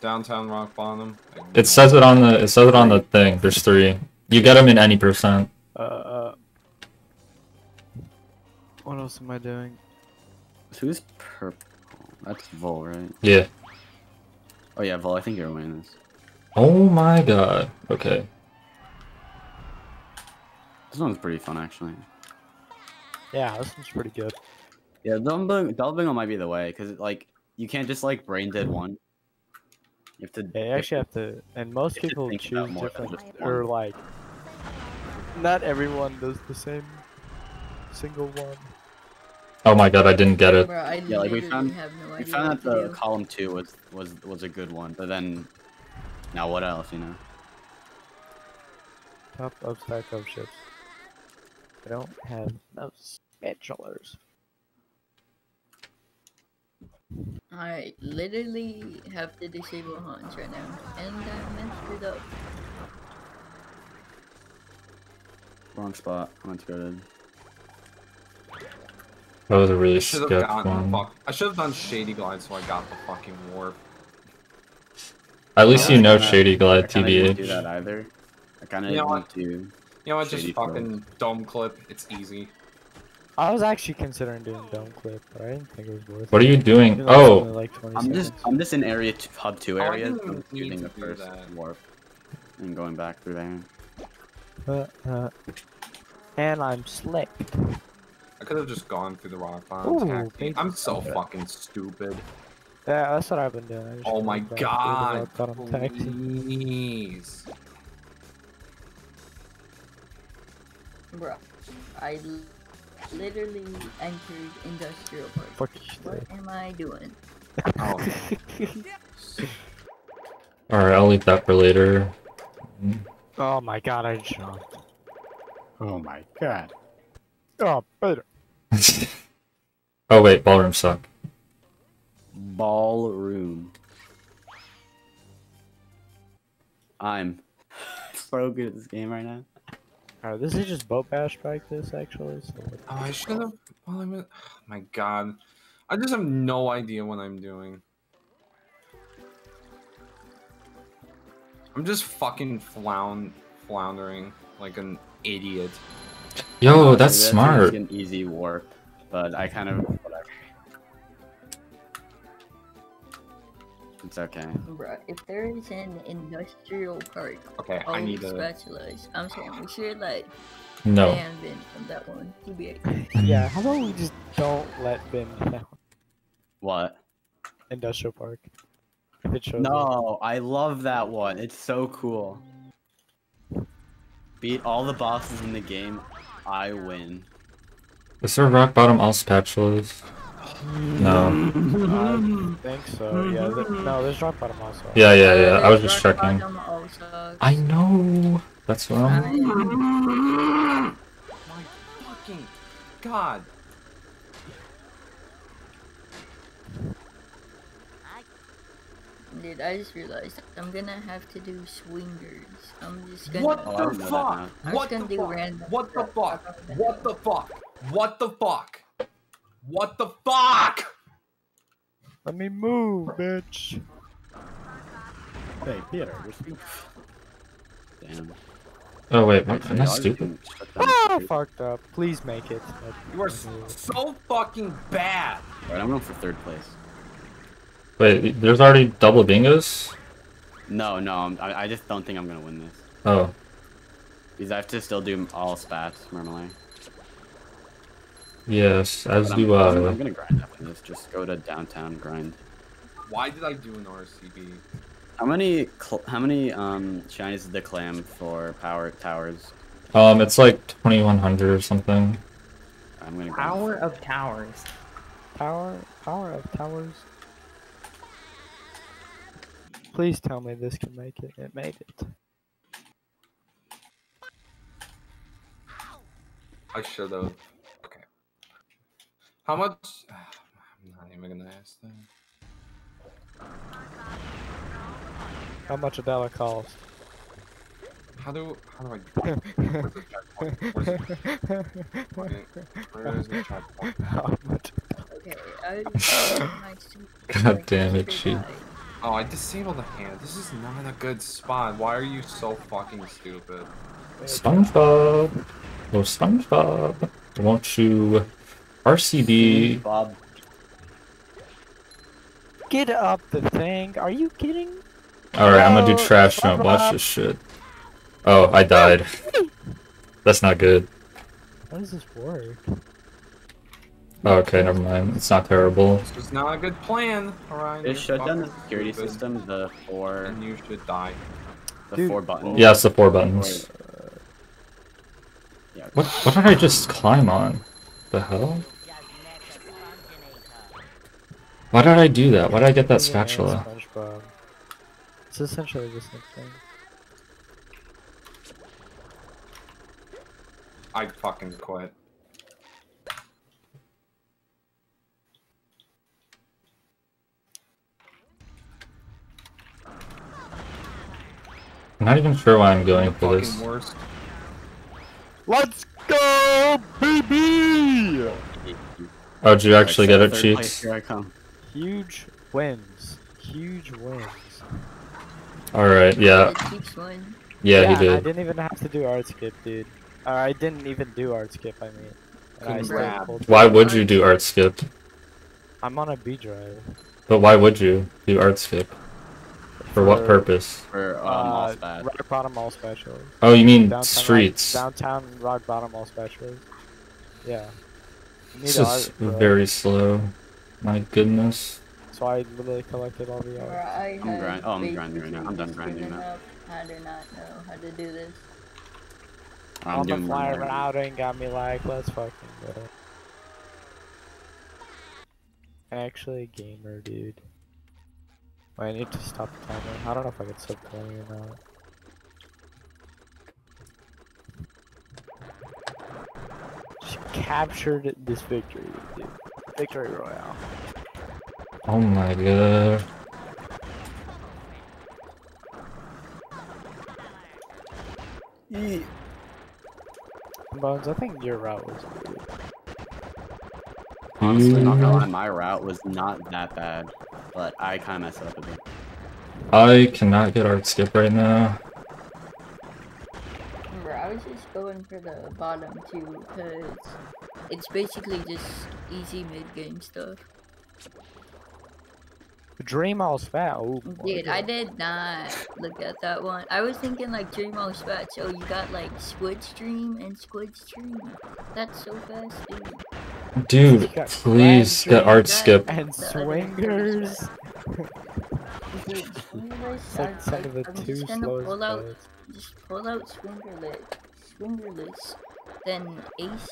downtown Rock Bottom? It says it on the it says it on the thing. There's three. You get them in any percent. Uh, uh. What else am I doing? Who's purple? That's Vol, right? Yeah. Oh yeah, Vol. I think you're winning this. Oh my god. Okay. This one's pretty fun actually. Yeah, this one's pretty good. Yeah, Double Double might be the way because like you can't just like brain dead one. You have to. Yeah, you actually have to, and most you have to people choose more different, or like, not everyone does the same single one. Oh my god, I didn't get it. Bro, Yeah, like we found have no we found what that the do. column two was was was a good one, but then now what else? You know. Top of stack of ships. I don't have no spatulas. I literally have to disable hunts right now, and I messed it up. Wrong spot. I went to go to. That was a really I should have one. fuck. I should have done Shady Glide so I got the fucking warp. At least you know kinda- Shady I Glide, kinda didn't do that TBH. either. I kind of You know didn't what? do. You know what? Just Shady fucking dome clip. It's easy. I was actually considering doing dumb clip, but I didn't think it was worth it. What are you doing? Even Oh, like I'm just. I'm just in area two, hub two I areas. didn't I'm need shooting the first that. warp and going back through there. Uh, uh, and I'm slick. I could have just gone through the rock bottom. Ooh, I'm so okay. fucking stupid. Yeah, that's what I've been doing. Oh my back through the god. rock bottom taxi. Please. Bro, I l- literally entered industrial park. Fuck you. What am I doing? Oh, alright, I'll leave that for later. Mm-hmm. Oh my god, I jumped. Oh my god. Oh, better. oh wait, ballroom suck. Ballroom. I'm so good at this game right now. Alright, this is just boat bash practice, actually. So oh I should have. Well, I'm. Oh my god. I just have no idea what I'm doing. I'm just fucking flound floundering like an idiot. Yo, that's Maybe smart. An easy warp, but I kind of It's okay. Bro, if there is an industrial park Okay, all I need to. spatulas, I'm saying we should like No. ban Ben from that one. TBA. Mm. yeah, how about we just don't let Ben down? What? Industrial Park. If it shows up. No, I love that one. It's so cool. Beat all the bosses in the game, I win. Is there rock bottom all spatulas? No. I think so. Yeah, th- no, there's rock bottom also. Yeah, yeah, yeah. I was just checking. I know. That's what I'm. My fucking god. Dude, I just realized I'm gonna have to do swingers. I'm just gonna. What Oh, the don't know that fuck? What the fuck? What the fuck? I don't even What the fuck? What the fuck? What the fuck? Let me move, bitch. Hey, Peter. Damn. Oh wait, what? am I Y'all stupid? can shut down the ah, street. fucked up. Please make it. You are so fucking bad. Alright, I'm going for third place. Wait, there's already double bingos? No, no, I'm, I, I just don't think I'm gonna win this. Oh, Because I have to still do all spats normally. Yes, as do I'm, I'm, I. I'm gonna grind after this. Just go to downtown grind. Why did I do an RCB? How many cl- how many um shinies did the clam for power towers? Um, it's like 2100 or something. I'm gonna grind. Power of towers. Power, power of towers. Please tell me this can make it. It made it. I should have. Okay. How much? I'm not even gonna ask that. How much did that cost? How do how do I? Where's the checkpoint? Where's the, where is the checkpoint? How much? Okay, I just my super- God damn it, super she- Oh, I disabled the hand. This is not a good spot. Why are you so fucking stupid? SpongeBob! Oh, SpongeBob! Won't you RCB? Bob. Get up the thing. Are you kidding? Alright, I'm gonna do No, trash jump. Watch this shit. Oh, I died. That's not good. How does this work? Okay, never mind. It's not terrible. This was not a good plan, Orion. Just shut down the security stupid, system. The four And you should die. the Dude. four buttons. Yeah, the four buttons. What, what did I just climb on? The hell? Why did I do that? Why did I get that spatula? SpongeBob. It's essentially the same thing. I fucking quit. I'm not even sure why I'm going for this. worst. Let's go, baby! Oh, did you actually get it, Third Cheeks? Here I come. Huge wins. Huge wins. Alright, yeah. It keeps one. Yeah, he and I did. didn't even have to do art skip, dude. Or I didn't even do art skip. I mean, I Couldn't still grab. pulled- Why would you do art skip? I'm on a B drive. But why would you do art skip? For what purpose? For um, Uh, rock bottom all specials. Oh, you mean Downtown streets. Rock, downtown rock bottom all specials. Yeah. You This is art, very slow. My goodness. So I literally collected all the Or art. I I'm had grind- oh, I'm grinding right now. I'm done grinding Steven now. I do not know how to do this. I'm on the doing fly one more. routing got me like, let's fucking go. Actually, a gamer, dude. Wait, I need to stop the timer. I don't know if I can stop playing or not. Just captured this victory, dude. Victory royale. Oh my god. Bones, I think your route was good. Honestly, not gonna lie, my route was not that bad, but I kind of messed it up a bit. I cannot get art skip right now. I was just going for the bottom too, because it's basically just easy mid-game stuff. Dream All's fat. Ooh, Dude, I did not look at that one. I was thinking like Dream all fat, so you got like Squid Stream and Squid Stream. That's so fast, dude. Dude, please Grand get art skip. And swingers. Dude, Swingerless, It's like of the I'm two just gonna slowest pull out, bullets. just pull out Swingerless, Swingerless, then Ace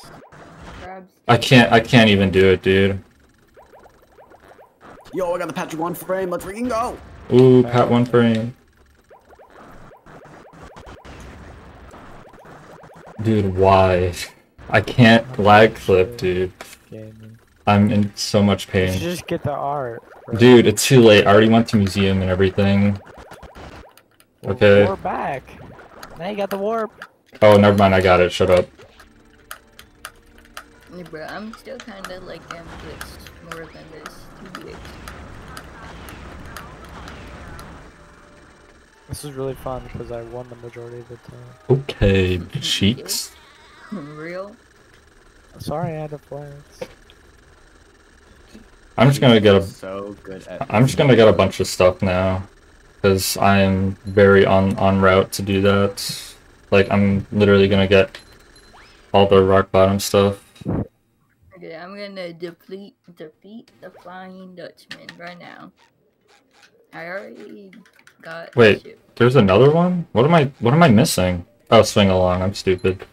grabs. I can't I can't even do it, dude. Yo, I got the Patrick one frame. Let's freaking go. Ooh, pat one frame. Dude, why? I can't lag clip, dude. I'm in so much pain. should just get the art. bro. Dude, it's too late. I already went to museum and everything. Okay. We're back. Now you got the warp. Oh, never mind. I got it. Shut up. Yeah, Bro, I'm still kind of like ambitious more than this. To be This is really fun because I won the majority of the time. Okay, cheeks. real. Sorry, I had to flex. I'm just gonna get a. So good at. I'm just gonna get a bunch of stuff now, because I am very on on route to do that. Like I'm literally gonna get all the rock bottom stuff. Okay, I'm gonna deplete defeat the Flying Dutchman right now. I already got. Wait. ship. There's another one. What am I? What am I missing? Oh, swing along. I'm stupid.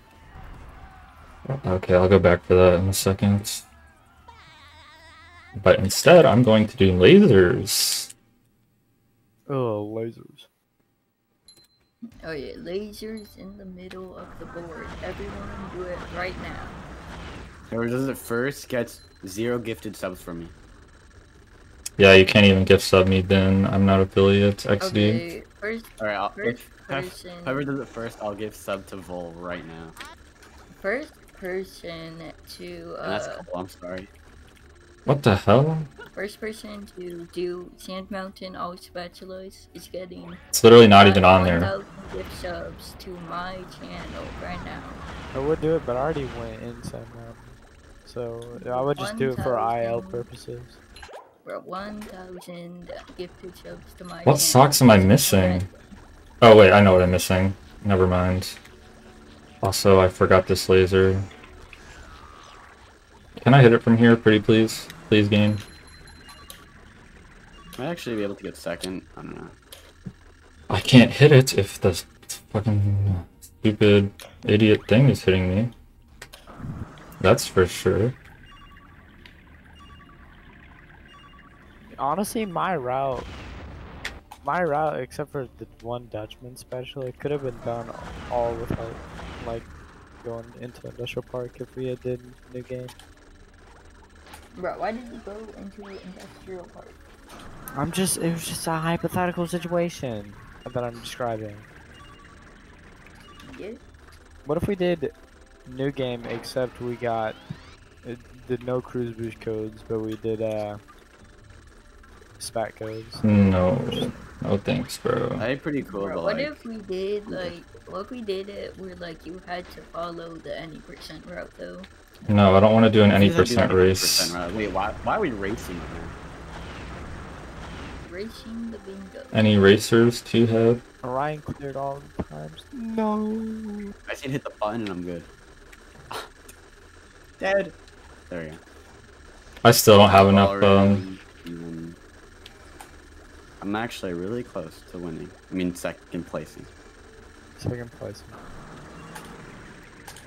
Okay, I'll go back for that in a second. But instead, I'm going to do lasers. Oh, lasers. Oh yeah, lasers in the middle of the board. Everyone do it right now. Whoever does it first gets zero gifted subs from me. Yeah, you can't even gift sub me, Ben. I'm not affiliate. XD. Okay, first Alright, I'll, first if, person whoever does it first, I'll give sub to Vol right now. first person to And that's uh cool, I'm sorry. What the hell? first person to do Sand Mountain all spatulas is getting It's literally not even on there. gift subs to my channel right now. I would do it, but I already went inside mountain. So I would just do it for IL purposes. We're 1,000 gifted subs to my What socks am I missing? Oh wait, I know what I'm missing. Never mind. Also, I forgot this laser. Can I hit it from here, pretty please? Please, game. I might actually be able to get second. I don't know. I can't hit it if the s- fucking stupid idiot thing is hitting me. That's for sure. Honestly, my route, my route, except for the one Dutchman special, it could have been done all without like going into industrial park if we had did new game. Bro, why did you go into the industrial park? I'm just, it was just a hypothetical situation that I'm describing. Yeah? What if we did new game except we got uh, the no cruise boost codes, but we did uh spat codes. No. No thanks, bro. That'd be pretty cool, Bro, but what like, if we did like what if we did it where like you had to follow the any percent route though? No, I don't want to do an any percent race. 100% Wait, why, why are we racing here? Racing the bingo. Any racers to have? Orion cleared all the times. No. I just hit the button and I'm good. Dead. There we go. I still don't have enough, um, even- I'm actually really close to winning. I mean, second placing. Second place.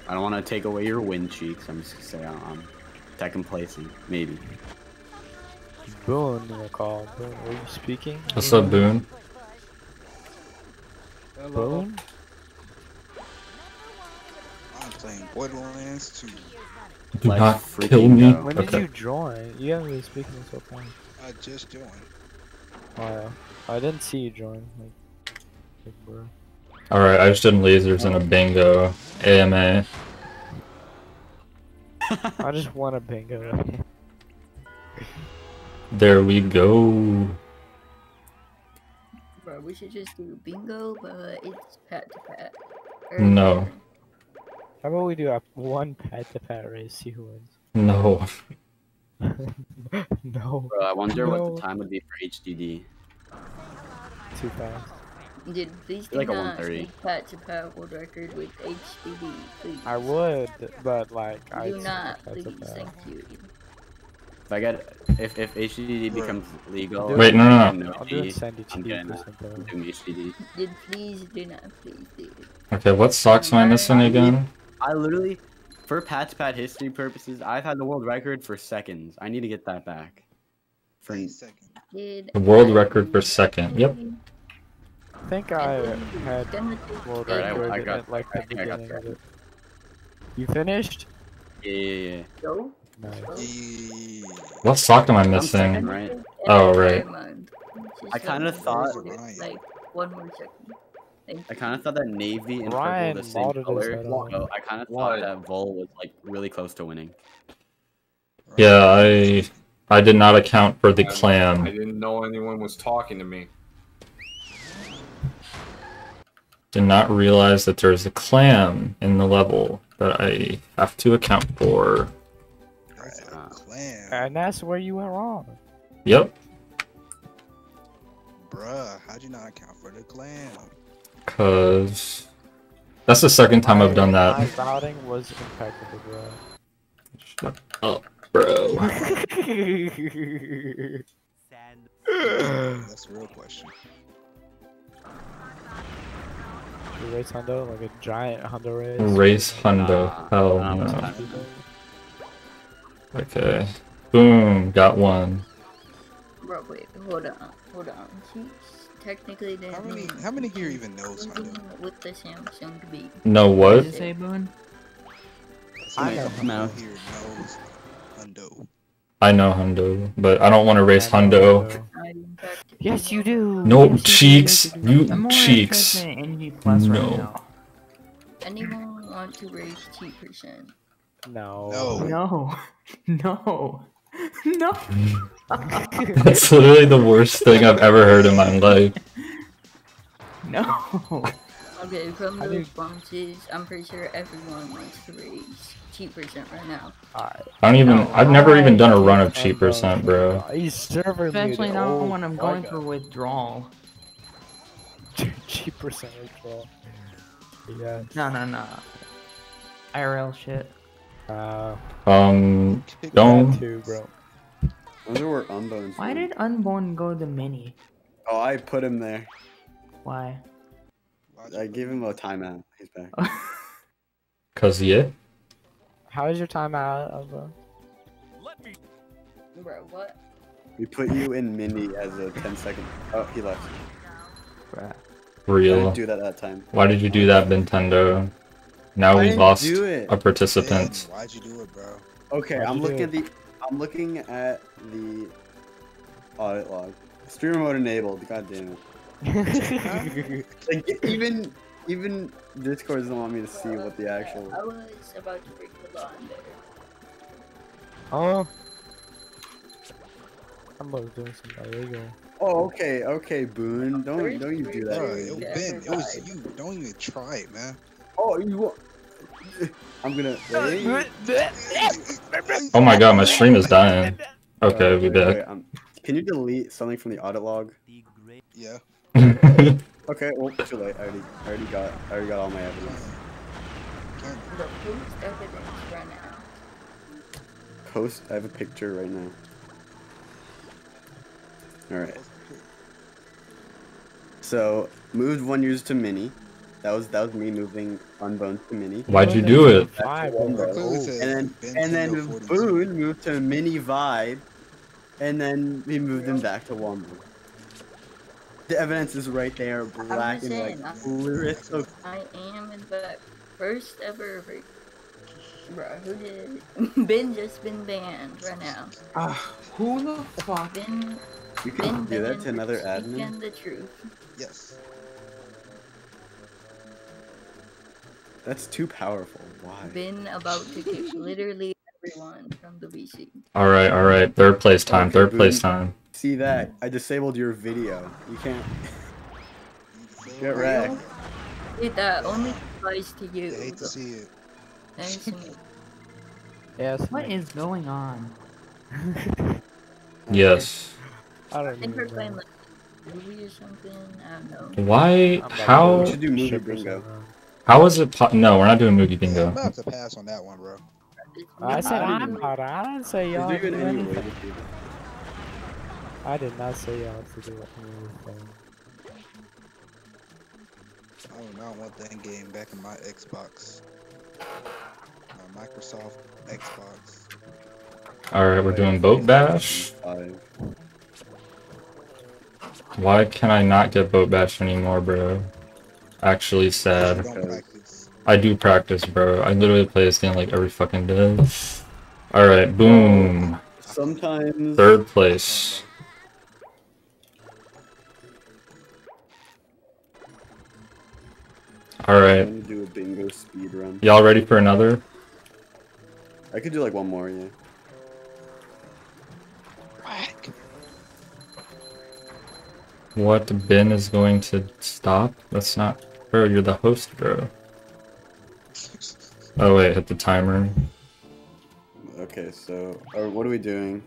I don't want to take away your win cheeks. I'm just gonna say I'm, I'm second placing, maybe. Boone, you call. Boone, are you speaking? What's up, Boone? Boone? I'm playing Borderlands 2. Do Let's not kill me. go. When did you join? You haven't been speaking so far. I just joined. Oh, yeah. I didn't see you join. Like, like bro. Alright, I just did lasers and a bingo. AMA. I just want a bingo. There we go. Bro, we should just do bingo, but it's pat to pat. Or- No. How about we do a one pat to pat race, see who wins? No. no, Bro, I wonder what the time would be for HDD. too fast. Dude, please do Like a not 130. make to pat world record with HDD, please. I would, but like I Do not, please. Thank you. If I get, if if HDD becomes legal. Wait, no, no, and no. I'll do HD, it Sandy I'm getting that. 2% I'm doing HDD. Dude, please do not, please, dude. Okay, what socks am I missing again? I literally, for Pat's Pat history purposes, I've had the world record for seconds. I need to get that back. For Eight seconds. The world record for second. Yep. really- I think I had Gonna take world Alright, I- record I got- at like I the think I got beginning of it. You finished? yeah, yeah, yeah. Go? Nice. What sock am I missing? right? Oh, right. I kinda thought- like one more second. Thank I kind of thought that navy and Ryan purple the same color. So I kind of thought that Vol was like really close to winning. Yeah, I I did not account for the I- I didn't know anyone was talking to me. Did not realize that there's a clam in the level that I have to account for. That's a Ah. clan. And that's where you went wrong. Yep, Bruh, how'd you not account for the clan? Cause that's the second time I've done My that. routing was impeccable, bro. Shut up, bro. That's the real question. You race Hundo like a giant Hundo race. Race Hundo. Nah, Hell nah, no. Okay. Boom, got one. Bro, wait, hold on, hold on. He's technically the How many how many gear even knows Hundo? with the Samsung B. No What what? did you say, Boone? I I know know Hundo. here knows Hundo. I know Hundo, but I don't want to race Hundo. I, in fact, Yes, you do. No Yes, cheeks, you do. you cheeks. interested in NG No. right now. Anyone want to raise T percent? No. No. No. No. No. That's literally the worst thing I've ever heard in my life. No. Okay, from I those do- responses, I'm pretty sure everyone wants to raise cheap percent right now. I don't even. I've never even done a run of cheap percent, bro. He's server Especially muted. not Oh when I'm going God. for withdrawal. cheap percent withdrawal. Yeah. No, no, no. IRL shit. Uh, Um, don't. too, bro. Wonder where Unbone's Why did Unborn go to Mini? Oh, I put him there. Why? I you- gave him a timeout. He's back. Cause yeah. How is your timeout, of uh, Let me Bro, what? We put you in mini as a 10 second. Oh, he left. Bruh. I Real. didn't do that that time. Why did you do that, Nintendo? Now we didn't lost a participant. Ben, why'd you do it, bro? Okay, Why'd I'm looking at the. I'm looking at the audit log. Streamer mode enabled. God damn it. Like even even Discord doesn't want me to see what the actual. I was about to break the law in there. Oh. I'm about doing some illegal. Oh, okay, okay, Boone. Don't don't you do Bro, that. it, Yeah, Ben, it was you. Don't even try it, man. Oh, you. Wa- I'm gonna. Oh my god, my stream is dying. Okay, we wait, back. um, can you delete something from the audit log? Yeah. Okay, well, too late. I already, I already got, I already got all my evidence. Post evidence right now. Post. I have a picture right now. All right. So moved one user to mini. That was that was me moving Unbone to mini. Why'd you do it? Five, One bro. row. Clearly says And then Ben and then Tendo 42. Boone moved to mini vibe, and then we moved him back to one. The evidence is right there, black and saying, white, I'm- clear as so I am in fact first ever. break- Bro, who did? Ben just been banned right now. Ah, who the fuck? Ben, You Ben can do that to another admin. speaking the truth. Yes. That's too powerful. Why? Been about to kick literally everyone from the VC. Alright, alright. Third place time, Okay, third place boom. time. See that? I disabled your video. You can't get me? wrecked. Dude, that only applies to you. I hate to see it. Thanks to me. Yes. What is going on? Yes. I I don't think we're even playing know. movie or something. I don't know. Why? I'm about to How? We should do movie bingo. Something. How is it? Po- no, we're not doing movie Yeah, bingo. I'm about to pass on that one, bro. I said I I'm didn't- not. I didn't say y'all there even any way to do this? I did not say y'all to do anything. I do not want that game back in my Xbox. My Microsoft Xbox. Alright, we're doing boat bash. Why can I not get boat bash anymore, bro? Actually sad. I do practice, bro. I literally play this game like every fucking day. All right, boom. Sometimes. Third place. All I'm right, gonna do a bingo speed run. y'all ready for another? I could do like one more, yeah. Whack. What bin is going to stop? That's not, bro. You're the host, bro. Oh wait, hit the timer. Okay, so or what are we doing?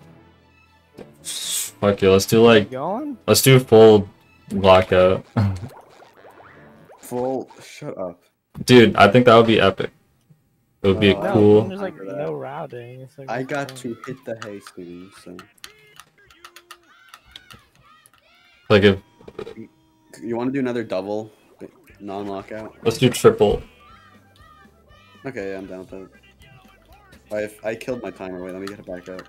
Fuck you. Let's do like, Going? let's do a full blackout. Full. Shut up. Dude, I think that would be epic. It would be No, No, cool. There's like no routing. It's like I got to hit the hay soon, so Like if you want to do another double non-lockout? let's do triple. Okay, yeah, I'm down with that. I I killed my timer. Wait, let me get it back up.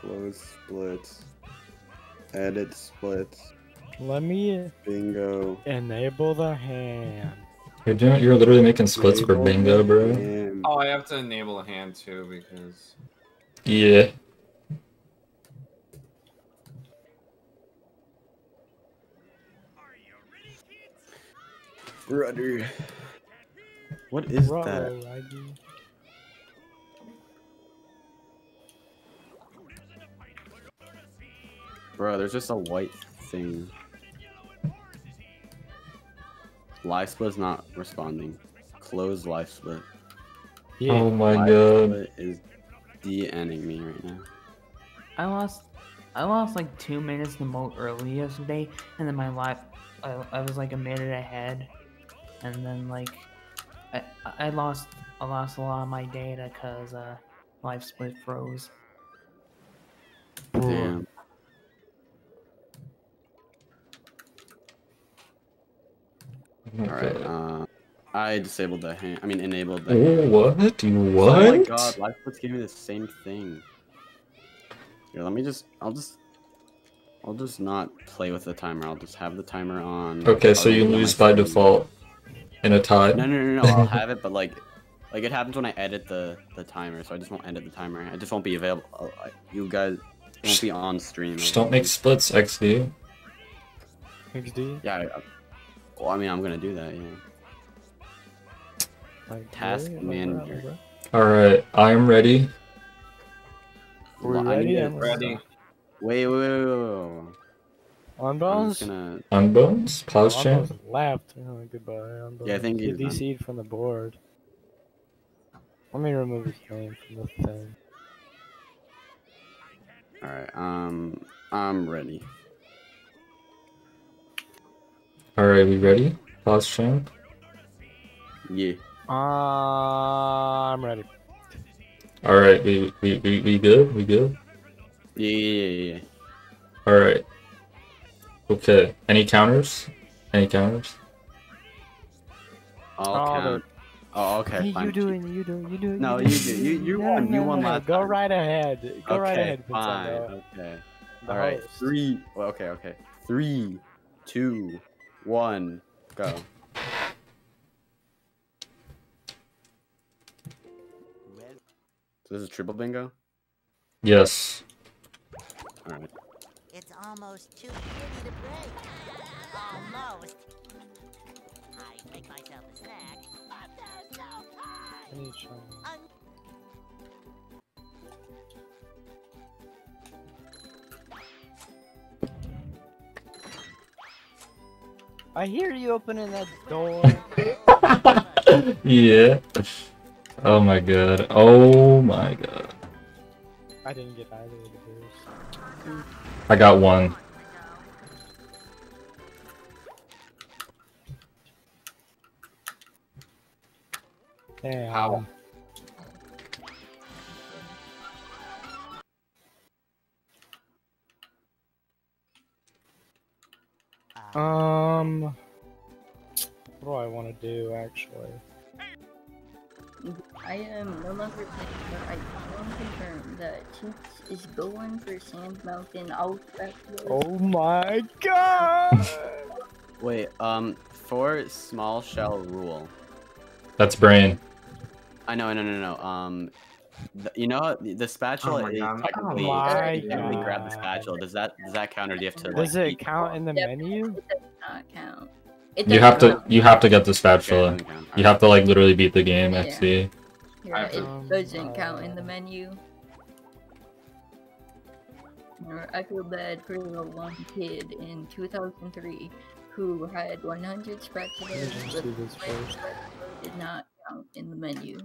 Close splits. Edit splits. Let me Bingo. enable the hand. You're doing. You're literally making splits for bingo, bro. Oh, I have to enable a hand too because Yeah. Rudder. What is Ruh-roh, that? Raggy. Bro, there's just a white thing. LiveSplit's not responding. Close LiveSplit. Yeah. Oh my Live god. split is DNing me right now. I lost, I lost like two minutes the most early yesterday, and then my life, I, I was like a minute ahead, and then like, I I lost I lost a lot of my data cause uh, LiveSplit froze. Damn. Alright, uh, I disabled the hand. I mean, enabled the Oh, what? You what? Oh my god, LiveSplit's giving me the same thing. Here, let me just. I'll just. I'll just not play with the timer. I'll just have the timer on. Okay, I'll so you leave it on lose by screen. default in a tie. No, no, no, no. I'll have it, but like, like it happens when I edit the the timer, so I just won't edit the timer. I just won't be available. uh, I- You guys won't be on stream. Just don't make splits, XD. XD. Yeah. I, well, I mean, I'm gonna do that. Yeah. Like, Task really? manager. Alright, I'm ready. Are we Well, ready? I'm ready. Wait, wait, wait, wait, wait, wait. On I'm bones? gonna. Unbones? Pause On champ? bones left. Oh, goodbye. On Yeah, I think Get he's done. DC'd from the board. Let me remove his name from the thing. All right. Um, I'm ready. Alright, we ready? Pause champ? Yeah. Uh, I'm ready. Alright, we, we, we, we good? We good? Yeah, yeah, yeah, yeah. Alright. Okay. Any counters? Any counters? I'll Oh, count. Oh, okay. Hey, fine. you do it. You do it. You do it. No, you you do do. it, You- you no, won, you no, won no, last Go time. right ahead. Go right Okay, ahead. Vincent, Fine. Okay. the All right. host. Three. Well, okay. Okay. Three, two, one, go. So this is triple bingo. Yes. All right. It's almost too pretty to break. Almost. I make myself a snack, but there's no time. I need to show you. Un- I hear you opening that door. yeah. Oh my god. Oh my god. I didn't get either of the beers. I got one. Damn. How? Um, what do I want to do actually? I am no longer playing, but I can confirm that Cheeks is going for Sand Mountain out Oh my god! Wait, um, for small shell rule, That's brain. I know, I know, no, no, no. Um, the, you know the, the spatula my is God. technically, Oh my you technically grab the spatula. Does that does that count or do you have to? Does like, it eat the count in the Yep. menu? It does not count. It You does have to you have to get the spatula. doesn't. You have to like literally beat the game, Yeah. XD. Yeah, it um, doesn't uh, count in the menu. I feel bad for the one kid in 2003 who had 100 spatulas, Let me but do this the first. spatula did not count in the menu.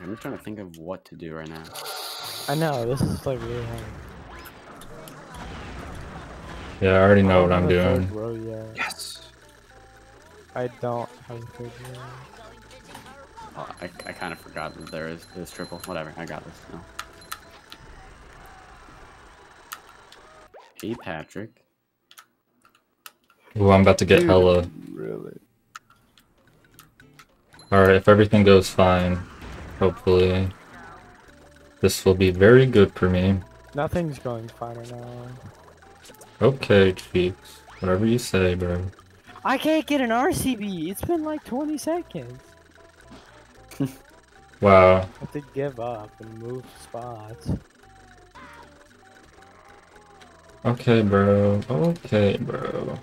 I'm just trying to think of what to do right now. I know, this is like really hard. Yeah, I already know I'm what I'm on the third doing. row yet. Yes. I don't have a third row. Oh, I, I kind of forgot that there is this triple. Whatever, I got this. No. Hey, Patrick. Ooh, I'm about to get Dude, hella. Really? Alright, if everything goes fine, hopefully, this will be very good for me. Nothing's going fine right now. Okay, Cheeks. Whatever you say, bro. I can't get an RCB. It's been like 20 seconds. Wow. I have to give up and move spots. Okay, bro. Okay, bro.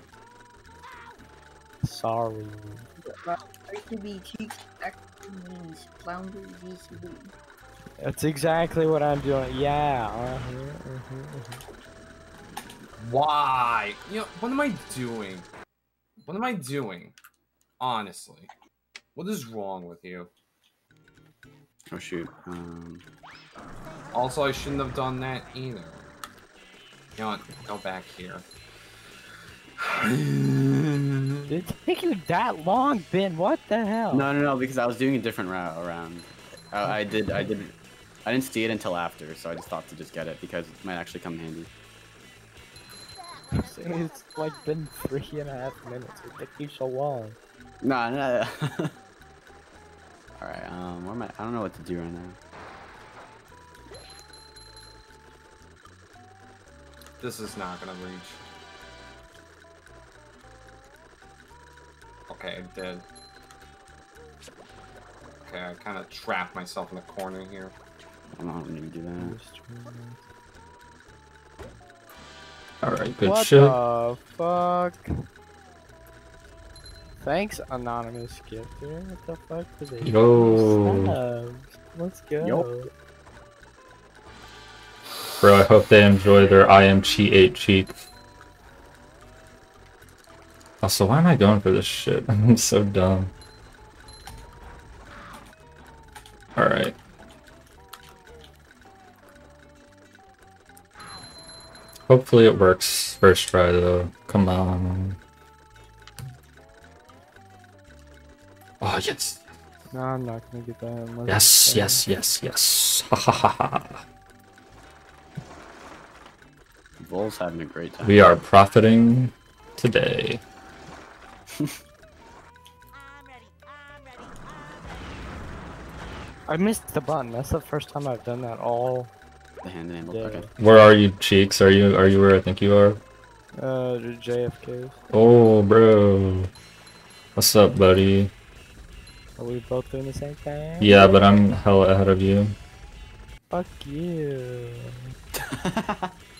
Sorry. RCB Cheeks actually means Flounder VCB. That's exactly what I'm doing. Yeah. Uh-huh, uh-huh, uh-huh. Why? You know, what am I doing? What am I doing? Honestly. What is wrong with you? Oh shoot. Um, Also, I shouldn't have done that either. You know what? Go back here. Did it take you that long, Ben? What the hell? no, no, no, because I was doing a different route around. I, I did, I didn't, I didn't see it until after, so I just thought to just get it because it might actually come handy. It's like been three and a half minutes. It took you so long. No, no. All right. Um, what am I? I don't know what to do right now. This is not gonna reach. Okay, I did. Okay, I kind of trapped myself in the corner here. I don't know how to do that. Alright, good what shit. the fuck? Thanks, anonymous gifter. What the fuck for the Yo. Let's go. Yup. Bro, I hope they enjoy their I am cheat 8 cheats. Also, why am I going for this shit? I'm so dumb. Alright. Hopefully it works first try though. Come on. Oh, yes. No, I'm not gonna get that. unless Yes, yes, yes, yes. Ha ha ha ha. Bull's having a great time. We are profiting today. I'm ready. I'm ready. I missed the button. That's the first time I've done that all. The hand enabled. Yeah. Okay. Where are you, Cheeks? Are you are you where I think you are? Uh, JFK. Oh, bro. What's up, buddy? Are we both doing the same thing? Yeah, but I'm hella ahead of you. Fuck you.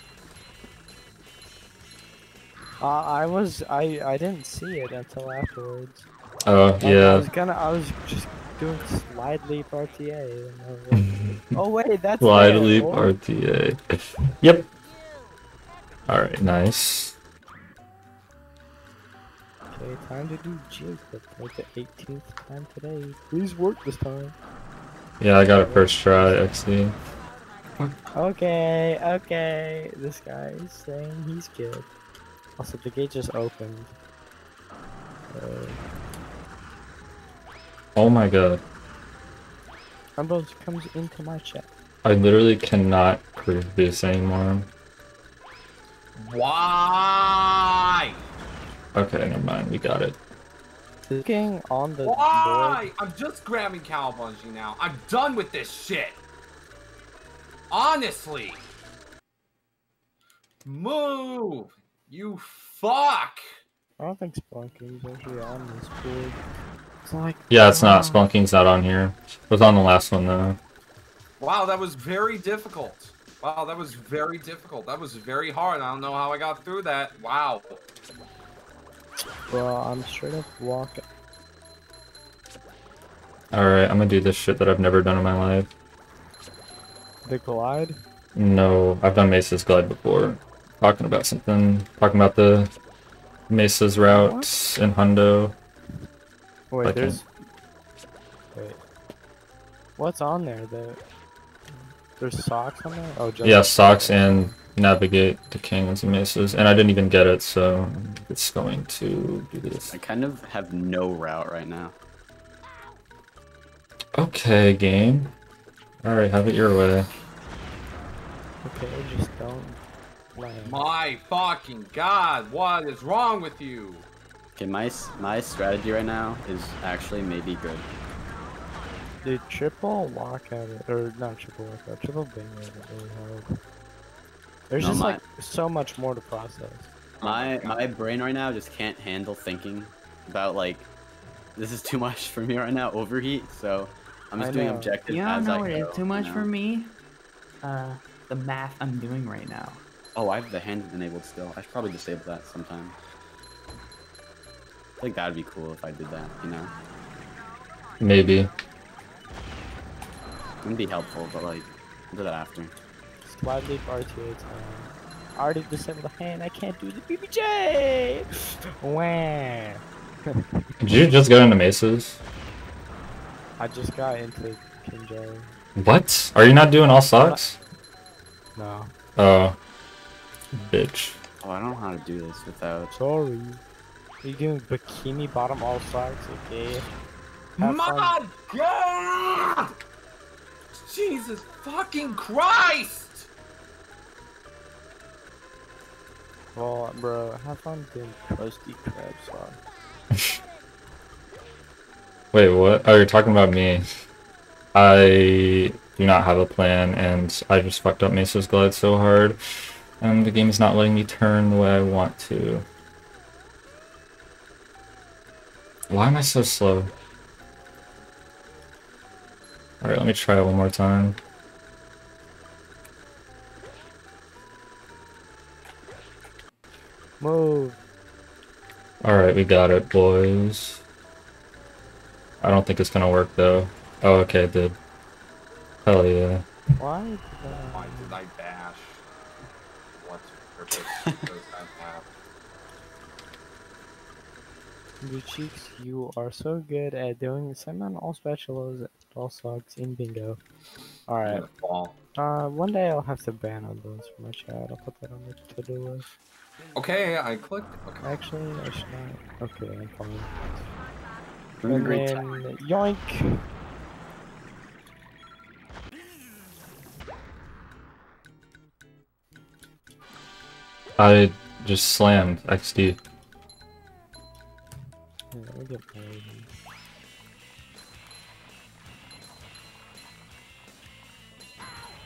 Uh, I was I I didn't see it until afterwards. Oh, I yeah. was gonna I was just doing slide leap RTA. I like, oh wait, that's Slide leap Oh, RTA. Yep. Alright, nice. Okay, time to do for like the 18th time today. Please work this time. Yeah, I got it first try, XD. Okay, okay. This guy is saying he's good. Also, the gate just opened. Uh, Oh my god. Rumble comes into my chat. I literally cannot prove this anymore. Why? Okay, never mind. We got it. Looking on the Why? I'm just grabbing Cowabungie now. I'm done with this shit. Honestly. Move. You fuck. I don't think Spunking's actually on this board. It's like Yeah, it's not. Uh, Spunking's not on here. It was on the last one though. Wow, that was very difficult. Wow, that was very difficult. That was very hard. I don't know how I got through that. Wow. Bro, I'm straight up walking. Alright, I'm gonna do this shit that I've never done in my life. The glide? No, I've done Mesa's Glide before. Talking about something. Talking about the Mesa's route in Hundo. Wait, Okay. there's. Uh, wait. What's on there? The... There's socks on there? Oh, just Yeah, socks and navigate to kings and mesas. And I didn't even get it, so it's going to do this. I kind of have no route right now. Okay, game. Alright, have it your way. Okay, just don't land. My fucking god, what is wrong with you? Okay, my my strategy right now is actually maybe good. Dude, triple walk at it, or not triple walk out, triple bang at it really hard. There's No, just my- like so much more to process. My my brain right now just can't handle thinking about like this is too much for me right now. Overheat. So I'm just I doing objective. objectives You don't as know I what go. too much you for me? Uh, the math I'm doing right now. Oh, I have the hand enabled still. I should probably disable that sometime. I think that'd be cool if I did that. You know, Maybe. wouldn't be helpful, but like I'll do that after. Slide leap RTA time. I already disabled the hand, I can't do the BBJ! Wah! Did you just go into mesas? I just got into King Jerry. What? Are you not doing all socks? No. Oh. Bitch. Oh, I don't know how to do this without. Sorry. Are you doing bikini bottom all sides? Okay. Have fun. My god! Jesus fucking Christ! Well, bro, have fun doing Krusty Krab socks. Wait, what? Oh, you're talking about me. I do not have a plan, and I just fucked up Mesa's Glide so hard, and the game is not letting me turn the way I want to. Why am I so slow? Alright, let me try it one more time. Move. Alright, we got it, boys. I don't think it's gonna work, though. Oh, okay, it did. Hell yeah. Why did Why did I dash? What purpose does that have? Your cheeks, you are so good at doing the same on all spatulas and all socks in bingo. Alright. Uh, one day I'll have to ban on those from my chat. I'll put that on the to-do list. Okay, I clicked. Okay. Actually, I should not. Okay, I'm fine. And then, yoink! I just slammed XD. Yeah, let me get married.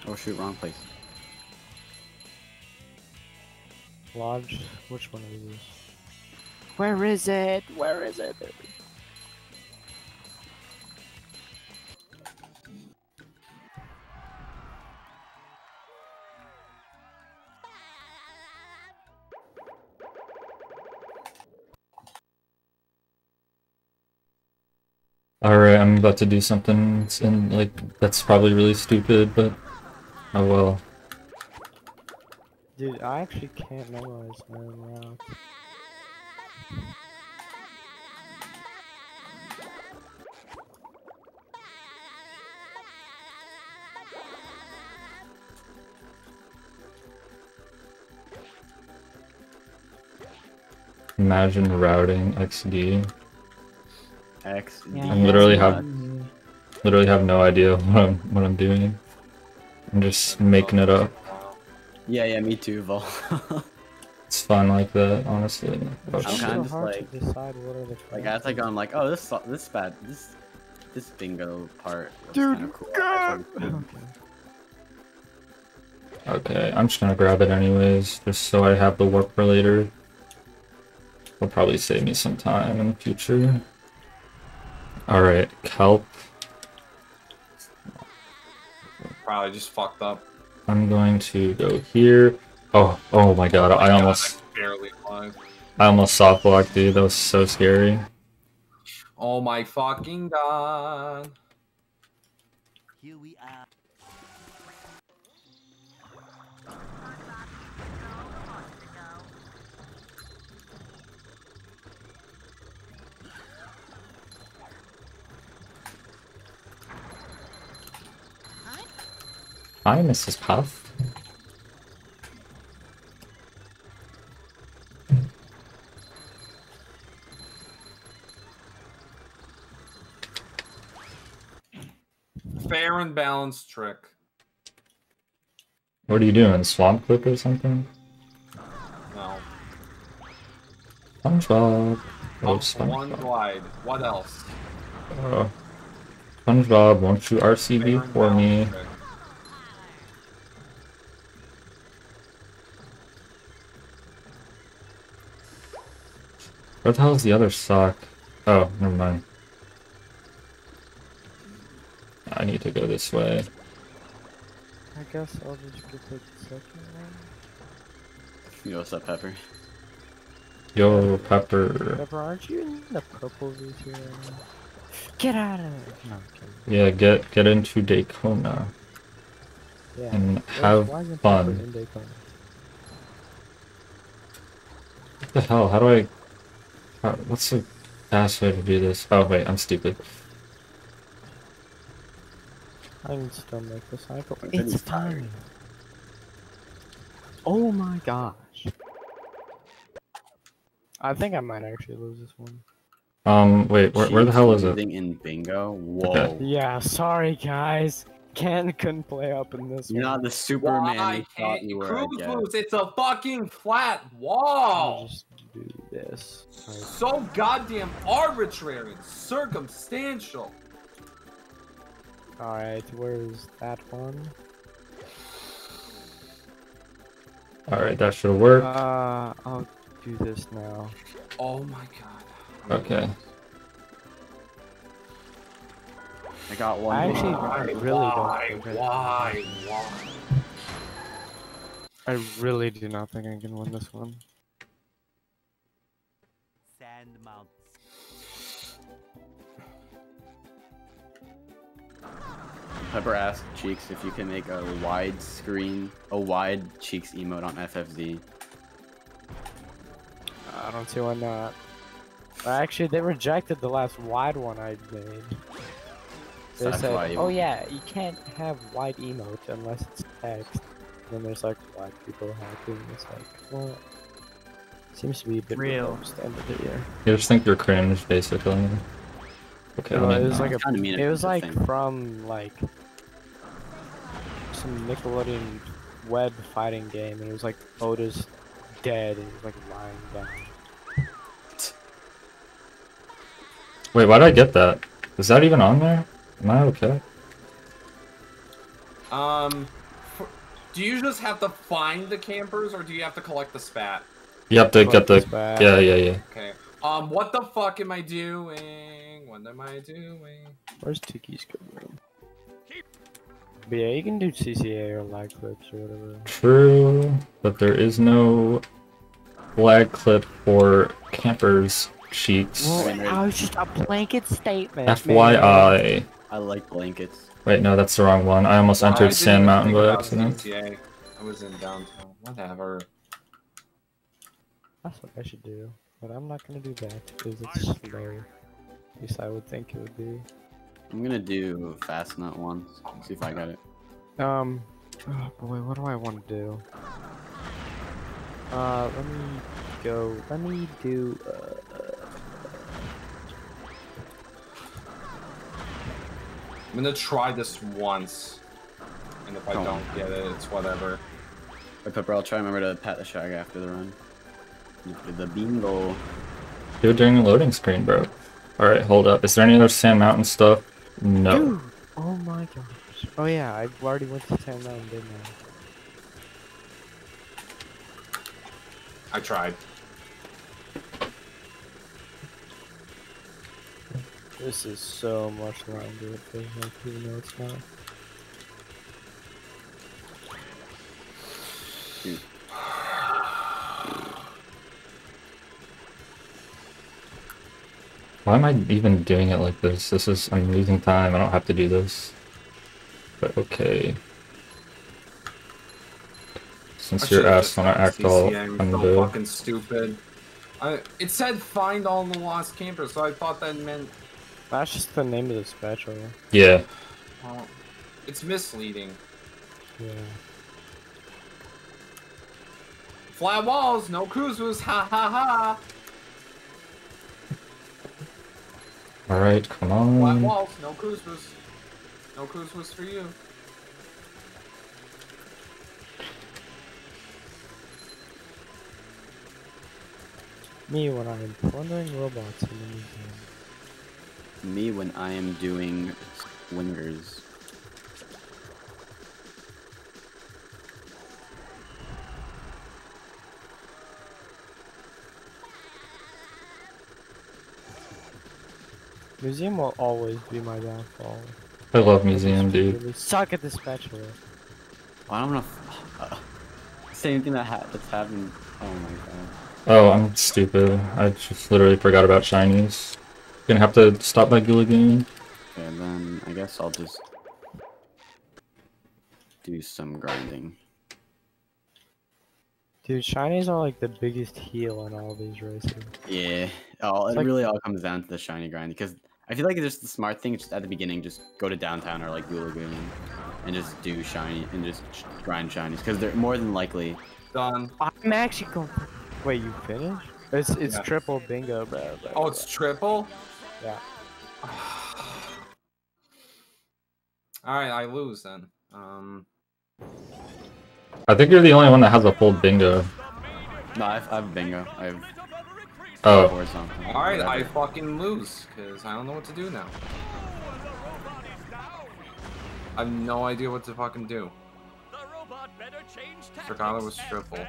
Oh shoot, wrong place. Lodge, which one is this? Where is it? Where is it? There we- Alright, I'm about to do something and like that's probably really stupid, but oh well. Dude, I actually can't memorize my route. Imagine routing XD. X. Yeah, I D, literally have- Literally have no idea what I'm what I'm doing. I'm just making it up. Yeah, yeah, me too, Vol. It's fun like that, honestly. Oh, It's I'm kinda so just hard like- to decide what are the Like as I go, I'm like, oh, this so- this bad, this this bingo part Dude, kind cool. I tried- Okay, I'm just gonna grab it anyways, just so I have the warp for later. Will probably save me some time in the future. Alright, kelp. Probably just fucked up. I'm going to go here. Oh, oh my god, I almost, barely alive. I almost soft blocked, dude. That was so scary. Oh my fucking god. Here we are. Hi, Mrs. Puff. Fair and balanced trick. What are you doing? Swamp clip or something? No. SpongeBob. Oh, Up one SpongeBob. What else? Oh. SpongeBob, won't you RCB for me? trick. Where the hell is the other sock? Oh, never mind. I need to go this way. I guess I'll just get the second one. Yo, what's up, Pepper? Yo, Pepper. Pepper, aren't you in the purple VC right now? Get out of there! No, I'm. Yeah, get get into Daytona Yeah. and have why fun. in Daytona? What the hell? How do I? How, what's the fast way to do this? Oh wait, I'm stupid. I can still make the cycle. It's tired. time. Oh my gosh. I think I might actually lose this one. Um, wait, where, where the hell is it? Losing in bingo? Whoa. Okay. Yeah, sorry guys. Ken couldn't play up in this You're one. not the Superman Why you thought can't you you were, I cruise guess. It's a fucking flat I'll wall. just do this. So goddamn arbitrary and circumstantial. Alright, where's that one? Alright, that should work. Uh, I'll do this now. Oh my god. Okay. I got one. I actually Why? Really why? don't think I- Why? Why? I really do not think I can win this one. Sand mounts. Pepper asked Cheeks if you can make a wide screen, a wide Cheeks emote on FFZ. I don't see why not. Actually, they rejected the last wide one I made. They that's said, "Oh yeah, you can't have wide emote unless it's text." And then there's like black people hacking. It's like, well, seems to be a bit Real. reversed end of the year. You just think you're cringe, basically. Okay, No, let it me. was like a, kinda it it was like thing. from like some Nickelodeon web fighting game, and it was like Otis dead, and he was like lying down. Wait, why did I get that? Is that even on there? Am I okay? Um, for, do you just have to find the campers, or do you have to collect the spat? You have to get the. this bad. Yeah, yeah, yeah. Okay. Um, what the fuck am I doing? What am I doing? Where's Tiki's good room? But yeah, you can do CCA or lag clips or whatever. True, but there is no lag clip for campers cheats. Well, I was just a blanket statement. man. FYI. I like blankets. Wait, no, that's the wrong one. I almost I entered didn't Sand Mountain by accident. CTA. I was in downtown. Whatever. That's what I should do. But I'm not gonna do that because it's slow. At least I would think it would be. I'm gonna do fast nut once. See if I got it. Um, oh boy, what do I want to do? Uh, let me go. Let me do. Uh, I'm gonna try this once, and if I Don't. don't get it, it's whatever. Hey, Pepper, I'll try and remember to pat the shag after the run. The bingo. Do it during the loading screen, bro. Alright, hold up. Is there any other Sand Mountain stuff? No. Dude! Oh my gosh. Oh yeah, I already went to Sand Mountain, didn't I? I tried. This is so much longer, it feels like, even though it's not. Dude. Why am I even doing it like this? This is, I'm losing time. I don't have to do this. But okay. Since I you're should've asked just when I act all CCM, so fucking stupid. I, it said find all the lost campers, so I thought that meant That's just the name of the special. Yeah. well, it's misleading. Yeah. Flat walls, no cruisers, ha ha ha. Alright, come Flat on. walls, no cruisers. No cruisers for you. Me when I'm plundering robots in the museum. Me when I am doing swingers. Museum will always be my downfall. I love museum, dude. Really suck at the spatula. I don't know. If, uh, same thing that ha that's happened. Oh my god. Oh, I'm stupid. I just literally forgot about shinies. Gonna have to stop by Goo Lagoon. Okay, then I guess I'll just do some grinding. Dude, shinies are like the biggest heal in all these races. Yeah. Oh, it like- really all comes down to the shiny grind because I feel like it's just the smart thing. Just at the beginning, just go to downtown or like Goo Lagoon and just do shiny and just grind shinies because they're more than likely. Done. I'm actually going. Wait, you finished? It's it's Yeah. triple bingo, bro. bro, Oh, it's triple? Yeah. Alright, I lose then. Um, I think you're the only one that has a full bingo. No, I've, I've bingo. I've Oh. or something. Alright, I fucking lose, because I don't know what to do now. I have no idea what to fucking do. The robot better change Forgot it was triple.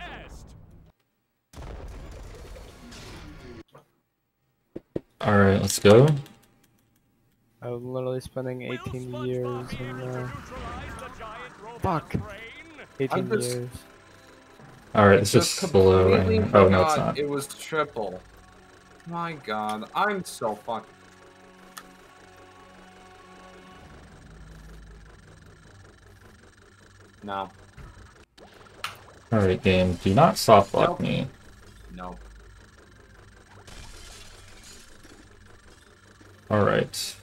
Alright, let's go. I'm literally spending 18 years in uh, fuck. 18 just- years. Alright, it's just slow. completely Oh, no, it's not. It was triple. My god, I'm so fucked. No, Alright, game. Do not soft block Nope. me. no. Alright.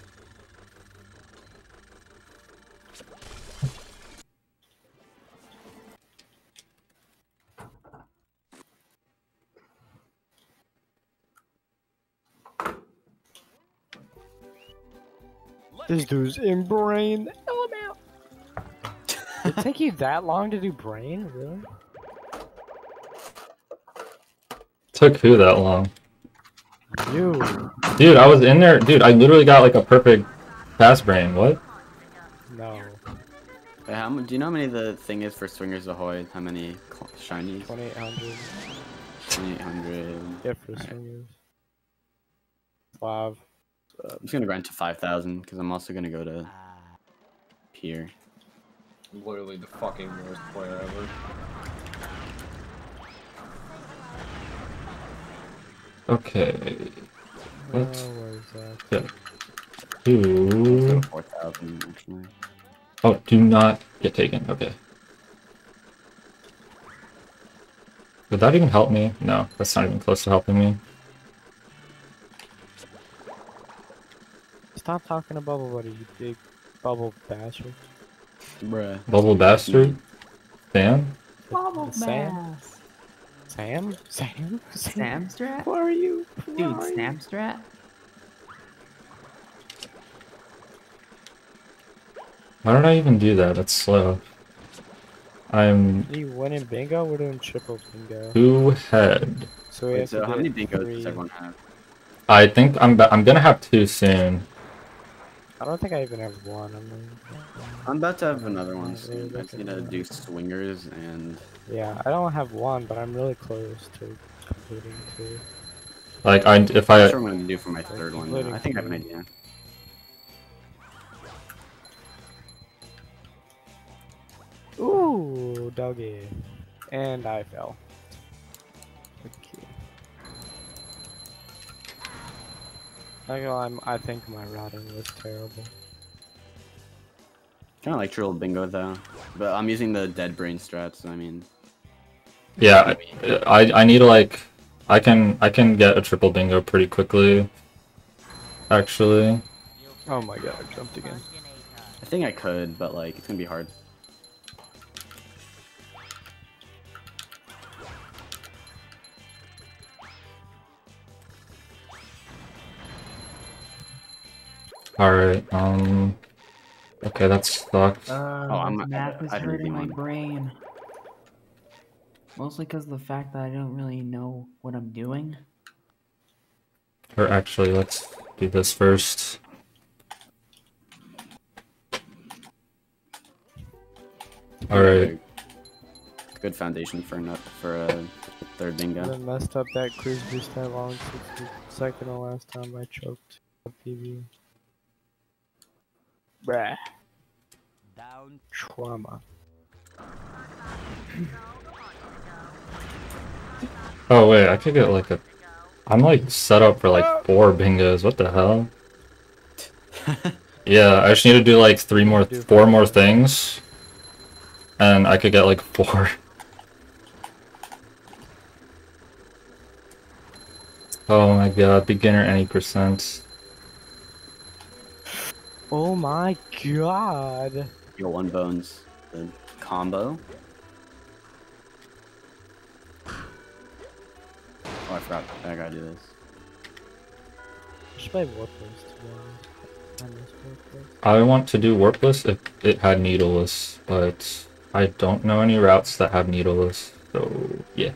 This dude's in brain. LMAO. It take you that long to do brain, really? Took who that long? You. Dude, I was in there. Dude, I literally got like a perfect fast brain. What? No. Wait, how, do you know how many the thing is for Swingers Ahoy? How many shinies? 2800. 2800. Yeah, for swingers. Five. I'm just gonna grind to 5000 because I'm also gonna go to here. Literally the fucking worst player ever. Okay. Oh, Let's where's that? 4000 actually. Oh, do not get taken. Okay. Would that even help me? No, that's not even close to helping me. Stop talking to Bubble Buddy, you big bubble bastard. Bruh. Bubble bastard? Sam? Bubble Sam? bass. Sam? Sam? Snapstrat? Who are you? Who Dude, are you? Snapstrat? Why did I even do that? That's slow. I'm Are you winning bingo? We're doing triple bingo. two head. So we Wait, have so how many it bingos three. does everyone have? I think I'm I'm gonna have two soon. I don't think I even have one. I mean, I'm about to have another one Not soon. I just gonna do swingers and yeah, I don't have one, but I'm really close to completing two. Like I if I'm I not sure what I'm gonna do for my third one. though. I think I have an idea. Ooh, doggy. And I fell. I'm, I think my routing was terrible. Kind of like Trill Bingo though, but I'm using the dead brain strats. So I mean, yeah I I need to like I can I can get a triple bingo pretty quickly. Actually, Oh my god, I jumped again. I think I could, but like it's gonna be hard. All right. Um. Okay, that sucks. Uh, Oh, I'm- this math is I hurting my brain. Mostly because of the fact that I don't really know what I'm doing. Or actually, let's do this first. All right. Good foundation for nut for a third bingo. I messed up that cruise boost that long 60 second the last time I choked a PB. Bruh. Down. Trauma. Oh wait, I could get like a. I'm like set up for like four bingos. What the hell? Yeah, I just need to do like three more, four more things, and I could get like four. Oh my god, beginner any percent. Oh my god. You got one bones. The combo. Oh, I forgot. I gotta do this. I should play Warpless to be honest. I. I want to do warpless if it had needleless, but I don't know any routes that have needleless, so yeah.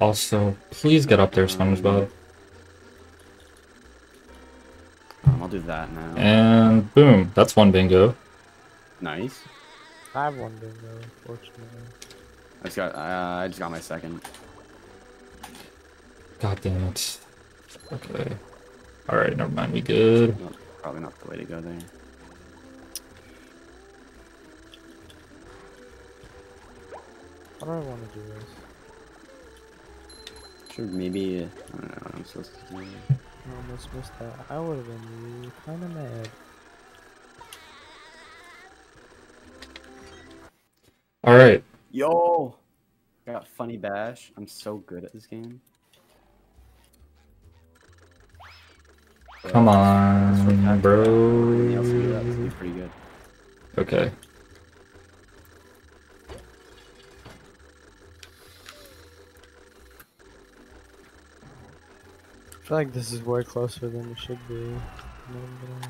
Also, please get up there, SpongeBob. I'll do that now. And boom, that's one bingo. Nice. I have one bingo, fortunately. I just got. Uh, I just got my second. God damn it. Okay. Alright, never mind, we good. Nope, probably not the way to go there. How do I want to do this? Should maybe. I don't know what I'm supposed to do. I almost missed that. I would have been really kind of mad. Alright. Yo! I Got funny bash. I'm so good at this game. Come on, bro. Else do that, pretty good. Okay. Feel like this is way closer than it should be. No, no.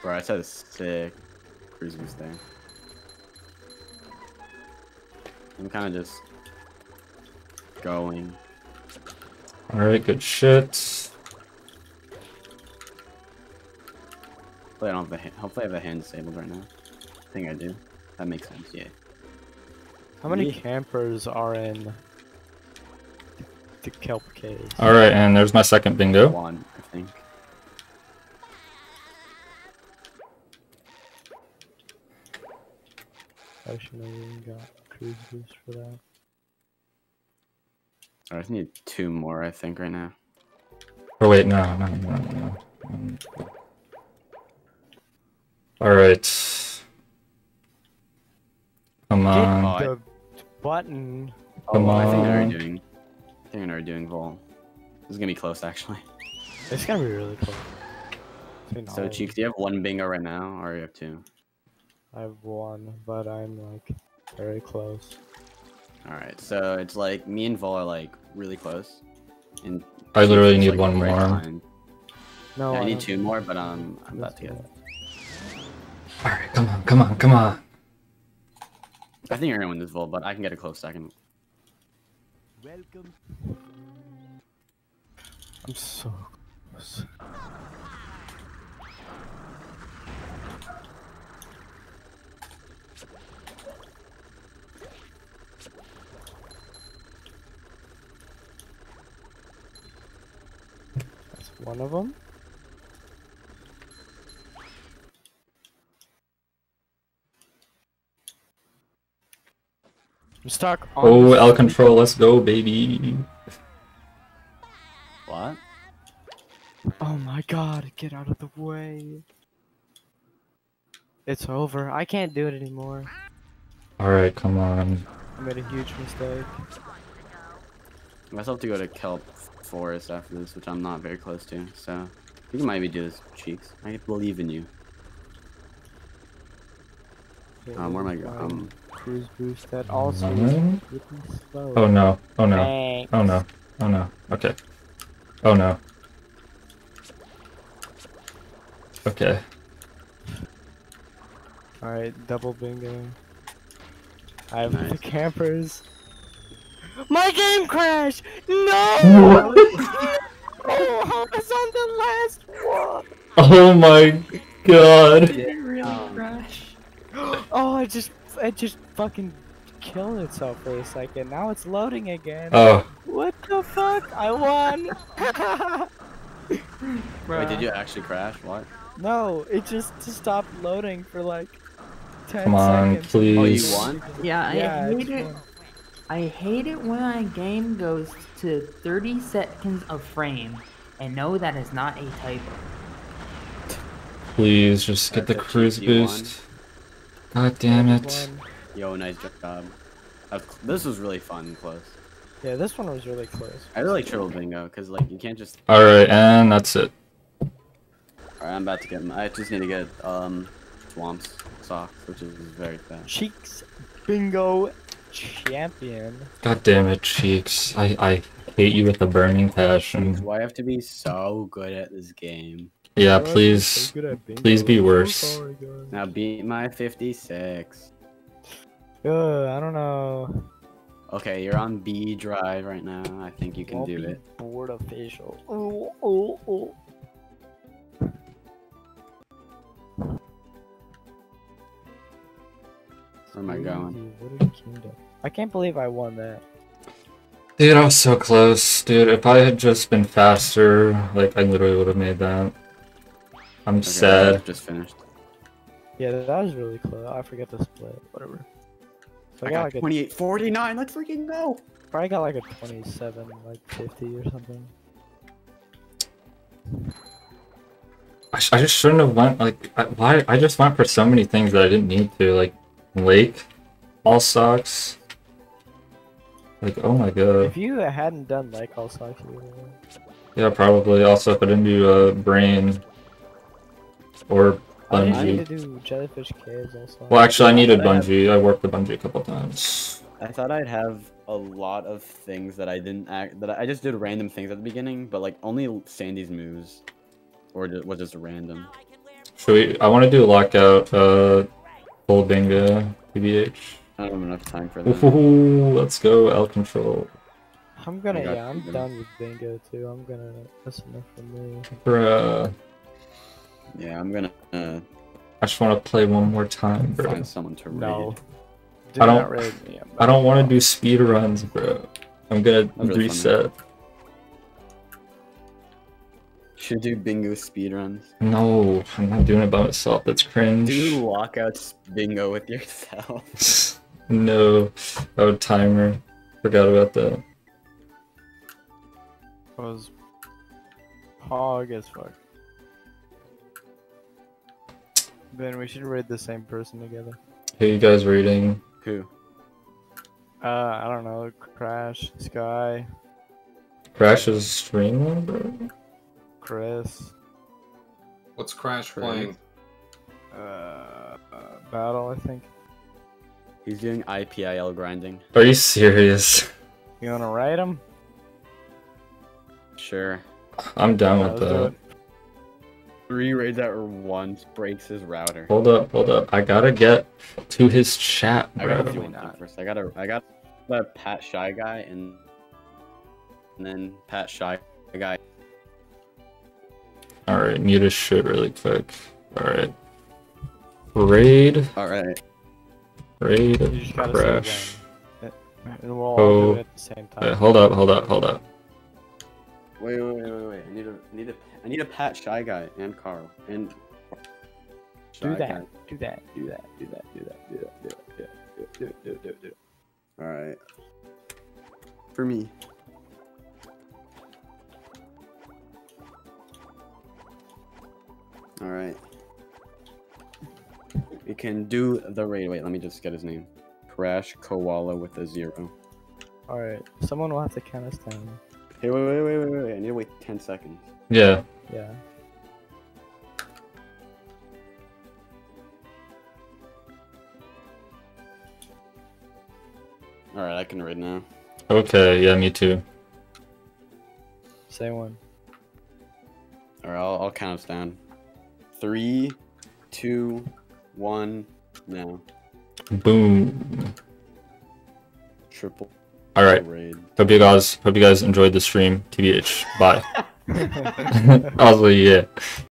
Bro, I said a sick cruise boost there. I'm kind of just going. Alright, good shit. Hopefully I don't have the hand, hopefully I have the hand disabled right now. I think I do. That makes sense. Yeah. How many Yeah. campers are in the kelp caves? Alright, and there's my second bingo. One, I think. I should have even got cruise boost for that. I just need two more, I think, right now. Or wait, no, no, no, no. no. Alright. Come on. I- The button. Come I think they're on. doing. I think they're doing vol. This is gonna be close, actually. It's gonna be really close. So, of Cheeks, do you have one bingo right now, or you have two? I have one, but I'm like very close. All right. So it's like me and Vol are like really close, and I Cheeks literally need like, one right more. behind. No, Yeah, I I need two more, but um, I'm about to get. Let's Alright, come on, come on, come on. I think you're gonna win this Vol, but I can get a close second. Welcome. I'm so close. That's one of them. I'm stuck on Oh, L control, let's go, baby. What? Oh my god, get out of the way. It's over. I can't do it anymore. Alright, come on. I made a huge mistake. I still have to go to Kelp Forest after this, which I'm not very close to. So you can maybe do this, cheeks. I believe in you. Um, where am I going? Um, Cruise boost that also is Mhm. really slow. Oh no, oh no, Thanks. oh no, oh no, okay. Oh no. Okay. Alright, double bingo. I have the campers. My game crashed! No! oh, I was on the last one! Oh my god. Did it really crash? Oh, I just, it just fucking killed itself for a second. Now it's loading again. Oh, What the fuck? I won! wait, did you actually crash? What? no, it just stopped loading for like 10 come on, seconds. please. Oh, you won? Yeah, I hate it. fun. I hate it when a game goes to 30 seconds of frame and know that is not a typo. Please, just get the That's a cruise boost. one. Boost. God damn it. Yo, nice job. That was cl- This was really fun and close. Yeah, this one was really close. I really like triple bingo because like you can't just. Alright, and that's it. Alright, I'm about to get. I just need to get um swamps socks, which is very fast. Cheeks Bingo Champion. God damn it, Cheeks. I, I hate you with a burning passion. Why I have to be so good at this game? Yeah, Why are you please. so good at bingo? please be worse. Now beat my 56. Uh, I don't know. Okay, you're on B drive right now. I think you can Won't do be it. Board official. Oh, oh, oh. Where am I going? Crazy, what a kingdom. I can't believe I won that. Dude, I was so close. Dude, if I had just been faster, like, I literally would have made that. I'm Okay, sad. Just finished. Yeah, that was really close. I forgot to split. Whatever. So I I got got like a 28, 49. Let's freaking go. probably got like a 27, like 50 or something. I, sh- I just shouldn't have went, like, I, why? I just went for so many things that I didn't need to, like, Lake, all socks. Like, oh my god. If you hadn't done like all socks, you would've. Yeah, probably. Also, if I didn't do uh, Brain or I need to do jellyfish caves also. Well, actually, I needed I have- Bungie. I worked with Bungie a couple times. I thought I'd have a lot of things that I didn't act. That I I just did random things at the beginning, but like only Sandy's moves, or ju- was just random. Should we? I want to do lockout, uh, full bingo, PBH. I don't have enough time for that. Ooh, let's go, L control. I'm gonna, yeah, I'm done with bingo too. I'm gonna, that's enough for me. Bruh. Yeah, I'm gonna uh, I just want to play one more time, bro. find someone to raid. No. Do I don't- raid me. I'm don't want to do speed runs, bro. I'm gonna was really fun, reset. Should do bingo speed runs. No, I'm not doing it by myself. That's cringe. Do lockouts bingo with yourself. no. Oh, timer. Forgot about that. was hog as fuck. Ben, we should raid the same person together. Who you guys rating? Who? Uh, I don't know. Crash, Sky, Crash is streaming, bro. Chris, What's Crash Great. playing? uh, uh, Battle, I think. He's doing IPIL grinding. Are you serious? You wanna raid him? Sure. I'm down Yeah, with let's do that. It. three raids at once breaks his router. Hold up, hold up. I gotta get to his chat, I gotta do one first. I gotta, I got the Pat Shy guy and and then Pat Shy guy. Alright, mute his shit really quick. Alright. Raid, All right. raid, You just gotta crash. say when. And we'll Oh. at the same time. Wait, hold up, hold up, hold up. Wait, wait, wait, wait, wait. I need a, I need a, I need a Pat Shy guy and Carl and. do that. Guy. Do that. Do that. Do that. Do that. Do that. Do that. Do it. Do it. Do it. Do it. All right. For me. All right. We can do the raid. Wait, let me just get his name. Crash Koala with a zero. All right. Someone will have to count us down. Hey, wait, wait, wait, wait, wait. I need to wait 10 seconds. Yeah. Yeah. All right, I can raid now. Okay, yeah, me too. Say one. All right, I'll, I'll count us down. Three, two, one, now. Boom. Triple Alright. raid. Hope you guys hope you guys enjoyed the stream. TBH. Bye. I was like, yeah.